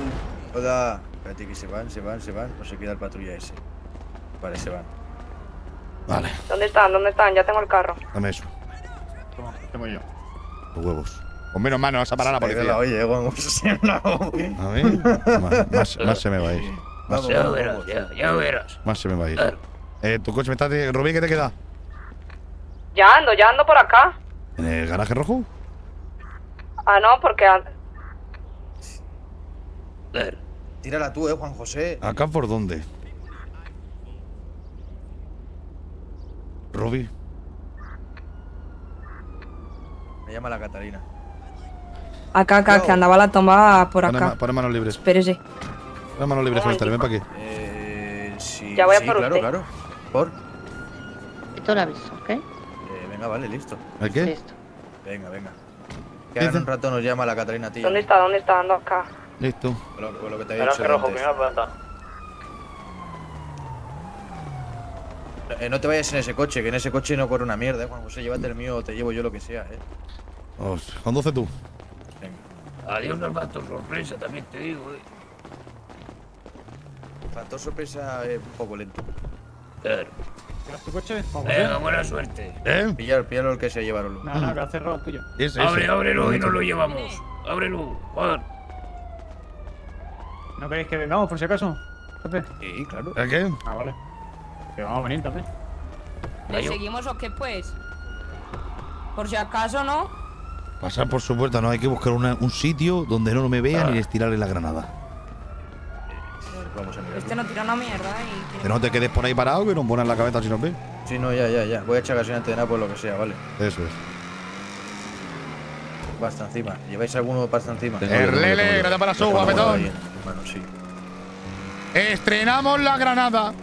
Hola. Espérate que se van, se van, se van. No se queda el patrulla ese. Vale, se van. Vale, ¿Dónde están? ¿Dónde están? Ya tengo el carro. dame eso. Tengo yo. Los huevos. Con menos manos vas a parar a la policía. Oye, Juan. A ver. Más, más, más se me va a ir. Más, Ya verás, ya, ya verás. más se me va a ir. Eh, tu coche me está. de- Rubí, ¿qué te queda? Ya ando, ya ando por acá. ¿En el garaje rojo? Ah, no, porque... Tírala tú, eh, Juan José. ¿Acá por dónde? Rubí. Me llama la Catalina. Acá, acá, que andaba la tomba por acá. pon manos libres. Espérese. Pon manos libres, suéltale, ven para aquí. Eh, sí, Ya voy a sí, por claro, usted. claro. ¿Por? Esto lo aviso, ¿ok? Eh, venga, vale, listo. ¿El qué? Listo. Venga, venga. Que ahora en un rato nos llama la Catalina ti. ¿Dónde está? ¿Dónde está? Ando acá. Listo. Con lo, que te había dicho rojo, antes. primera planta. Eh, no te vayas en ese coche, que en ese coche no corre una mierda, eh, Juan José. Llévate el mío o te llevo yo lo que sea, eh. Conduce tú. Adiós, nos va sorpresa, también te digo, eh. Factor sorpresa eh, un poco lento. Claro. ¿Llevas tu coche? Vamos, Venga, ¿eh? buena suerte. ¿Eh? Pillar, píllalo el que se llevaron. No, no, que ha cerrado el tuyo. Ese, Abre, ábrelo y nos lo llevamos. Ábrelo, Juan. ¿No queréis que vengamos, por si acaso? Jefe. Sí, claro. ¿El qué? Ah, vale. Que vamos a venir también. ¿Le seguimos o qué, pues? Por si acaso, ¿no? Pasar por su puerta, no hay que buscar una- un sitio donde no me vean y estirarle la granada. Vamos a mirar. Este no tira una mierda y... Que no te quedes por ahí parado, que nos ponen la cabeza si nos ven. Sí, no, ya, ya, ya. Voy a echar gasolina antes de nada por lo que sea, vale. Eso es. Basta encima. ¿Lleváis alguno de pasta encima? Tengo yo, tengo yo, tengo Bueno, sí. Estrenamos la granada.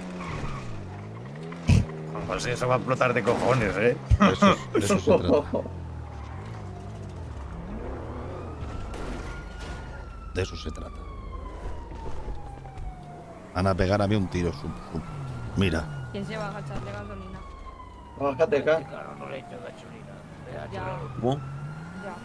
José, eso va a explotar de cojones, eh. Eso, eso se trata. De eso se trata. Van a pegar a mí un tiro. su- su- Mira. ¿Quién se va a agachar de gasolina? Bájate acá. Claro, no le echo gasolina. Deja, Ya. claro. ¿Cómo? Ya.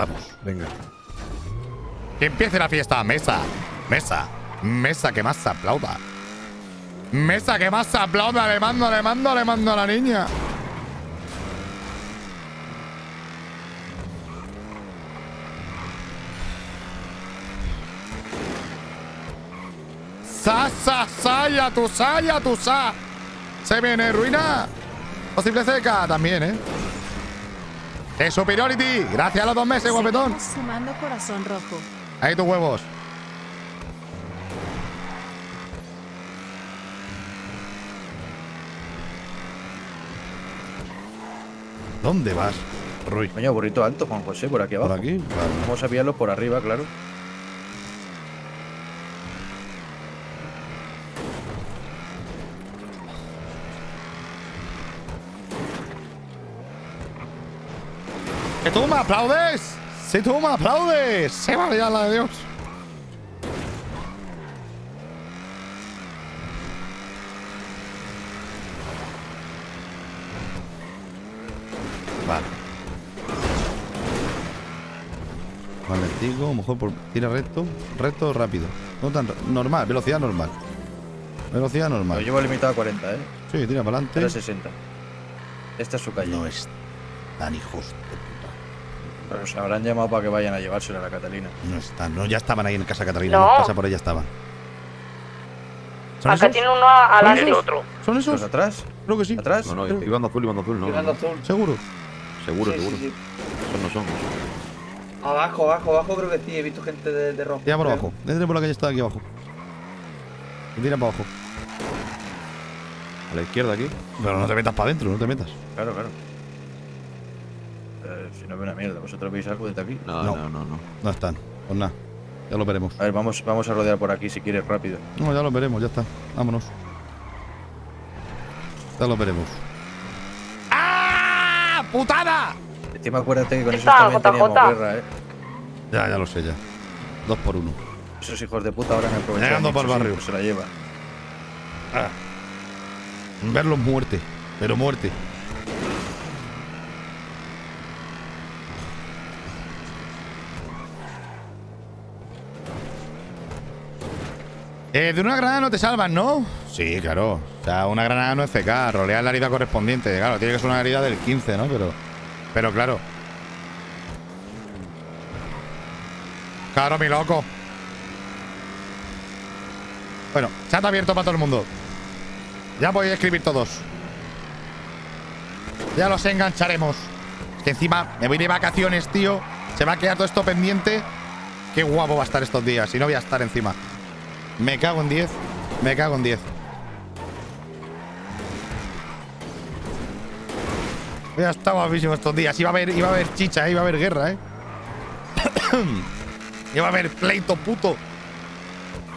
Vamos, venga. Que empiece la fiesta. Mesa. Mesa. Mesa que más se aplauda. Mesa que más se aplauda. Le mando, le mando, le mando a la niña. Sa, sa, sa, ya tu sa, ya tu sa. Se viene ruina. Posible seca también, ¿eh? De Superiority. Gracias a los dos meses, guapetón. Sumando corazón rojo. Ahí tus huevos. ¿Dónde vas, Rui? Coño, burrito alto, Juan José, por aquí abajo. ¿Por aquí? Vale. Vamos a pillarlos por arriba, claro. ¡Que tú me aplaudes! ¡Si tú me aplaudes! ¡Se va ya la de Dios! Vale. Vale, digo, mejor por tira recto, recto rápido. No tan normal, velocidad normal. Velocidad Lo normal. llevo limitado a 40, ¿eh? Sí, tira para adelante. 360. Esta es su calle. No es tan hijos de Pero se habrán llamado para que vayan a llevársela a la Catalina. No están, no, ya estaban ahí en casa Catarina. No. Pasa por ahí, ya estaban. ¿Son Acá esos? tiene uno a- ¿Son adelante. esos? ¿Son ¿Los esos? atrás? Creo que sí. ¿Atrás? No, no, Iván azul, Iván azul, no. no. azul. ¿Seguro? Seguro, Sí, seguro. sí. Son no son. no son. Abajo, abajo, abajo creo que sí. He visto gente de, de rojo. Tira por creo. abajo. Entra por la calle está aquí abajo. Tira para abajo. A la izquierda aquí. Pero no te metas para adentro, no te metas. Claro, claro. No ve una mierda, ¿vosotros veis algo desde aquí? No, no, no, no. No están. Pues nada. Ya lo veremos. A ver, vamos, vamos a rodear por aquí si quieres rápido. No, ya lo veremos, ya está. Vámonos. Ya lo veremos. ¡Ah! ¡Putada! Encima acuérdate que con esos Está, también teníamos guerra, ¿eh? Ya, ya lo sé, ya. Dos por uno. Esos hijos de puta ahora me aprovechan. Llegando por el eso sí, barrio. pues se la llevan. Ah. Verlos muerte. Pero muerte. Eh, de una granada no te salvan, ¿no? Sí, claro. O sea, una granada no es CK, rolear la herida correspondiente. Claro, tiene que ser una herida del 15, ¿no? Pero, pero claro. Claro, mi loco. Bueno, chat abierto para todo el mundo. Ya voy a escribir todos. Ya los engancharemos. Es que encima me voy de vacaciones, tío. Se va a quedar todo esto pendiente. Qué guapo va a estar estos días. Y no voy a estar encima. Me cago en 10. Me cago en 10. Voy a estar guapísimo estos días. Iba a haber, iba a haber chicha, eh, iba a haber guerra, eh. iba a haber pleito puto.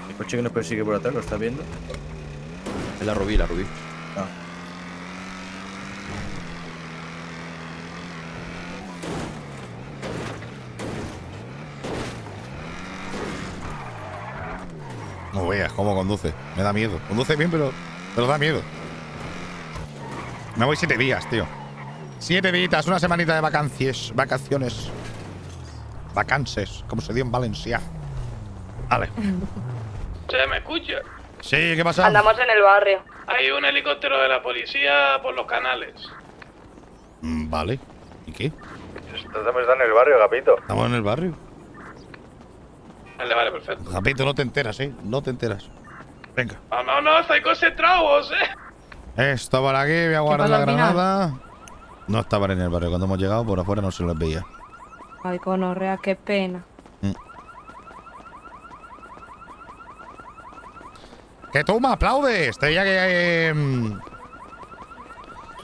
El coche que nos persigue por atrás, ¿lo estás viendo? Es la rubí, la rubí. Cómo conduce. Me da miedo. Conduce bien, pero, pero da miedo. Me voy siete días, tío. Siete días, una semanita de vacancias. Vacaciones. Vacances, como se dio en Valencia. Vale. ¿Se me escucha? Sí, ¿qué pasa? Andamos en el barrio. Hay un helicóptero de la policía por los canales. Mm, Vale. ¿Y qué? Estamos en el barrio, Gapito. Estamos en el barrio. Vale, vale, perfecto. Japito, no te enteras, ¿eh? No te enteras. Venga. No, no, no, estáis concentrados, eh. Esto por aquí, voy a guardar la final? granada. No estaban en el barrio. Cuando hemos llegado, por afuera no se los veía. Ay, conorrea, qué pena. ¡Que tú me aplaudes! Te veía que. eh, mm,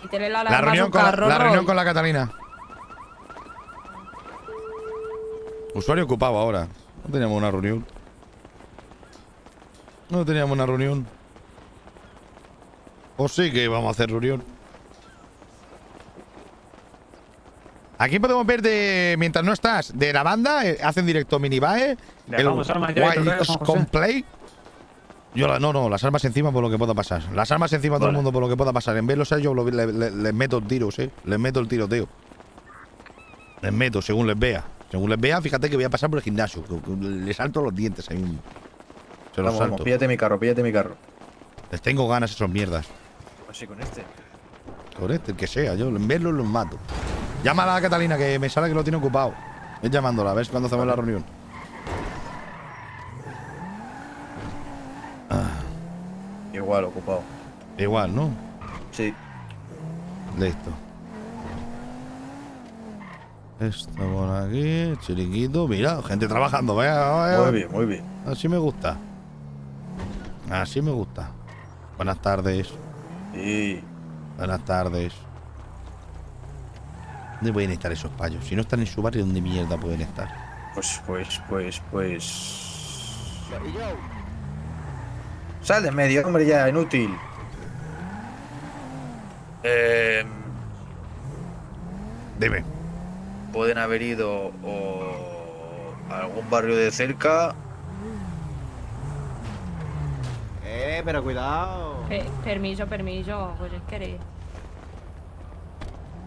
Quítele la la reunión, con la, carro, la reunión con la Catalina. Usuario ocupado ahora. No teníamos una reunión. No teníamos una reunión. O sí que vamos a hacer reunión. Aquí podemos ver de. Mientras no estás, de la banda, eh, hacen directo minibae. El armas ya Wild. Complay. Yo la, no, no, las armas encima por lo que pueda pasar. Las armas encima todo el Vale. mundo por lo que pueda pasar. En vez de los le- le- les meto tiros, eh. Les meto el tiroteo. Les meto según les vea. Según les vea, fíjate que voy a pasar por el gimnasio. Le salto los dientes ahí mismo. Se los Vamos, vamos, salto. píllate mi carro, píllate mi carro. Les tengo ganas a esos mierdas. Así con este. Con este, el que sea. Yo en verlos los mato. Llámala a Catalina, que me sale que lo tiene ocupado. Es llamándola, a ver cuándo hacemos la reunión. Igual, ocupado. Igual, ¿no? Sí. Listo. Esto por aquí, chiringuito. Mira, gente trabajando. Vaya, vaya. Muy bien, muy bien. Así me gusta. Así me gusta. Buenas tardes. Sí. Buenas tardes. ¿Dónde pueden estar esos payos? Si no están en su barrio, ¿dónde mierda pueden estar? Pues, pues, pues, pues. Sal de medio, hombre, ya, inútil. Eh, Dime. Pueden haber ido o a algún barrio de cerca. Eh, pero cuidado. Pe- permiso, permiso, pues es querer.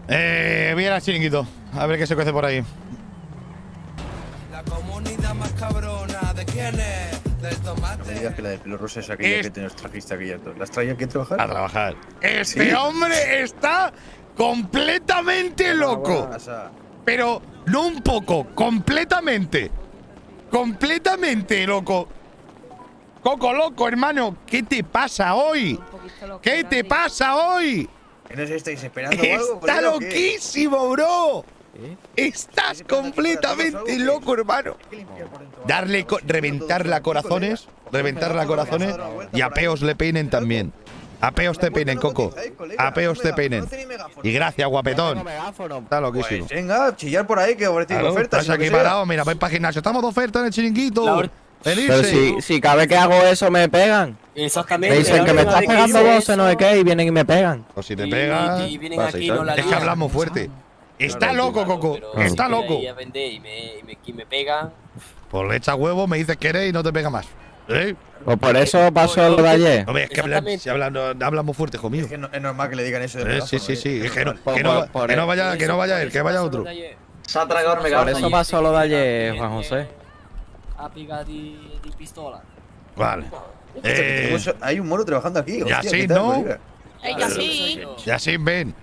Eh, voy a chiringuito. A ver qué se cuece por ahí. La comunidad más cabrona, ¿de quién es? Del No me digas que la de pelo rosa es aquella Es- que aquella. ¿Las traía aquí a trabajar? A trabajar. Este Sí. hombre está completamente loco. Pero no un poco, completamente. Completamente loco. Coco loco, hermano. ¿Qué te pasa hoy? ¿Qué te pasa hoy? ¿Qué nos estáis esperando algo? Está loquísimo, bro. ¿Eh? Estás completamente loco, hermano. Darle, co- reventarla a corazones, reventarla a corazones y a peos le peinen también. Apeos te peinen, Coco. Apeos te peinen. Y gracias, guapetón. Está loquísimo. Pues venga, chillar por ahí que Claro, ofertas. estás aquí parado, mira, vais para gimnasio. Estamos de oferta en el chiringuito. Pero si, si cada vez que hago eso me pegan. Exactamente. Me dicen que me estás pegando vos, no sé qué, y vienen y me pegan. O si te pegan. y vienen aquí, no la Es que hablamos fuerte. Está loco, Coco. Está loco. ahí a vender y me, y me, y me pegan. Pues le echa huevo, me dices que eres y no te pega más. ¿Eh? Pues por eso pasó lo de ayer. Hombre, es que hablan, si hablan, no- hablamos fuerte, hijo mío. Es que no- es normal que le digan eso de Eh, sí, sí, sí. Es que no, Por- que no, que no vaya, que no vaya él, que vaya otro. Se ha tragado el Por eso pasó lo de ayer, Juan José. A picar de, de pistola. Vale. Que Eh, hay un moro trabajando aquí. ya sí, ¿qué tal, ¿no? que sí. Ya sí, ven.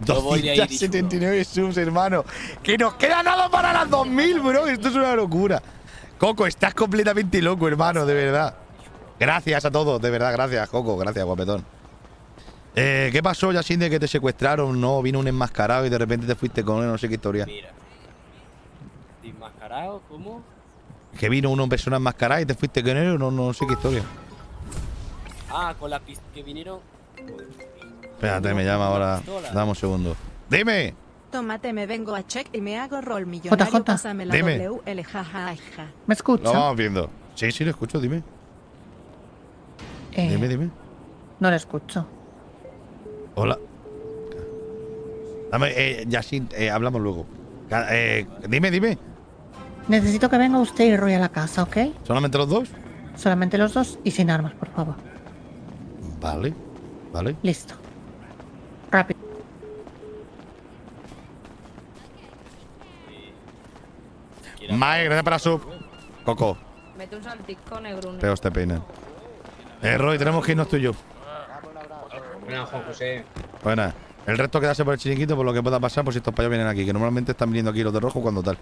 Yo voy de ahí, 279 subs, hermano. Que nos queda nada para las 2000, bro. Esto es una locura. Coco, estás completamente loco, hermano, de verdad. Gracias a todos, de verdad, gracias, Coco. Gracias, guapetón. Eh, ¿Qué pasó, Yasin, de que te secuestraron? No, vino un enmascarado y de repente te fuiste con él, no sé qué historia. Mira. ¿Desmascarado? ¿Cómo? Que vino una persona enmascarada y te fuiste con él, no, no sé qué historia. Ah, con la pist que vinieron. Espérate, me llama ahora. Dame un segundo. Dime. Tomate, me vengo a check y me hago rol millonario. JJ. Pásame la Dime. WL, jajaja. ¿Me escucha? Lo vamos viendo. Sí, sí, lo escucho, dime. Eh, Dime, dime. No lo escucho. Hola. Dame, eh, Yasin, eh, hablamos luego. Eh, dime, dime. Necesito que venga usted y Roy a la casa, ¿ok? ¿Solamente los dos? Solamente los dos y sin armas, por favor. Vale. Vale. Listo. Rápido. Mae, gracias para sub. Coco, Mete un saltico negro. peos te peinan. Eh, Roy, tenemos que irnos tú y yo. Buenas, Juan José. Buena. El resto quedarse por el chiringuito por lo que pueda pasar por si estos payos vienen aquí, que normalmente están viniendo aquí los de rojo cuando tal.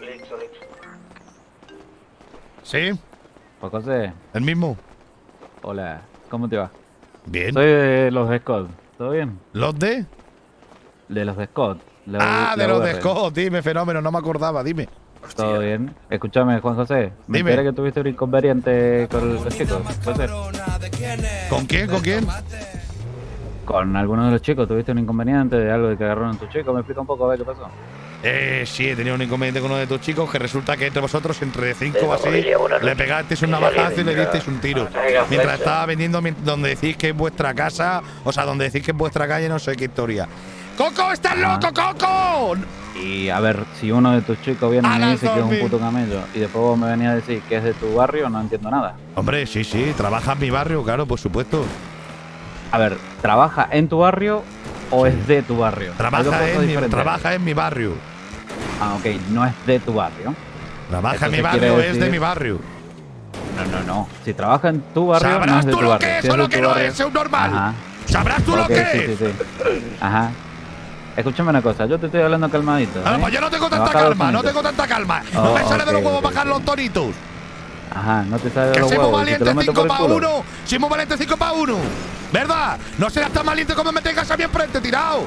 Listo, listo. ¿Sí? Pues José, ¿El mismo? hola, ¿cómo te va? Bien. Soy de los de Scott, ¿todo bien? ¿Los de? De los de Scott. Ah, de los de. Scott, dime, fenómeno, no me acordaba, dime. Todo bien. Escúchame, Juan José. Me Dime. enteré que tuviste un inconveniente con los chicos. ¿Puede ser? ¿Con quién? ¿Con quién? Con alguno de los chicos tuviste un inconveniente de algo de que agarraron a tu chico. Me explica un poco a ver qué pasó. Eh, sí, he tenido un inconveniente con uno de tus chicos que resulta que entre vosotros, entre cinco o así, le pegasteis un navajazo y le disteis un tiro. Mientras estaba vendiendo donde decís que es vuestra casa, o sea, donde decís que es vuestra calle, no sé qué historia. ¡Coco, estás loco, Coco! Y a ver, si uno de tus chicos viene A y me dice que es un 2000. puto camello y después vos me venís a decir que es de tu barrio, no entiendo nada. Hombre, sí, sí, trabaja en mi barrio, claro, por supuesto. A ver, ¿trabaja en tu barrio o es de tu barrio? Trabaja en, mi, trabaja en mi barrio. Ah, ok, no es de tu barrio. Trabaja en mi barrio, es de mi barrio. No, no, no. Si trabaja en tu barrio, no Sabrás es de tú tu lo barrio. que es Si o de lo que no barrio- es, un normal. Ajá. Sabrás tú lo que sí, es. sí, sí. Ajá. Escúchame una cosa, yo te estoy hablando calmadito. Ah, ¿eh? pues yo no tengo tanta calma, no tengo tanta calma. no Oh, me sale de los huevos ok, bajar los tonitos. Ajá, no te sale de Que los soy muy huevos. Si te valiente lo meto 5 por el para culo. 1. Soy muy valiente 5 para 1. ¿Verdad? No serás tan valiente como me tengas a mi enfrente, tirado.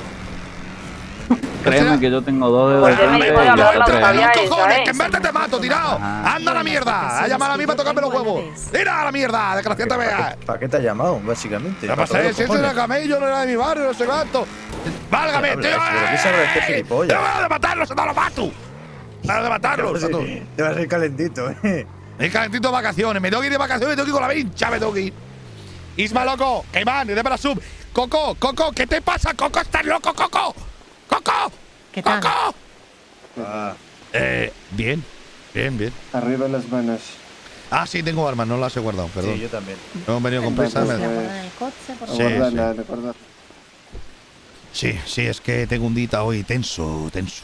Créeme que yo tengo dos dedos de frente a y hasta que tres. sabía ¡Los eso, cojones! ¿eh? ¡Que en vez te mato, tirado! Ajá. ¡Anda a la mierda! ¡Ha llamado a mí para tocarme los huevos! ¡Tira a la mierda! ¡Desgraciado te vea! ¿Para qué te ha llamado, básicamente? ¿Qué Para pasa? tocar Si ese era camello, no era de mi barrio, no sé cuánto. ¡Válgame, ¿Qué tío! qué sabrá este ¡Eh! gilipollas? ¡Te voy a matarlos, no los mato! ¡Te voy a matarlos! Te vas a ir calentito, eh. Me calentito de vacaciones, me tengo que ir de vacaciones, me tengo que ir con la vincha, me tengo que ir. Isma, loco, Caimán, de para sub. Coco, Coco, ¿qué te pasa? Coco, estás loco, Coco. Coco, ¿Qué tal? Coco. Ah, Eh, bien, bien, bien. Arriba las manos. Ah, sí, tengo armas, no las he guardado, perdón. sí, yo también. Hemos venido con prisa. Me- Sí, sí. Sí, sí, es que tengo un dita hoy tenso, tenso,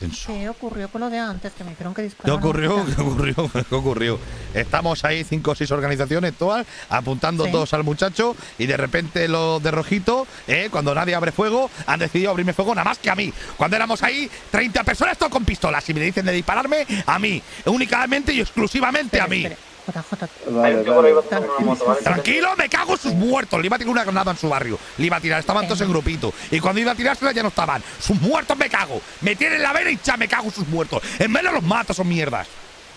tenso. ¿Qué ocurrió con lo de antes? Que me dijeron que ¿Qué dispararon. ocurrió? ¿Qué ocurrió? ¿Qué ocurrió? Estamos ahí cinco o seis organizaciones todas apuntando Sí. todos al muchacho y de repente los de rojito, eh, cuando nadie abre fuego, han decidido abrirme fuego nada más que a mí. Cuando éramos ahí 30 personas todos con pistolas y me dicen de dispararme a mí, únicamente y exclusivamente a mí. JJ. Vale, vale. Tranquilo, me cago en sus muertos. Le iba a tirar una granada en su barrio. Le iba a tirar, estaban todos en grupito. Y cuando iba a tirársela ya no estaban. Sus muertos me cago. Me tienen la vena y ya me cago en sus muertos. En menos los mato, son mierdas.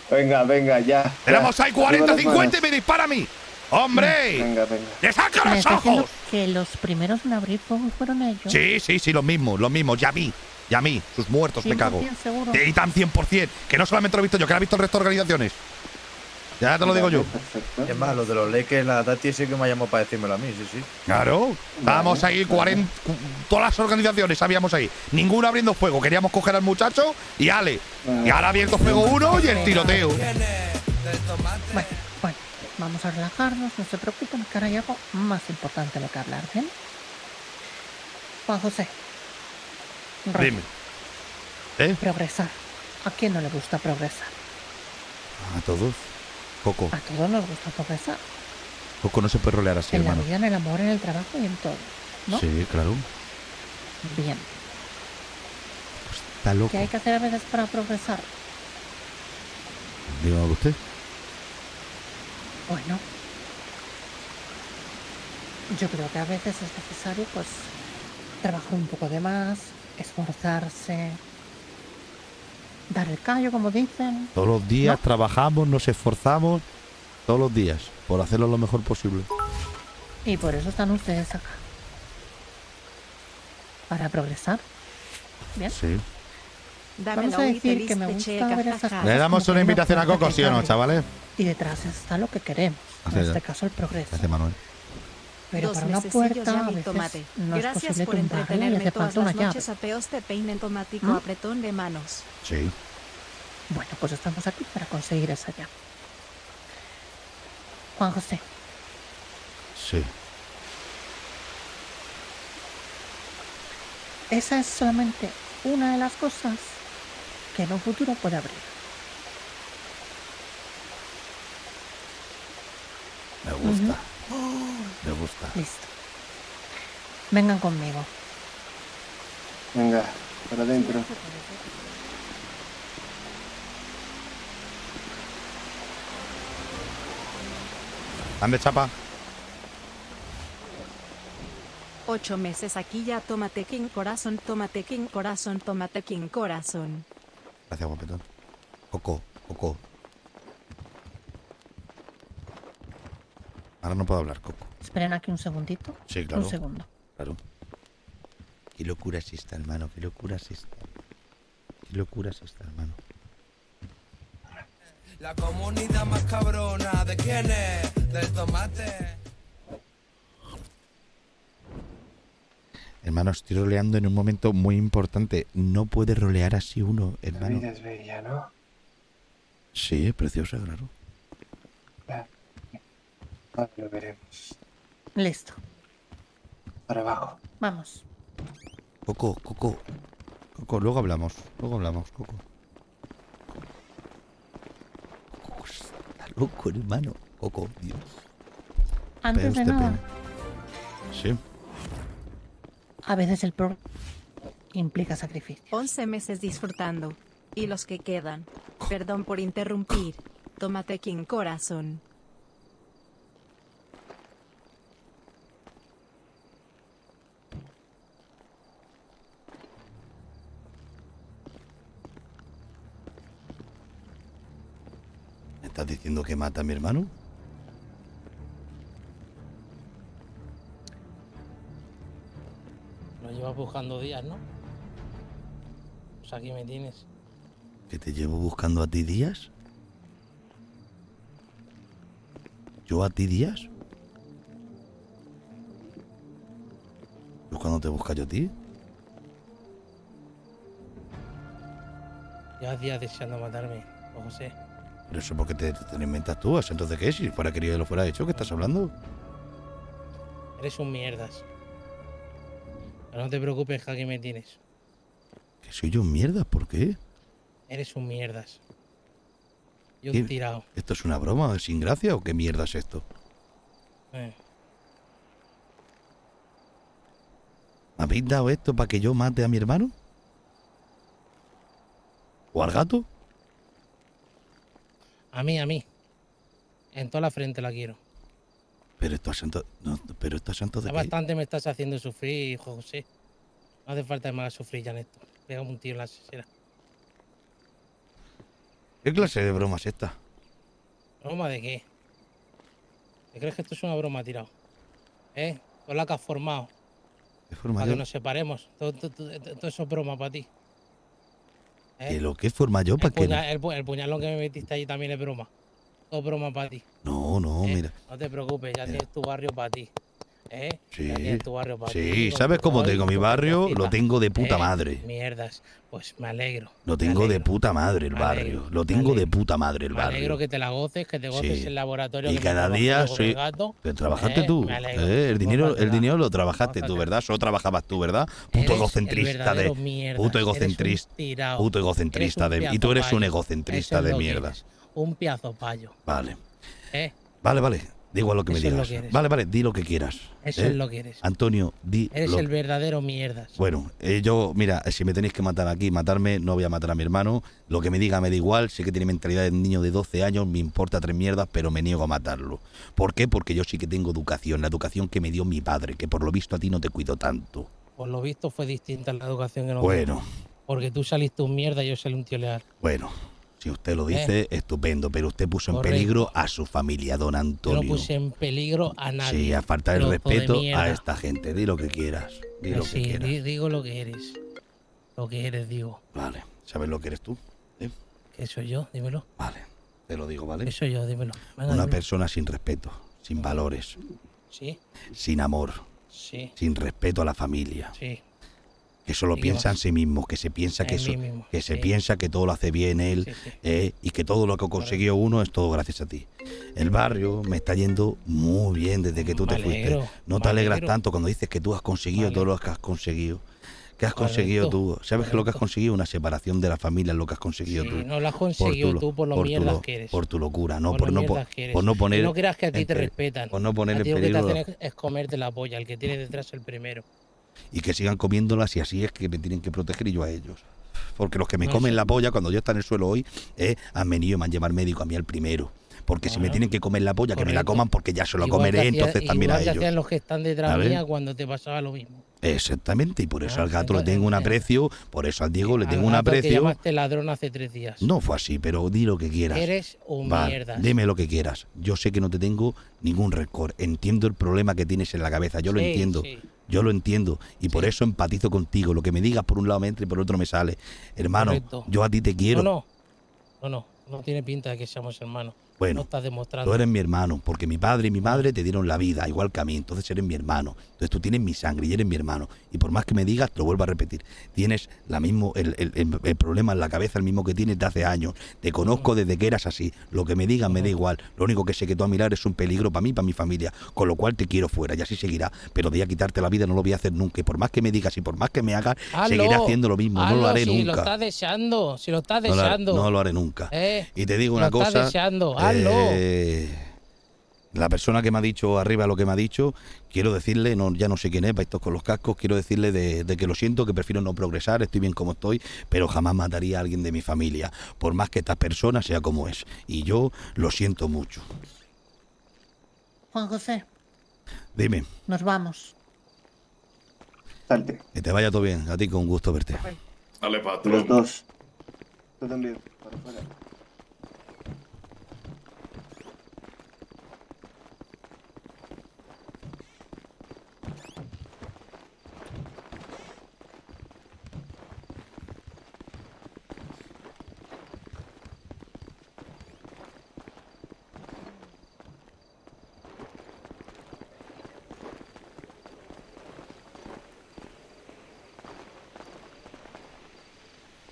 Venga, venga, ya. Ya. ahí 40, Arriba las 50 y me dispara a mí. ¡Hombre! Venga, venga. ¡Le saca los ojos! que los primeros en abrir fuego fueron ellos. Sí, sí, sí, los mismos, los mismos. Ya vi, ya vi. Sus muertos, me cago. 100% seguro. Y tan 100%. Que no solamente lo he visto yo, que lo ha visto el resto de organizaciones. Ya te lo digo yo. Es más, los de los Lakers, la Tati sí que me llamó para decírmelo a mí, sí, sí. Claro. Estábamos ahí, 40, cu- todas las organizaciones habíamos ahí. Ninguno abriendo fuego. Queríamos coger al muchacho y Ale. Y ahora ha abierto fuego uno y el tiroteo. Bueno, bueno, vamos a relajarnos, no se preocupen, que ahora hay algo más importante de lo que hablar, ¿bien? Juan José. Roy, Dime. ¿Eh? Progresar. ¿A quién no le gusta progresar? A todos. Coco. A todos nos gusta progresar. Coco no se puede rolear así, en la hermano. vida, en el amor, en el trabajo y en todo. ¿No? Sí, claro. Bien. Está loco. ¿Qué hay que hacer a veces para progresar? Dígame usted. Bueno. Yo creo que a veces es necesario, pues, trabajar un poco de más, esforzarse, dar el callo, como dicen. Todos los días trabajamos, nos esforzamos. Todos los días. Por hacerlo lo mejor posible. Y por eso están ustedes acá. Para progresar. Bien. Sí. Vamos a decir que me gusta ver esas cosas Le damos una invitación a Coco, ¿sí o no, chavales? Y detrás está lo que queremos. Hace En ya. este caso, el progreso. Gracias, Manuel. Pero Dos para una puerta ya a mi veces tomate. no es Gracias posible por y entretenerme hace todas falta una las llave. noches apeos te peinen tomático ¿Mm? apretón de manos. Sí. Bueno, pues estamos aquí para conseguir esa llave. Juan José, Sí. esa es solamente una de las cosas que en un futuro puede abrir. Me gusta. Me gusta. Listo. Vengan conmigo. Venga, para adentro. Ande, chapa. Ocho meses aquí ya tómate king corazón, tómate king corazón, tómate king corazón. Gracias, guapetón. Coco, Coco. Ahora no puedo hablar, Coco. Esperen aquí un segundito. Sí, claro. Un segundo. Claro. Qué locura es esta, hermano. Qué locura es esta. Qué locura es esta, hermano. La comunidad más cabrona, ¿de quién es? Del tomate. Hermano, estoy roleando en un momento muy importante. No puede rolear así uno, La hermano. vida es bella, ¿no? Sí, es preciosa. Claro. Ahora lo veremos. Listo. Para abajo. Vamos. Coco, Coco. Coco, luego hablamos. Luego hablamos, Coco. Coco está loco, hermano. Coco, Dios. Antes de nada, pena. Sí. a veces el pro implica sacrificio. 11 meses disfrutando. Y los que quedan. Perdón por interrumpir. Tómate king corazón. Diciendo que mata a mi hermano? Lo llevas buscando días, ¿no? Pues aquí me tienes. ¿Que te llevo buscando a ti días? ¿Yo a ti días? ¿Yo cuando te busca yo a ti? Llevas días deseando matarme, o José. Pero eso porque te, te inventas tú. ¿eso Entonces, ¿qué? Si fuera querido y lo fuera hecho, ¿qué estás hablando? Eres un mierdas. Pero no te preocupes, que aquí me tienes. Que soy yo mierda, ¿por qué? Eres un mierdas. Y un ¿Qué? tirado. ¿Esto es una broma sin gracia o qué mierda es esto? Eh, ¿Me habéis dado esto para que yo mate a mi hermano? ¿O al gato? A mí, a mí. En toda la frente la quiero. Pero esto es santo. No, pero esto es santo de Ya bastante me estás haciendo sufrir, hijo José. No hace falta que me hagas sufrir ya en esto. Pégame un tiro en la sesera. ¿Qué clase de broma es esta? ¿Broma de qué? ¿Te crees que esto es una broma tirado? ¿Eh? Con la que has formado. ¿Qué forma Para que nos separemos. Todo, todo- todo- todo eso es broma para ti. ¿Eh? ¿Que lo que forma yo? ¿Para puña- el pu- el puñalón que me metiste ahí también es broma. Todo broma para ti. No, no, mira. No te preocupes, ya tienes tu barrio para ti. ¿Eh? Sí, tu barrio para sí, ¿sabes tu cómo tengo mi barrio? Lo tengo de puta ¿Eh? madre. Mierdas. Pues me alegro. Lo tengo de puta madre el barrio. alegro, Lo tengo de puta madre el Me alegro barrio. que te la goces, que te goces Sí. el laboratorio. Y que cada día soy. gato. que trabajaste ¿eh? tú. ¿eh? El dinero, el dinero lo trabajaste tú, ¿verdad? Solo trabajabas tú, ¿verdad? Puto egocentrista de. mierdas, Puto egocentrista. Puto egocentrista de. Y tú eres un egocentrista de lo que mierda. eres, Un piazo payo. Vale. Vale, vale. Da igual lo que me Eso lo digas. que eres. vale, vale, di lo que quieras. Eso ¿eh? es lo que eres. Antonio, di Eres lo el verdadero mierdas. Bueno, eh, yo, mira, si me tenéis que matar aquí, matarme, no voy a matar a mi hermano. Lo que me diga me da igual. Sé que tiene mentalidad de niño de 12 años, me importa tres mierdas, pero me niego a matarlo. ¿Por qué? Porque yo sí que tengo educación, la educación que me dio mi padre, que por lo visto a ti no te cuido tanto. Por lo visto fue distinta la educación que nos Bueno. Porque tú saliste un mierda y yo salí un tío leal. Bueno, si usted lo dice, estupendo, pero usted puso en Eh. Peligro a su familia, don Yo no Antonio. puse en peligro a nadie. Sí, a falta de respeto a esta gente. Di lo que quieras. Di lo Que quieras. di- digo lo que eres. Lo que eres, digo. Vale, ¿sabes lo que eres tú? ¿Qué soy yo? Dímelo. Te lo digo, ¿vale? ¿Qué soy yo? Dímelo. Venga, Una dímelo. persona sin respeto, sin valores, Sí, sin amor, sí, sin respeto a la familia, sí. Que solo ¿Y qué piensa en sí mismo, que se piensa que, eso- que se sí. piensa que todo lo hace bien él eh, y que todo lo que consiguió uno es todo gracias a ti. El barrio me está yendo muy bien desde que tú te alegro, fuiste. No te alegras alegro. tanto cuando dices que tú has conseguido todo lo que has conseguido. ¿Qué has conseguido tú? ¿Sabes que lo que has conseguido? Una separación de la familia es lo que has conseguido Sí, tú. no lo has conseguido lo- tú por lo tu mierdas lo- que eres. Por tu locura, no, Por por, no, po- mierdas que eres. por no poner. Y no creas que a ti te pe- respetan. Por no poner a ti lo que te peligro. hacen es, es comerte la polla. El que tiene detrás el primero. Y que sigan comiéndolas y así es que me tienen que proteger y yo a ellos. Porque los que me No comen sé. la polla cuando yo está en el suelo hoy, eh, han venido y me han llevado al médico a mí al primero. Porque si me tienen que comer la polla, que me la coman porque ya se Igual comeré, hacía- entonces también a ellos. hacían los que están detrás mía cuando te pasaba lo mismo. Exactamente, y por eso Ah, al gato le tengo un eh, aprecio, por eso al Diego le tengo un aprecio. llamaste ladrón hace tres días. No fue así, pero di lo que quieras. Eres un Vale, mierdas. Dime lo que quieras. Yo sé que no te tengo ningún rencor. Entiendo el problema que tienes en la cabeza. Yo lo entiendo. sí. Yo lo entiendo. Y por eso empatizo contigo. Lo que me digas por un lado me entra y por otro me sale. Hermano, Correcto. yo a ti te quiero. No, no. No, no. No tiene pinta de que seamos hermanos. Bueno, estás demostrando. Tú eres mi hermano, porque mi padre y mi madre te dieron la vida, igual que a mí, entonces eres mi hermano. Entonces tú tienes mi sangre y eres mi hermano. Y por más que me digas, te lo vuelvo a repetir, tienes la mismo, el, el- el- el problema en la cabeza, el mismo que tienes de hace años. Te conozco desde que eras así. Lo que me digas me da igual. Lo único que sé que tú a mirar es un peligro para mí y para mi familia. Con lo cual te quiero fuera y así seguirá. Pero de a quitarte la vida no lo voy a hacer nunca. Y por más que me digas y por más que me hagas, Hazlo. seguiré haciendo lo mismo. no lo haré si nunca. lo estás deseando. Si lo estás No lo haré- deseando. no lo haré nunca. Eh, Y te digo lo una estás cosa. deseando, hazlo. Eh, la persona que me ha dicho arriba lo que me ha dicho, quiero decirle, no, ya no sé quién es, para estos con los cascos, quiero decirle de, de que lo siento, que prefiero no progresar, estoy bien como estoy, pero jamás mataría a alguien de mi familia, por más que esta persona sea como es. Y yo lo siento mucho. Juan José, Dime, nos vamos. Salte. que te vaya todo bien, a ti con gusto verte. Dale, Los patrón. dos. Tú también. Para afuera.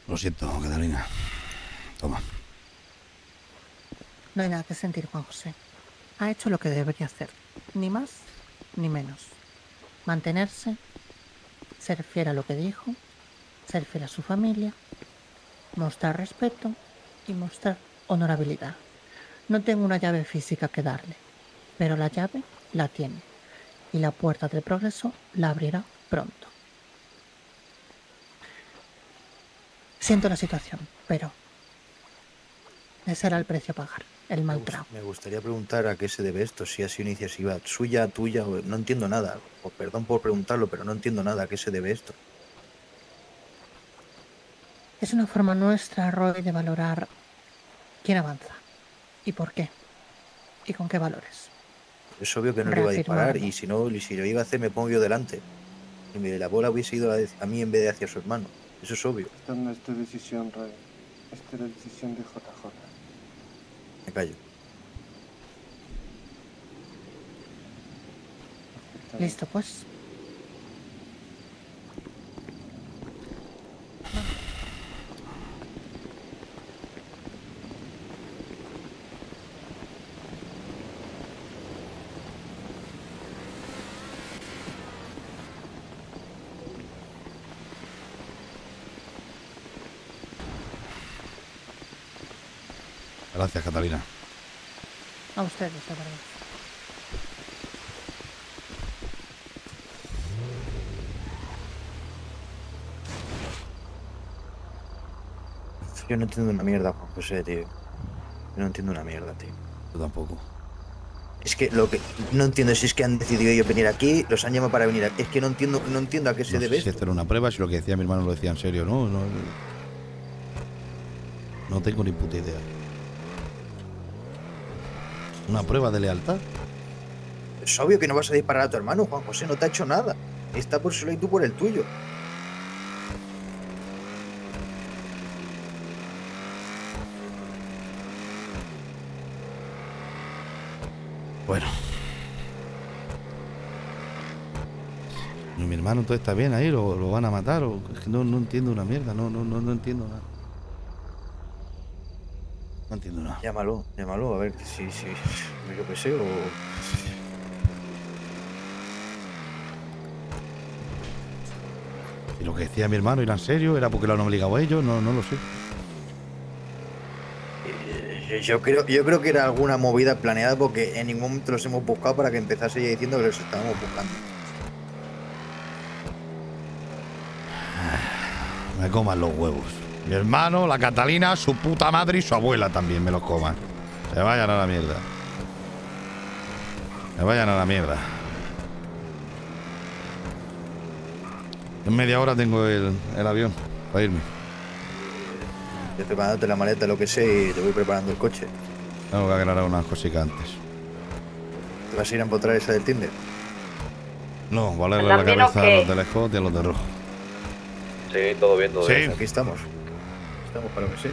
Lo siento, Catalina. Toma. No hay nada que sentir, Juan José. Ha hecho lo que debería hacer. Ni más ni menos. Mantenerse, ser fiel a lo que dijo, ser fiel a su familia, mostrar respeto y mostrar honorabilidad. No tengo una llave física que darle, pero la llave la tiene. Y la puerta del progreso la abrirá pronto. Siento la situación, pero ese era el precio a pagar, el maltrato. Me gustaría preguntar a qué se debe esto, si ha sido iniciativa suya, tuya, o- no entiendo nada. Perdón por preguntarlo, pero no entiendo nada a qué se debe esto. Es una forma nuestra, Roy, de valorar quién avanza y por qué y con qué valores. Es obvio que no le iba a disparar y si no, si lo iba a hacer me pongo yo delante. Y la bola hubiese ido a, a mí en vez de hacia su hermano. Eso es obvio. Esta no es tu decisión, Ray. Esta es la decisión de JJ. Me callo. Listo, pues. Gracias, Catalina. A ustedes, de verdad. Yo no entiendo una mierda, Juan José, tío. Yo no entiendo una mierda, tío. Yo tampoco. Es que lo que no entiendo si es que han decidido ellos venir aquí, los han llamado para venir aquí. Es que no entiendo, no entiendo a qué se No debe sé si esto. esto era una prueba, si lo que decía mi hermano lo decía en serio, ¿no? No, no tengo ni puta idea. ¿Una prueba de lealtad? Es obvio que no vas a disparar a tu hermano, Juan José, no te ha hecho nada. Está por solo y tú por el tuyo. Bueno. ¿Y mi hermano todo está bien ahí? ¿Lo, lo van a matar? O, no, no entiendo una mierda, no, no, no, no entiendo nada. Entiendo nada. Llámalo, llámalo, a ver si, si, yo qué sé, o... Y lo que decía mi hermano era en serio, era porque lo han obligado a ellos, no, no lo sé. Eh, Yo creo, yo creo que era alguna movida planeada porque en ningún momento los hemos buscado para que empezase ya diciendo que los estábamos buscando. Me coman los huevos. Mi hermano, la Catalina, su puta madre y su abuela también me los coman. Se vayan a la mierda. Se vayan a la mierda. En media hora tengo el, el avión para irme. Estoy preparándote la maleta, lo que sé, y te voy preparando el coche. Tengo que aclarar unas cositas antes. ¿Te vas a ir a empotrar esa del Tinder? No, valerle la ¿También cabeza a los de Scott y a los de rojo. Sí, todo bien, todo Sí. bien. Aquí estamos. Estamos para lo que sé.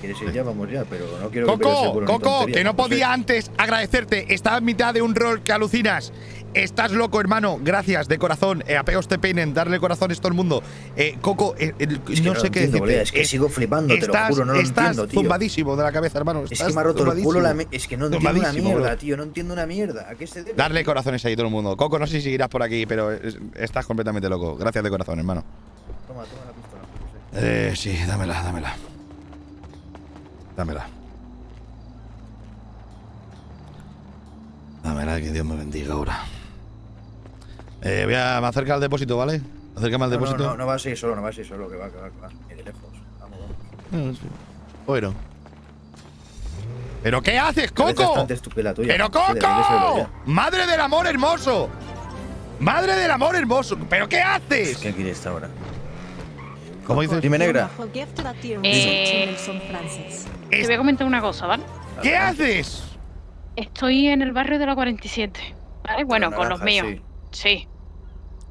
¿Quieres ir ya? Vamos ya, pero no quiero que Coco, ni Coco, tonterías, que no podía antes agradecerte. Estaba en mitad de un rol que alucinas. Estás loco, hermano. Gracias, de corazón. Eh, apeos te peinen, darle corazones todo el mundo. Eh, Coco, eh, el- Es que no no sé lo qué entiendo, decirte. colega, es que Eh, sigo flipando, te lo estás- juro, no lo estás entiendo, tío. zumbadísimo de la cabeza, hermano. Es que estás me ha roto el culo la zumbadísimo. me- Es que no entiendo una mierda, bro. tío. No entiendo una mierda. ¿A qué se debe? Darle corazones ahí todo el mundo. Coco, no sé si seguirás por aquí, pero es- estás completamente loco. Gracias de corazón, hermano. Toma, toma la pistola. Eh, sí, dámela, dámela. Dámela. Dámela, que Dios me bendiga ahora. Eh, voy a me acerca al depósito, ¿vale? Acércame al No, no, depósito. no, no vas a ir solo, no vas a ir solo, que va, que va, que va. Ni de lejos. Vamos, vamos. No, sí. Bueno. ¿Pero qué haces, Coco? tuya, ¡Pero Coco! ¡Madre del amor hermoso! ¡Madre del amor hermoso! ¿pero qué haces? ¿Qué quieres esta hora? ¿Cómo dices? Dime, negra. Eh, Te voy a comentar una cosa, ¿vale? ¿Qué haces? Estoy en el barrio de la 47, ¿vale? Bueno, La con los naranja, míos. Sí.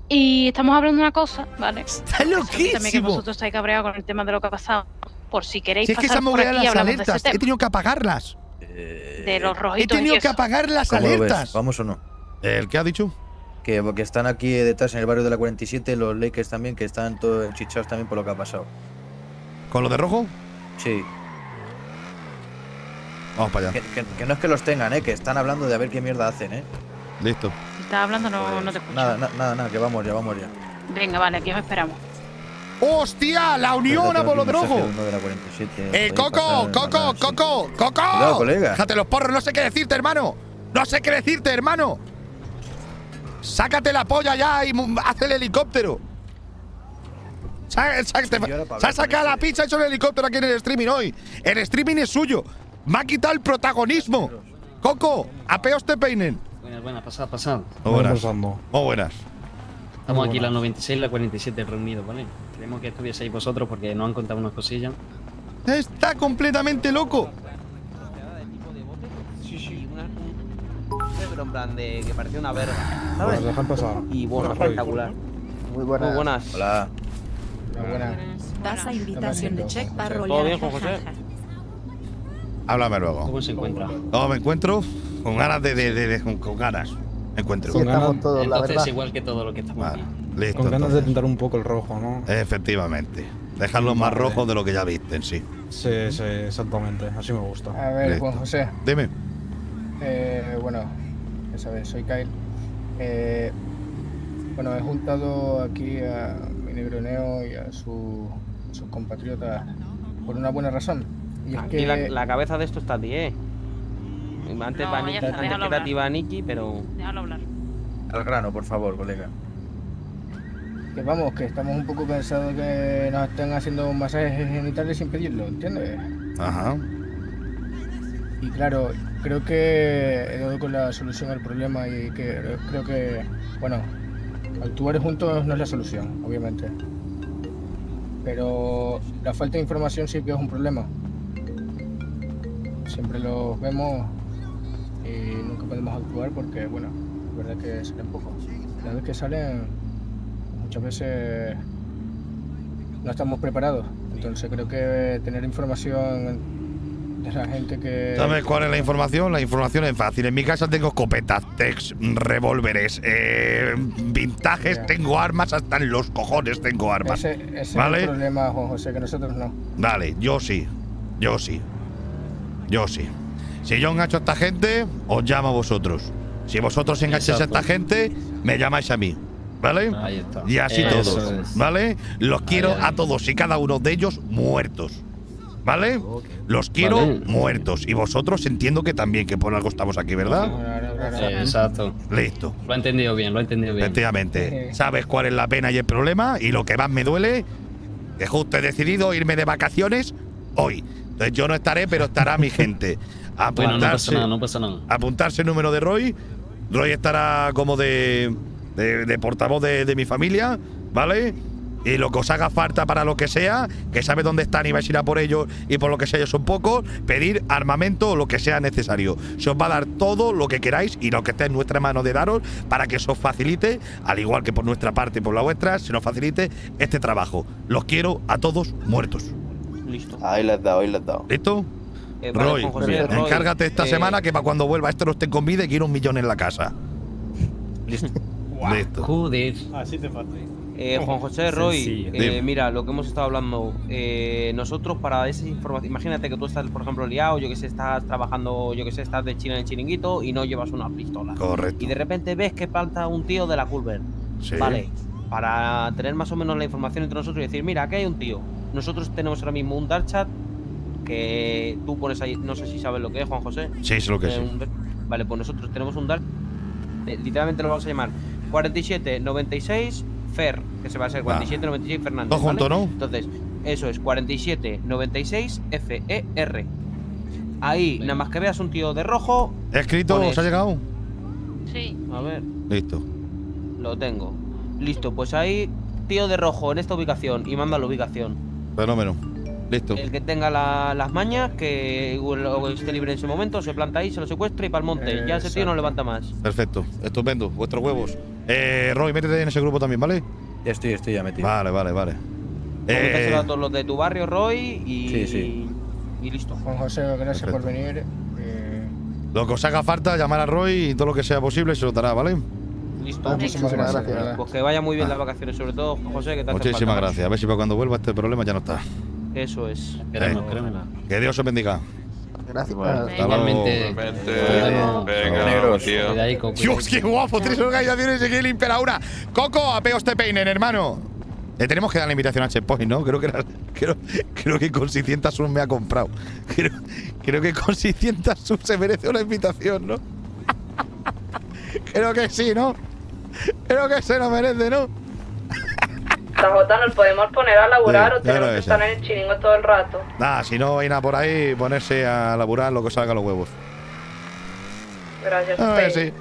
Y estamos hablando de una cosa, ¿vale? ¡Está También que loquísimo! vosotros estáis cabreados con el tema de lo que ha pasado. Por si queréis Si es que se pasar han por aquí las hablamos de ese alertas, he tenido que apagarlas. De los He rojitos tenido y que apagar las alertas. ¿Vamos o no? ¿El qué ha dicho? Que, que están aquí detrás en el barrio de la 47, los Lakers también, que están todos enchichados también por lo que ha pasado. ¿Con lo de rojo? Sí. Vamos para allá. Que, que- que no es que los tengan, ¿eh? Que están hablando de a ver qué mierda hacen, ¿eh? Listo. Si estás hablando no, no te escucho. Nada, na- nada, nada, que vamos ya, vamos ya. Venga, vale, aquí os esperamos. ¡Hostia! ¡La unión a de rojo! Uno de 47. ¡Eh, Coco! ¡Coco! ¡Coco! ¡Coco! Cuidado, colega. ¡Déjate los porros! No sé qué decirte, hermano. No sé qué decirte, hermano. Sácate la polla ya y haz el helicóptero. Se ha sacado la pizza y hecho el helicóptero aquí en el streaming hoy. El streaming es suyo. Me ha quitado el protagonismo. Coco, apeos te peinen. Buenas, buenas, pasad, pasad. Muy buenas. Muy buenas. Estamos aquí la 96 y la 47 reunidos, ¿vale? Queremos que estuvieseis vosotros porque nos han contado unas cosillas. Está completamente loco. En plan de que parecía una verga. ¿Sabes? dejan pasar. Y bueno, espectacular. Muy buenas. Muy buenas. Hola. Das a invitación de check para ¿Todo rolear. bien, Juan José? Háblame luego. ¿Cómo se encuentra? No, me encuentro con ganas de. de, de- de- con, con ganas. Me encuentro. Con ganas- todos, la Entonces verdad. igual que todo lo que estamos aquí. Listo. Con ganas de entonces. pintar un poco el rojo, ¿no? Efectivamente. Dejarlo más Vale. rojo de lo que ya visten, sí. Sí, sí, exactamente. Así me gusta. A ver, Juan José. Dime. Ya sabes, soy Kyle. Eh, bueno, he juntado aquí a mi negro Neo y a su- sus compatriotas por una buena razón. Y es Aquí que la, la cabeza de esto está a ti, eh. Antes, No, va ya Niki- está, antes déjalo que era hablar. Tiba Niki, pero. Déjalo hablar. Al grano, por favor, colega. que vamos, que estamos un poco cansados de que nos estén haciendo masajes genitales sin pedirlo, ¿entiendes? Ajá. Y claro, creo que he dado con la solución al problema y que creo que, bueno, actuar juntos no es la solución, obviamente. Pero la falta de información sí que es un problema. Siempre los vemos y nunca podemos actuar porque, bueno, es verdad que salen pocos. Cada vez que salen, muchas veces no estamos preparados. Entonces creo que tener información de la gente que... ¿Sabes cuál es la información? La información es fácil. En mi casa tengo escopetas, tex, revólveres, eh, vintajes, tengo armas, hasta en los cojones tengo armas. Ese, ese es ¿Vale? el problema, Juan José, que nosotros no. Vale, yo sí. Yo sí. Yo sí. Si yo engancho a esta gente, os llamo a vosotros. Si vosotros engancháis a esta gente, me llamáis a mí. ¿Vale? Ahí está. Y así Eso todos. es. ¿Vale? Los quiero ahí. a todos y cada uno de ellos muertos. ¿Vale? Los quiero Vale. muertos. Y vosotros entiendo que también, que por algo estamos aquí, ¿verdad? Exacto. Listo. Lo he entendido bien, lo he entendido bien. Efectivamente. Sabes cuál es la pena y el problema y lo que más me duele que justo he decidido irme de vacaciones hoy. Entonces yo no estaré, pero estará mi gente. Bueno, no pasa Apuntarse, nada, no pasa nada. apuntarse el número de Roy. Roy estará como de, de, de portavoz de, de mi familia, ¿vale? Y lo que os haga falta para lo que sea, que sabe dónde están y vais a ir a por ellos y por lo que sea ellos son pocos, pedir armamento o lo que sea necesario. Se os va a dar todo lo que queráis y lo que esté en nuestra mano de daros para que se os facilite, al igual que por nuestra parte y por la vuestra, se nos facilite este trabajo. Los quiero a todos muertos. Listo. Ahí les he dado, ahí les he dado. ¿Listo? Eh, vale, Roy, Juan José, Roy, encárgate esta eh, semana que para cuando vuelva esto no esté con vida y quiero un millón en la casa. Listo. Listo. Joder. Así te falta. Eh, Juan José Roy, eh, mira, lo que hemos estado hablando, eh, nosotros para esa información, imagínate que tú estás, por ejemplo, liado, yo que sé, estás trabajando, yo que sé, estás de China en el chiringuito y no llevas una pistola. Correcto. Y de repente ves que falta un tío de la Culver. Sí. Vale, para tener más o menos la información entre nosotros y decir, mira, aquí hay un tío. Nosotros tenemos ahora mismo un dark chat que tú pones ahí, no sé si sabes lo que es, Juan José. Sí, sé lo que Eh, sí. un- Vale, pues nosotros tenemos un dark, eh, literalmente lo vamos a llamar 4796 Fer, que se va a ser 4796 Fernández. Todo junto, ¿vale? ¿no? Entonces, eso es 4796 FER. Ahí, nada más que veas un tío de rojo. ¿He escrito? ¿Os ha llegado? Sí. A ver, Listo. lo tengo. Listo, pues ahí, tío de rojo en esta ubicación y manda la ubicación. Fenómeno. Listo. El que tenga la- las mañas, que o esté libre en ese momento, se planta ahí, se lo secuestra y para el monte. ya ese tío no levanta más. Perfecto. Estupendo. Vuestros huevos. Eh, Roy, métete en ese grupo también, ¿vale? Ya estoy, estoy ya metido. Vale, vale, vale. Eh, a todos los de tu barrio, Roy, y, Sí, sí. y listo. Juan José, gracias por venir. eh, lo que os haga falta, llamar a Roy y todo lo que sea posible se lo dará, ¿vale? Listo. Muchísimas gracias. Pues que vaya muy bien Ah. las vacaciones, sobre todo, José, que te hace Muchísimas falta. gracias. A ver si para cuando vuelva este problema ya no está. Eso es. Eh. Que Dios os bendiga. Gracias. Luego. Igualmente. Venga, Negros. tío. Dios, qué guapo. Tres organizaciones y que limpiar ahora. Coco, apeo este peinen, hermano. Le tenemos que dar la invitación a Checkpoint, ¿no? Creo que, era- creo, creo que con 600 subs me ha comprado. Creo, creo que con 600 subs se merece una invitación, ¿no? creo que sí, ¿no? Creo que se lo merece, ¿no? Jota, ¿nos podemos poner a laburar Sí, o tenemos que que estar en el chiringo todo el rato? Nada, si no nada por ahí, ponerse a laburar lo que salga los huevos. Gracias, A ver, Pei. sí.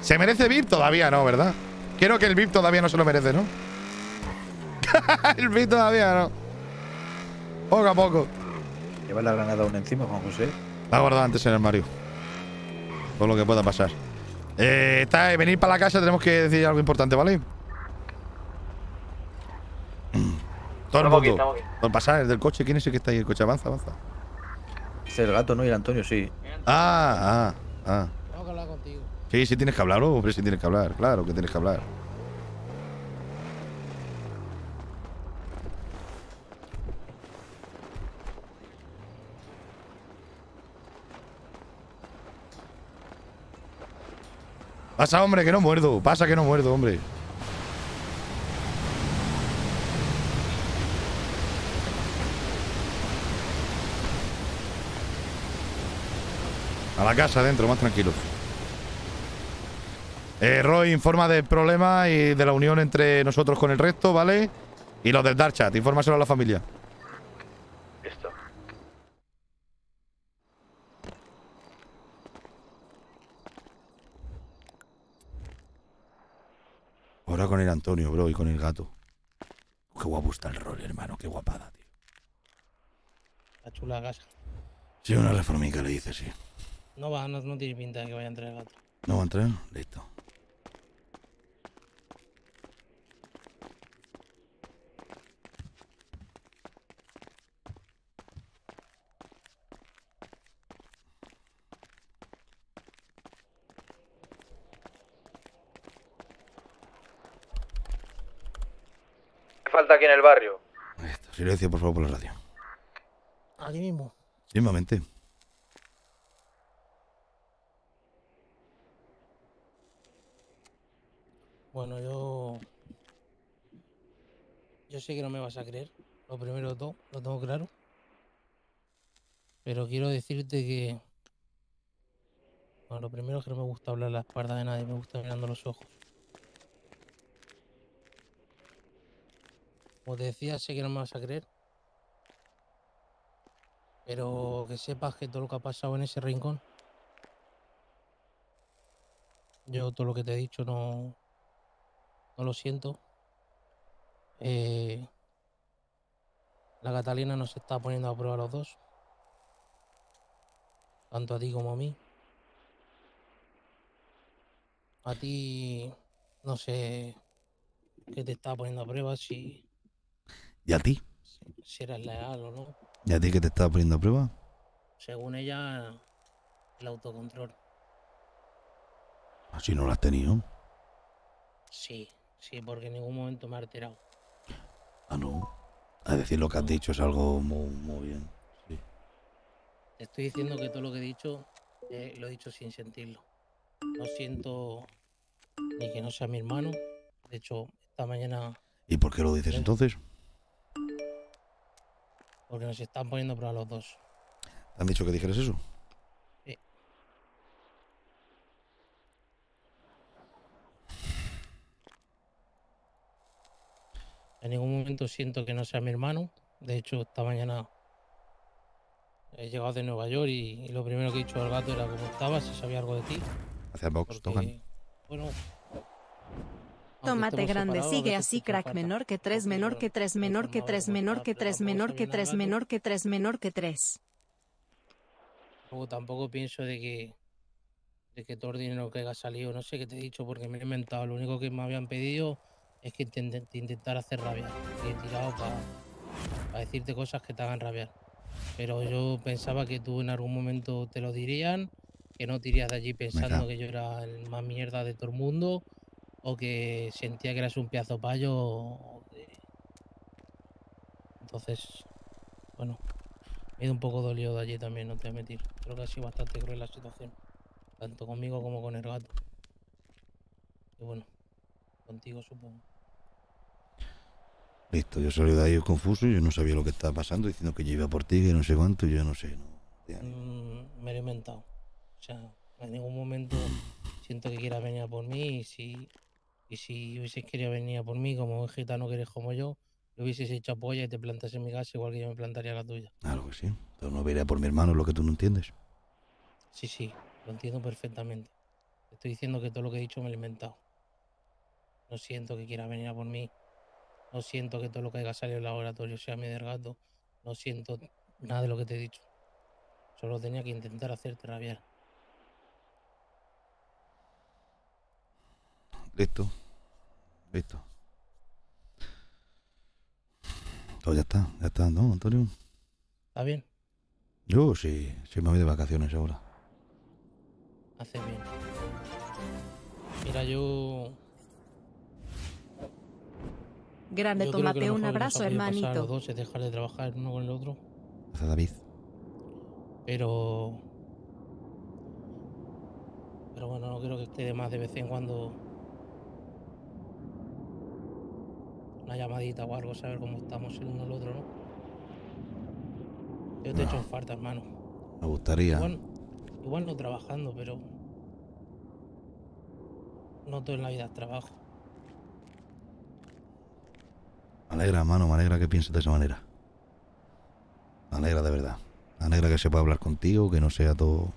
¿Se merece VIP? Todavía no, ¿verdad? Creo que el VIP todavía no se lo merece, ¿no? el VIP todavía no. Poco a poco. Lleva la granada aún encima, Juan José. La guardado antes en el armario. Por lo que pueda pasar. Eh, está, venir para la casa, tenemos que decir algo importante, ¿vale? Todo el Estamos aquí, mundo. estamos aquí. Por pasar del coche, ¿quién es el que está ahí? El coche avanza, avanza. Es el gato, ¿no? Y el Antonio, sí. Ah, ah, ah. Tengo que hablar contigo. Sí, sí tienes que hablar, hombre, sí tienes que hablar. Claro que tienes que hablar. Pasa, hombre, que no muerdo. Pasa que no muerdo, hombre. A la casa adentro, más tranquilo. Eh, Roy informa del problema y de la unión entre nosotros con el resto, ¿vale? Y los del Dark Chat, infórmaselo a la familia. Listo. Ahora con el Antonio, bro, y con el gato. Qué guapo está el rol, hermano, qué guapada, tío. La chula casa. Sí, una reformica le dice, sí. No va, no, no tiene pinta de que vaya a entrar el gato. ¿No va a entrar? Listo. ¿Qué falta aquí en el barrio? Silencio, por favor, por la radio. Aquí mismo. Mismamente. Bueno, yo. Yo sé que no me vas a creer. Lo primero de todo, lo tengo claro. Pero quiero decirte que. Bueno, lo primero es que no me gusta hablar la espalda de nadie, me gusta mirando los ojos. Como te decía, sé que no me vas a creer. Pero que sepas que todo lo que ha pasado en ese rincón. Yo todo lo que te he dicho no, no lo siento. Eh, la Catalina nos está poniendo a prueba a los dos. Tanto a ti como a mí. A ti no sé qué te está poniendo a prueba, si, ¿Y a ti? si eres leal o no. ¿Y a ti que te estaba poniendo a prueba? Según ella, el autocontrol. Así no lo has tenido. Sí, sí, porque en ningún momento me ha alterado. Ah, no. A decir lo que has dicho es algo muy, muy bien. Te estoy diciendo que todo lo que he dicho eh, lo he dicho sin sentirlo. No siento ni que no sea mi hermano. De hecho, esta mañana, ¿Y por qué lo dices entonces? porque nos están poniendo prueba los dos. ¿Te han dicho que dijeras eso? En ningún momento siento que no sea mi hermano. De hecho, esta mañana he llegado de Nueva York y, y lo primero que he dicho al gato era cómo estabas, si sabía algo de ti. Hacia Vox, tocan. Bueno, estemos grande sigue así, crack menor que 3, menor que 3, menor que 3, menor que 3, menor que 3, menor que 3, menor que 3. Luego tampoco pienso de que de que todo el dinero que haya salido, no sé qué te he dicho porque me lo he inventado. Lo único que me habían pedido es que te, intent- te intentara hacer rabiar. Y he tirado para decirte cosas que te hagan rabiar. Pero yo pensaba que tú en algún momento te lo dirían, que no te irías de allí pensando que yo era el más mierda de todo el mundo, o que sentía que eras un pedazo payo. Entonces, bueno, me he ido un poco dolido de allí también, no te voy a mentir. Creo que ha sido bastante cruel la situación, tanto conmigo como con el gato. Y bueno, contigo supongo. Listo, yo salí de ahí confuso yo no sabía lo que estaba pasando, diciendo que yo iba por ti, que no sé cuánto, y yo no sé. No. Mm, me lo he inventado. O sea, en ningún momento siento que quieras venir a por mí y si, y si hubieses querido venir a por mí como un gitano que eres como yo, le hubieses hecho polla y te plantas en mi casa igual que yo me plantaría la tuya. Claro que sí. Pero no veré por mi hermano lo que tú no entiendes. Sí, sí, lo entiendo perfectamente. Te estoy diciendo que todo lo que he dicho me lo he inventado. No siento que quieras venir a por mí. No siento que todo lo que haya salido del laboratorio sea mi gato. No siento nada de lo que te he dicho. Solo tenía que intentar hacerte rabiar. Listo. Listo. Pues ya está, ya está, ¿no, Antonio? ¿Está bien? Yo sí, sí me voy de vacaciones ahora. Hace bien. Mira, yo. Grande, yo lo un abrazo, a hermanito. los dos es dejar de trabajar uno con el otro. Gracias, David. Pero. Pero bueno, no creo que esté de más de vez en cuando. Una llamadita o algo, saber cómo estamos el uno el otro, ¿no? Yo te echo en falta, hermano. Me gustaría. Igual, igual no trabajando, pero. No todo en la vida es trabajo. Me alegra, hermano, me alegra que pienses de esa manera. Me alegra de verdad. Me alegra que se pueda hablar contigo, que no sea todo.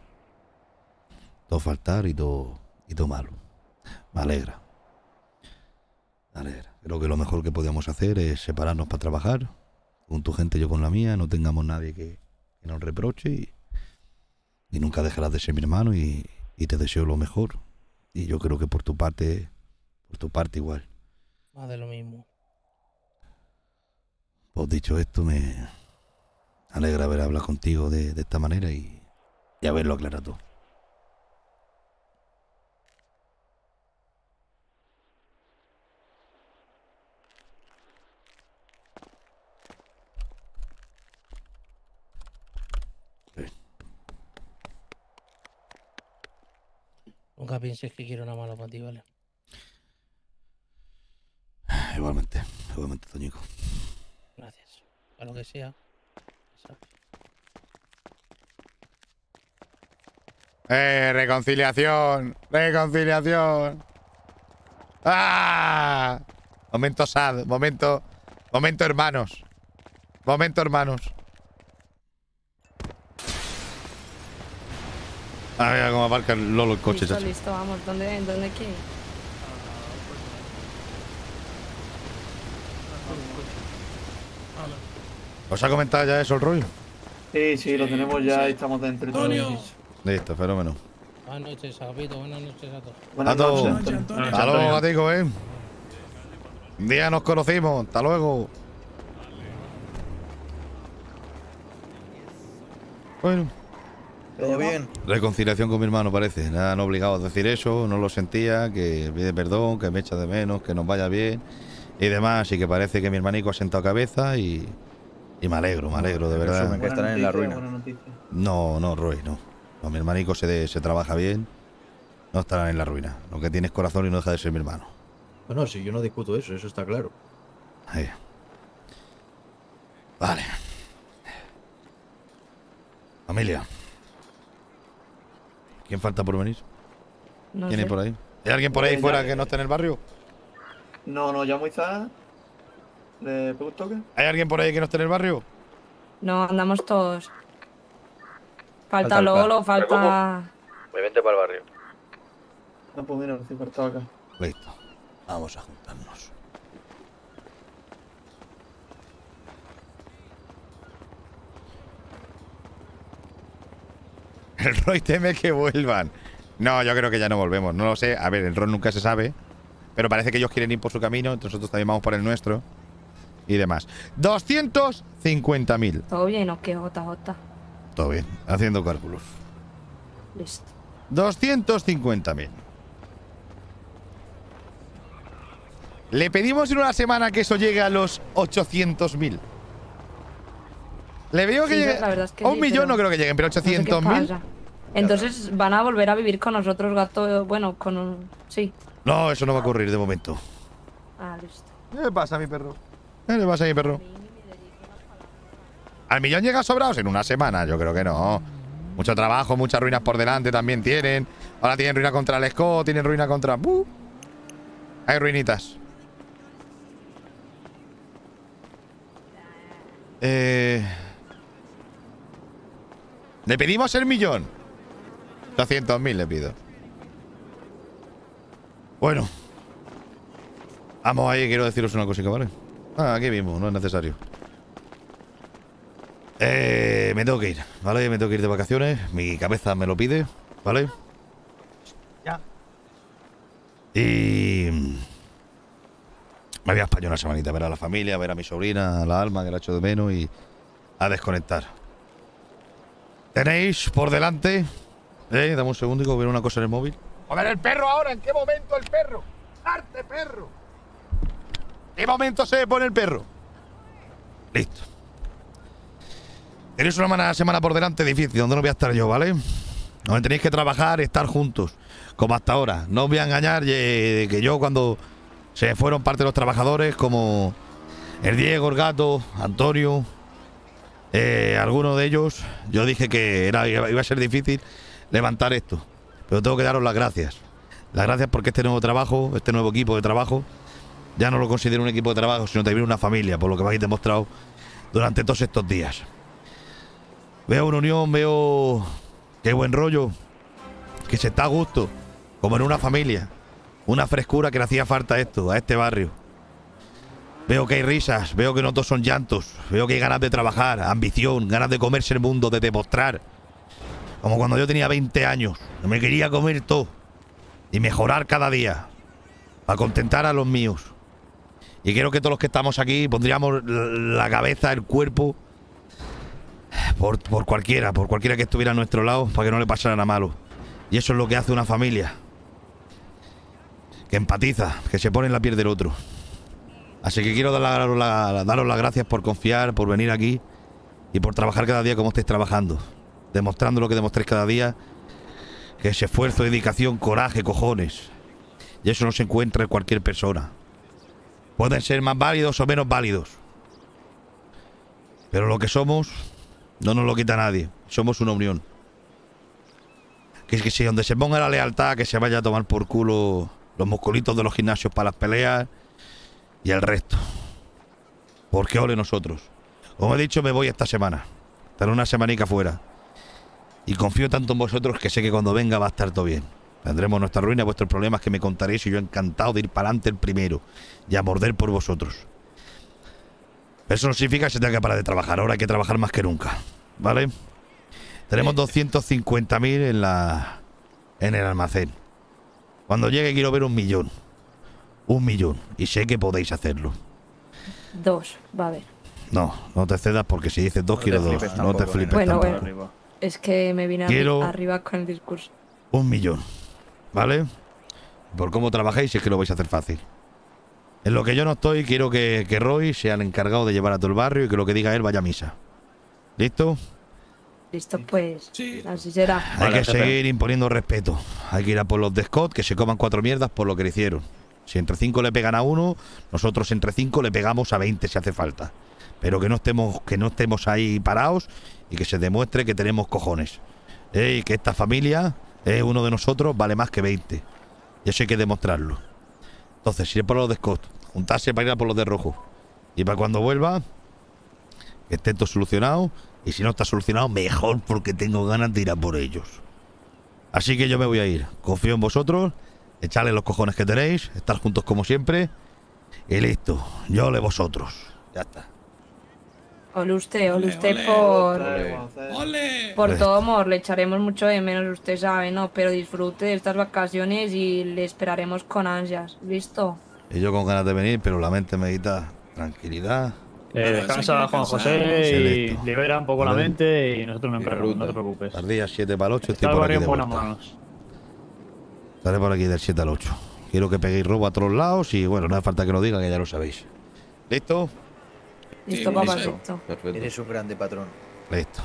todo faltar y todo. y todo malo. Me alegra. Me alegra. Creo que lo mejor que podíamos hacer es separarnos para trabajar. Con tu gente, yo con la mía. No tengamos nadie que, que nos reproche y. y nunca dejarás de ser mi hermano y, y te deseo lo mejor. Y yo creo que por tu parte. por tu parte igual. Más de lo mismo. Pues dicho esto, me alegra haber hablado contigo de, de esta manera y, y haberlo aclarado. Nunca pienses que quiero nada malo para ti, ¿vale? Igualmente, igualmente, Toñico. Gracias. Para lo que sea. ¡Eh, reconciliación! ¡Reconciliación! ¡Ah! Momento sad, momento. Momento hermanos. Momento hermanos. Ah, mira cómo aparca el Lolo el coche, listo, chacho. listo, vamos. ¿Dónde, dónde qué? ¿Os ha comentado ya eso el rollo? Sí, sí, lo tenemos ya y estamos dentro. y todo. Listo, fenómeno. Buenas noches, Agapito. Buenas noches a todos. Buenas A todos. noches, Antonio. Hasta luego, gatico, eh. Un día nos conocimos. Hasta luego. Bueno. ¿Todo bien? Reconciliación con mi hermano, parece. Nada, no obligado a decir eso, no lo sentía, que pide perdón, que me echa de menos, que nos vaya bien y demás. Y que parece que mi hermanico ha sentado cabeza y, y me alegro, me alegro, de verdad. Resumen, que estarán en la ruina. No, no, Roy, no. No, mi hermanico se, de- se trabaja bien, no estarán en la ruina. Lo que tiene es corazón y no deja de ser mi hermano. No, no, si yo no discuto eso, eso está claro. Ahí. Vale. Familia. ¿Quién falta por venir? No ¿Quién sé. hay por ahí? ¿Hay alguien por ahí Pues fuera ya- que no esté en el barrio? No, no, llamo a Izar. ¿Le pego un toque? ¿Hay alguien por ahí que no esté en el barrio? No, andamos todos. Falta, Falta Lolo, falta. Me vente para el barrio. No, pues mira, estoy apartado acá. Listo. Vamos a juntarnos. El Roy teme que vuelvan. No, yo creo que ya no volvemos. No lo sé. A ver, el Ron nunca se sabe. Pero parece que ellos quieren ir por su camino. entonces Nosotros también vamos por el nuestro. Y demás. 250.000. ¿Todo bien o qué, JJ? Todo bien. Haciendo cálculos. Listo. 250.000. Le pedimos en una semana que eso llegue a los 800.000. Le veo que Sí, llegue. la verdad es que a un sí, millón no creo que lleguen, pero No sé qué 800.000. pasa. Entonces van a volver a vivir con nosotros, gato. Bueno, con un. Sí. No, eso no va a ocurrir de momento. Ah, listo. ¿Qué le pasa a mi perro? ¿Qué le pasa a mi perro? ¿Al millón llega sobrados en una semana? Yo creo que no. Mucho trabajo, muchas ruinas por delante también tienen. Ahora tienen ruina contra el Scott, tienen ruina contra. ¡Buh! Hay ruinitas. Eh. Le pedimos el millón. 200.000 le pido. Bueno. Vamos ahí, quiero deciros una cosita, ¿vale? Ah, aquí mismo, no es necesario. Eh, me tengo que ir, ¿vale? Me tengo que ir de vacaciones. Mi cabeza me lo pide, ¿vale? Ya. Y. Me voy a España una semanita, a ver a la familia, a ver a mi sobrina, a la alma, que la echo de menos y a desconectar. Tenéis por delante. Eh, dame un segundo y que voy a ver una cosa en el móvil. Joder, el perro ahora, ¿en qué momento el perro? ¡Arte, perro! ¿Qué momento se pone el perro? Listo. Tenéis una semana, semana por delante difícil, donde no voy a estar yo, ¿vale? Donde tenéis que trabajar y estar juntos, como hasta ahora. No os voy a engañar eh, que yo cuando se fueron parte de los trabajadores, como el Diego, el Gato, Antonio, eh, algunos de ellos, yo dije que era, iba a ser difícil levantar esto. Pero tengo que daros las gracias. Las gracias porque este nuevo trabajo, este nuevo equipo de trabajo, ya no lo considero un equipo de trabajo, sino también una familia, por lo que me habéis demostrado durante todos estos días. Veo una unión, veo qué buen rollo, que se está a gusto, como en una familia. Una frescura que le hacía falta a esto, a este barrio. Veo que hay risas, veo que no todos son llantos, veo que hay ganas de trabajar, ambición, ganas de comerse el mundo, de demostrar. Como cuando yo tenía 20 años, me quería comer todo y mejorar cada día, para contentar a los míos. Y creo que todos los que estamos aquí pondríamos la cabeza, el cuerpo, por, por cualquiera, por cualquiera que estuviera a nuestro lado, para que no le pasara nada malo. Y eso es lo que hace una familia. Que empatiza, que se pone en la piel del otro. Así que quiero dar la- la- daros las gracias por confiar, por venir aquí y por trabajar cada día como estáis trabajando. Demostrando lo que demostréis cada día. Que ese esfuerzo, dedicación, coraje, cojones. Y eso no se encuentra en cualquier persona. Pueden ser más válidos o menos válidos. Pero lo que somos no nos lo quita nadie. Somos una unión. Que es que si donde se ponga la lealtad, que se vaya a tomar por culo los musculitos de los gimnasios para las peleas y el resto. Porque ole nosotros. Como he dicho, me voy esta semana. Estaré una semanica fuera. Y confío tanto en vosotros que sé que cuando venga va a estar todo bien. Tendremos nuestra ruina, vuestros problemas que me contaréis y yo encantado de ir para adelante el primero y a morder por vosotros. Eso no significa que se tenga que parar de trabajar. Ahora hay que trabajar más que nunca. ¿Vale? Tenemos 250.000 en la en el almacén. Cuando llegue quiero ver un millón. Un millón. Y sé que podéis hacerlo. Dos, va a ver. No, no te cedas porque si dices dos, No quiero dos. No te tampoco, flipes Bueno, tampoco. bueno. Es que me vine Quiero- arriba con el discurso. Un millón. ¿Vale? Por cómo trabajáis es que lo vais a hacer fácil. En lo que yo no estoy, quiero que, que Roy sea el encargado de llevar a todo el barrio y que lo que diga él vaya a misa. ¿Listo? Listo, pues. Así será. Hay que seguir imponiendo respeto. Hay que ir a por los de Scott, que se coman cuatro mierdas por lo que le hicieron. Si entre cinco le pegan a uno, nosotros entre cinco le pegamos a 20 si hace falta. Pero que no estemos, que no estemos ahí parados y que se demuestre que tenemos cojones. Eh, Y que esta familia, eh, uno de nosotros, vale más que 20. Y eso hay que demostrarlo. Entonces, ir por los de Scott, juntarse para ir a por los de rojo. Y para cuando vuelva, que esté todo solucionado. Y si no está solucionado, mejor porque tengo ganas de ir a por ellos. Así que yo me voy a ir. Confío en vosotros. Echarle los cojones que tenéis. Estar juntos como siempre. Y listo. Yo le vosotros. Ya está. Ole usted, ole usted por. ¡Ole! Por todo amor, le echaremos mucho de menos, usted sabe, ¿no? Pero disfrute de estas vacaciones y le esperaremos con ansias. ¿Listo? Y yo con ganas de venir, pero la mente me medita tranquilidad. Eh, descansa Juan José y libera un poco la mente y nosotros no, no te preocupes. Al día 7 para el 8 Está estoy por aquí en de buenas manos. Estaré por aquí del 7 al 8. Quiero que peguéis robo a todos lados y bueno, no hace falta que lo diga, que ya lo sabéis. ¿Listo? Listo, papacito. Eres un grande patrón. Listo.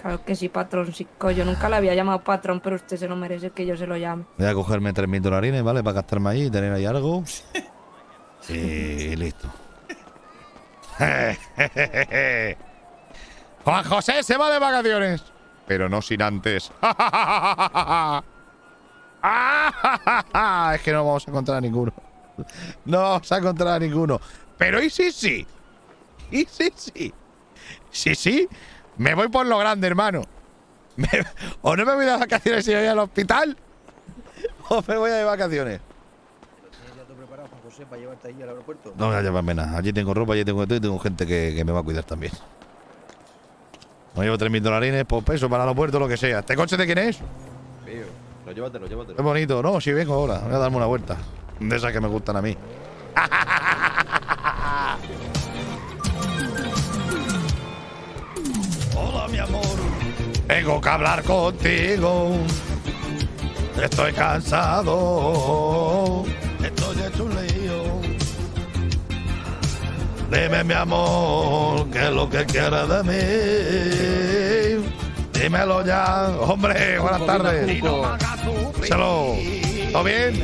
Claro que sí, patrón, chico. Yo nunca le había llamado patrón, pero usted se lo merece que yo se lo llame. Voy a cogerme 3.000 dolarines, ¿vale? Para gastarme ahí y tener ahí algo. Y listo. Juan José se va de vacaciones. Pero no sin antes. es que no vamos a encontrar a ninguno. No vamos a encontrar a ninguno. Pero ¿y sí, sí? ¿Y sí, sí? Sí, sí. Me voy por lo grande, hermano. Me- o no me voy de vacaciones y voy al hospital. O me voy de vacaciones. ¿Tienes ya todo preparado, Juan José, para llevarte ahí al aeropuerto? No voy a llevarme nada. Allí tengo ropa, allí tengo todo y tengo gente que, que me va a cuidar también. No llevo 3.000 dolarines por peso para el aeropuerto, lo que sea. ¿Este coche de quién es? Lo llévatelo, llévatelo. Es bonito. No, sí, vengo ahora. Voy a darme una vuelta. De esas que me gustan a mí. Hola, mi amor. Tengo que hablar contigo. Estoy cansado. Estoy hecho un lío. Dime, mi amor, qué es lo que quieres de mí. Dímelo ya. Hombre, buenas tardes. Díselo. ¿Todo bien?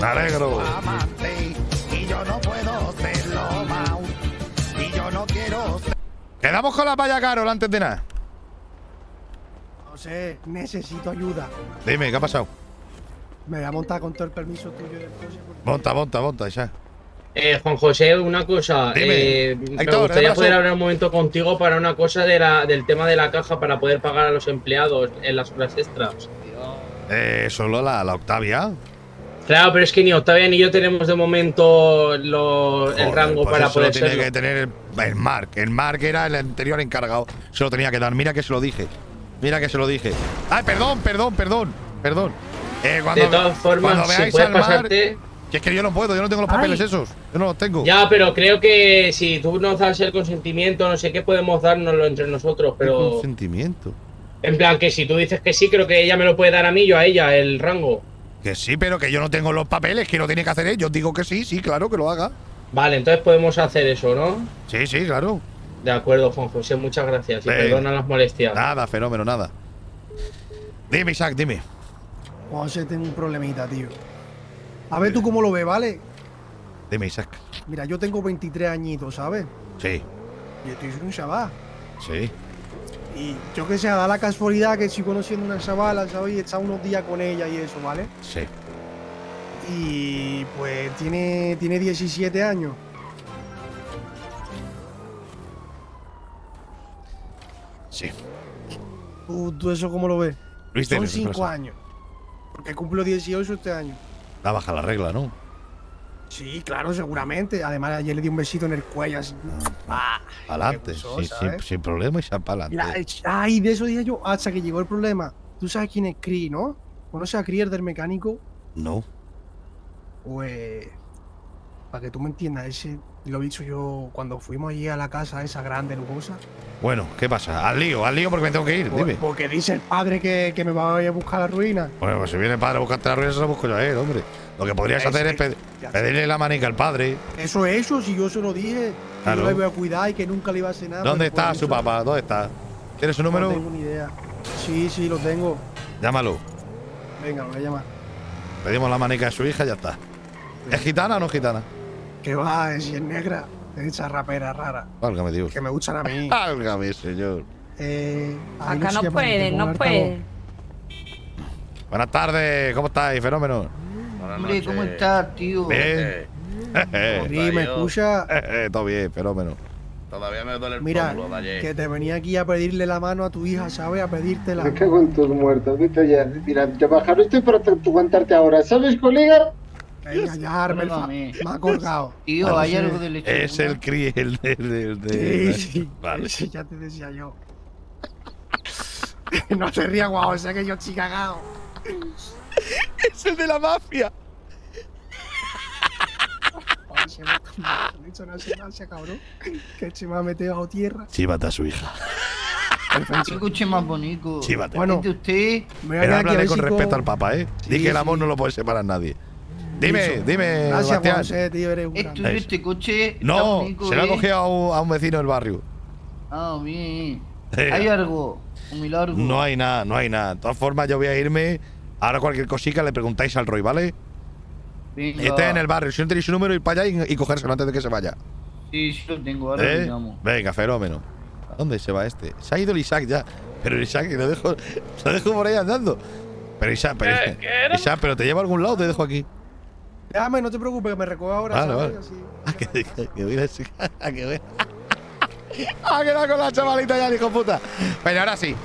Me alegro. Y yo no puedo serlo. Y yo no quiero ser. Quedamos con la valla Carol antes de nada. José, necesito ayuda. Dime, ¿qué ha pasado? Me voy a montar con todo el permiso tuyo del coche. porque- Monta, monta, monta, ya. Eh, Juan José, una cosa. Dime. eh, me Héctor, ¿qué gustaría poder hablar un momento contigo para una cosa de la, del tema de la caja para poder pagar a los empleados en las horas extras. Eh, solo la, la Octavia. Claro, pero es que ni Octavia ni yo tenemos de momento lo- el rango pues para eso poder lo tiene que tener el, el Mark. El Mark era el anterior encargado. Se lo tenía que dar. Mira que se lo dije. Mira que se lo dije. Ay, perdón, perdón, perdón. Perdón. Eh, cuando, De todas formas, cuando si veáis puede al Mark, pasarte- que es que yo no puedo, yo no tengo los papeles esos. Yo no los tengo. Ya, pero creo que si tú nos das el consentimiento, no sé qué, podemos dárnoslo entre nosotros, pero. Consentimiento. En plan, que si tú dices que sí, creo que ella me lo puede dar a mí, yo a ella, el rango. Que sí, pero que yo no tengo los papeles, que lo tiene que hacer él. Yo digo que sí, sí, claro, que lo haga. Vale, entonces podemos hacer eso, ¿no? Sí, sí, claro. De acuerdo, Juan José, muchas gracias. Y perdona las molestias. Nada, fenómeno, nada. Dime, Isaac, dime. José, tengo un problemita, tío. A ver tú cómo lo ves, ¿vale? Dime, Isaac. Mira, yo tengo 23 añitos, ¿sabes? Sí, Y estoy un chaval. sí. Y yo que sé, da la casualidad que estoy conociendo una chavala, ¿sabes? Y he estado unos días con ella y eso, ¿vale? Sí. Y pues tiene, tiene 17 años. Sí. ¿Tú, tú eso cómo lo ves? Luis Son Teres, 5 pasa. años. Porque cumplo 18 este año. Da baja la regla, ¿no? Sí, claro, seguramente. Además, ayer le di un besito en el cuello así. Ah, Adelante, sin, problema y se adelante. ay, de eso dije yo, hasta que llegó el problema. ¿Tú sabes quién es Cree, no? ¿Conoces a Cree, el del mecánico? No. Pues. Para que tú me entiendas, ese lo he dicho yo cuando fuimos allí a la casa esa grande, lujosa. Bueno, ¿qué pasa? Al lío, al lío porque me tengo que ir, dime. Porque dice el padre que, que me va a ir a buscar la ruina. Bueno, pues si viene el padre a buscarte la rueda, se la busco yo a él, hombre. Lo que podrías hacer es es, pe- ya pedirle la manica al padre. Eso es eso, si yo se lo dije. Que Claro. yo le voy a cuidar y que nunca le iba a hacer nada. ¿Dónde está su papá? ¿Dónde está? ¿Tienes su número? No tengo ni idea. Sí, sí, lo tengo. Llámalo. Venga, lo voy a llamar. Pedimos la manica de su hija y ya está. ¿Es gitana o no es gitana? Que va, si es negra, es esa rapera rara. Válgame Dios. Que me gustan a mí. Válgame, señor. Eh, Acá no llama, puede, tengo no un puede. Buenas tardes, ¿cómo estáis, fenómeno? Hombre, ¿cómo estás, tío? Bien. ¿me escucha? Todo bien, fenómeno. Todavía me duele el Mira, de ayer. que te venía aquí a pedirle la mano a tu hija, ¿sabes? A pedírtela. Me cago en tus muertos, vete ya. Mira, ya bajar, estoy para tu- aguantarte ahora, ¿sabes, colega? Venga, ya, Armel, me ha colgado. Tío, Vale, hay sí. algo de leche. Es el cri, el de. el de- Sí, sí. Vale. Ese ya te decía yo. no te rías, guau, sé que yo estoy cagado. es el de la mafia. Se me ha dicho no se hace, cabrón. Que se me ha metido bajo tierra. Chívate a su hija. Qué coche más bonito. Chívate. Bueno, ¿Es de usted? Me voy a Pero a háblale con si respeto co- al papá, ¿eh? Sí, Di que el sí. amor no lo puede separar nadie. Dime, dime, Gracias, José, tío, eres un ¿Es grande. este coche? Está No, bonito, se lo ha ¿eh? cogido a un, a un vecino del barrio. Ah, bien. Eh, Hay algo. Un milagro. No hay nada, no hay nada. De todas formas, yo voy a irme. Ahora cualquier cosica le preguntáis al Roy, ¿vale? Venga. Esté en el barrio. Si no tenéis su número, ir para allá y, y cogérselo antes de que se vaya. Sí, sí lo tengo. Ahora ¿Eh? lo. Venga, fenómeno. ¿A dónde se va este? Se ha ido el Isaac ya. Pero el Isaac lo dejo, lo dejo por ahí andando. Pero Isaac, pero. Isaac, pero te llevo a algún lado, te dejo aquí. Déjame, no te preocupes, que me recojo ahora. Vale, ¿sabes? vale. Así. Ah, que, que, que voy a decir- ah, que voy- Ah, quedado con la chavalita ya, hijo puta. Pero ahora sí.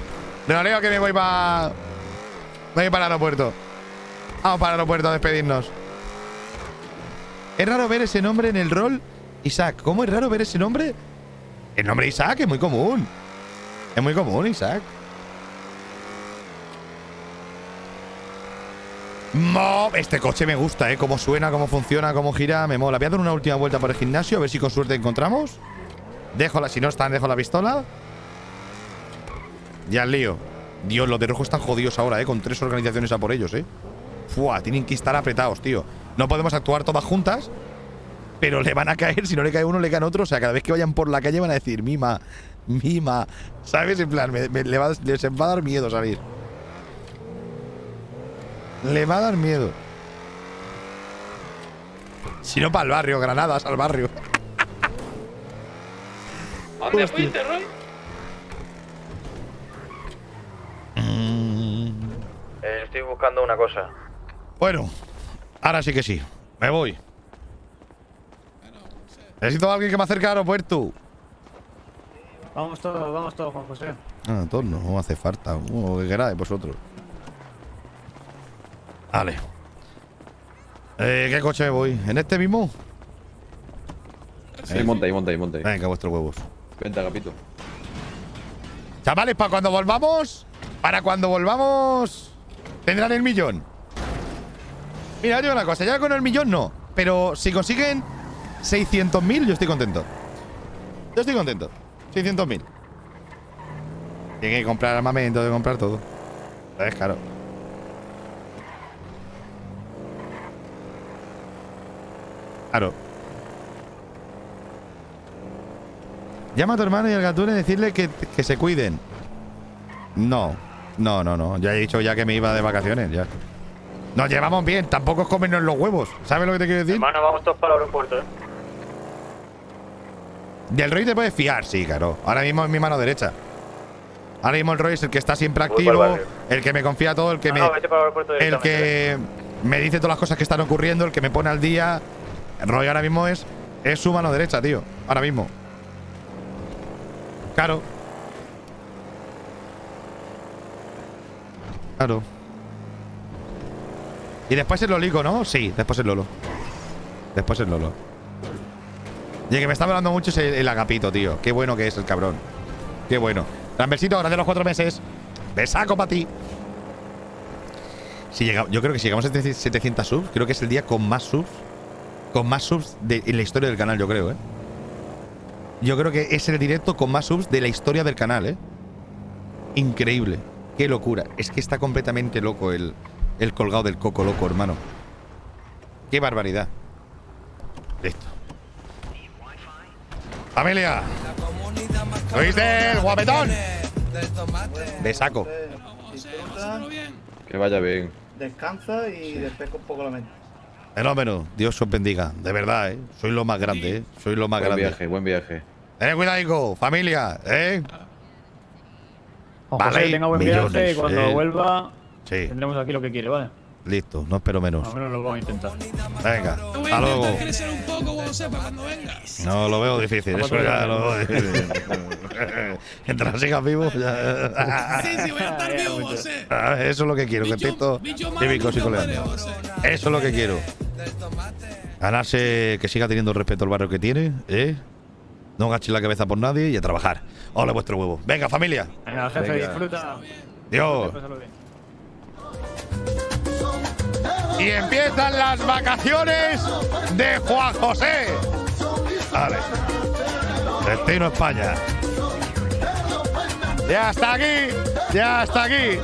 No leo que me voy para. Voy para el aeropuerto. Vamos para el aeropuerto a despedirnos. Es raro ver ese nombre en el rol. Isaac, ¿cómo es raro ver ese nombre? El nombre Isaac es muy común. Es muy común, Isaac. Mo, este coche me gusta, ¿eh? Cómo suena, cómo funciona, cómo gira, me mola. Voy a dar una última vuelta por el gimnasio, a ver si con suerte encontramos. Dejo la, si no están, dejo la pistola. Ya el lío. Dios, los de rojo están jodidos ahora, ¿eh? Con tres organizaciones a por ellos, ¿eh? Fua, tienen que estar apretados, tío. No podemos actuar todas juntas, pero le van a caer. Si no le cae uno, le caen otro. O sea, cada vez que vayan por la calle van a decir, mima, mima. ¿Sabes? En plan, les va a dar miedo salir. Le va a dar miedo. Si no, para el barrio, granadas al barrio. ¿Dónde Hostia. fuiste, Roy? Eh, estoy buscando una cosa. Bueno, ahora sí que sí. Me voy. Necesito a alguien que me acerque al aeropuerto. Vamos todos, vamos todos, Juan José. Ah, todos no, no hace falta. Uno que queráis vosotros. Vale. Eh, ¿Qué coche me voy? ¿En este mismo? Sí, monta ahí, monta ahí, monta ahí. Venga, vuestros huevos. Vente, Agapito. Chavales, para cuando volvamos. Para cuando volvamos. Tendrán el millón. Mira, yo una cosa. Ya con el millón no. Pero si consiguen 600.000, yo estoy contento. Yo estoy contento. 600.000. Tiene que comprar armamento, de comprar todo. Es caro. Claro. Llama a tu hermano y al gatún y decirle que, que se cuiden. No, no, no, no. Ya he dicho ya que me iba de vacaciones, ya. Nos llevamos bien, tampoco es comernos los huevos. ¿Sabes lo que te quiero decir? Hermano, vamos todos para el aeropuerto, ¿eh? Del Roy te puedes fiar, sí, claro. Ahora mismo es mi mano derecha. Ahora mismo el Roy es el que está siempre activo, el que me confía todo, el que No, me. no, vete para el que me dice todas las cosas que están ocurriendo, el que me pone al día. Roy ahora mismo es, es su mano derecha, tío. Ahora mismo. Claro. Claro. Y después el Lolico, ¿no? Sí, después el Lolo. Después el Lolo. Y el que me está hablando mucho es el, el Agapito, tío. Qué bueno que es el cabrón. Qué bueno. Transversito, gracias a los cuatro meses. Besaco para ti. Si llega, yo creo que si llegamos a 700 subs, creo que es el día con más subs. Con más subs de, en la historia del canal, yo creo, ¿eh? Yo creo que es el directo con más subs de la historia del canal, ¿eh? Increíble. Qué locura. Es que está completamente loco el, el colgado del coco loco, hermano. Qué barbaridad. Listo. Familia. ¿Oíste el guapetón? Besaco. Disfruta, Que vaya bien. descansa y despeja un poco la mente. Fenómeno. Dios os bendiga. De verdad, ¿eh? Sois lo más grande, ¿eh? Sois lo más Buen grande. viaje, buen viaje. Tened cuidado, familia, ¿eh? Juan José, que tenga buen viaje y cuando ¿eh? vuelva Sí, tendremos aquí lo que quiere, ¿vale? Listo, no espero menos. Al menos lo vamos a intentar. Venga, hasta luego. crecer un poco cuando sepa cuando vengas. No, lo veo difícil, eso ya lo veo difícil. Mientras sigas vivo, ya. Sí, sí, voy a estar vivo, José. Ah, Eso es lo que quiero, que texto típico psicoleando. Eso es lo que quiero. Ganarse, que siga teniendo el respeto al barrio que tiene, ¿eh? No agache la cabeza por nadie y a trabajar. Hola vuestro huevo. Venga, familia. Venga, jefe, disfruta. Dios. Y empiezan las vacaciones de Juan José. Vale. Destino España. Ya está aquí. Ya está aquí.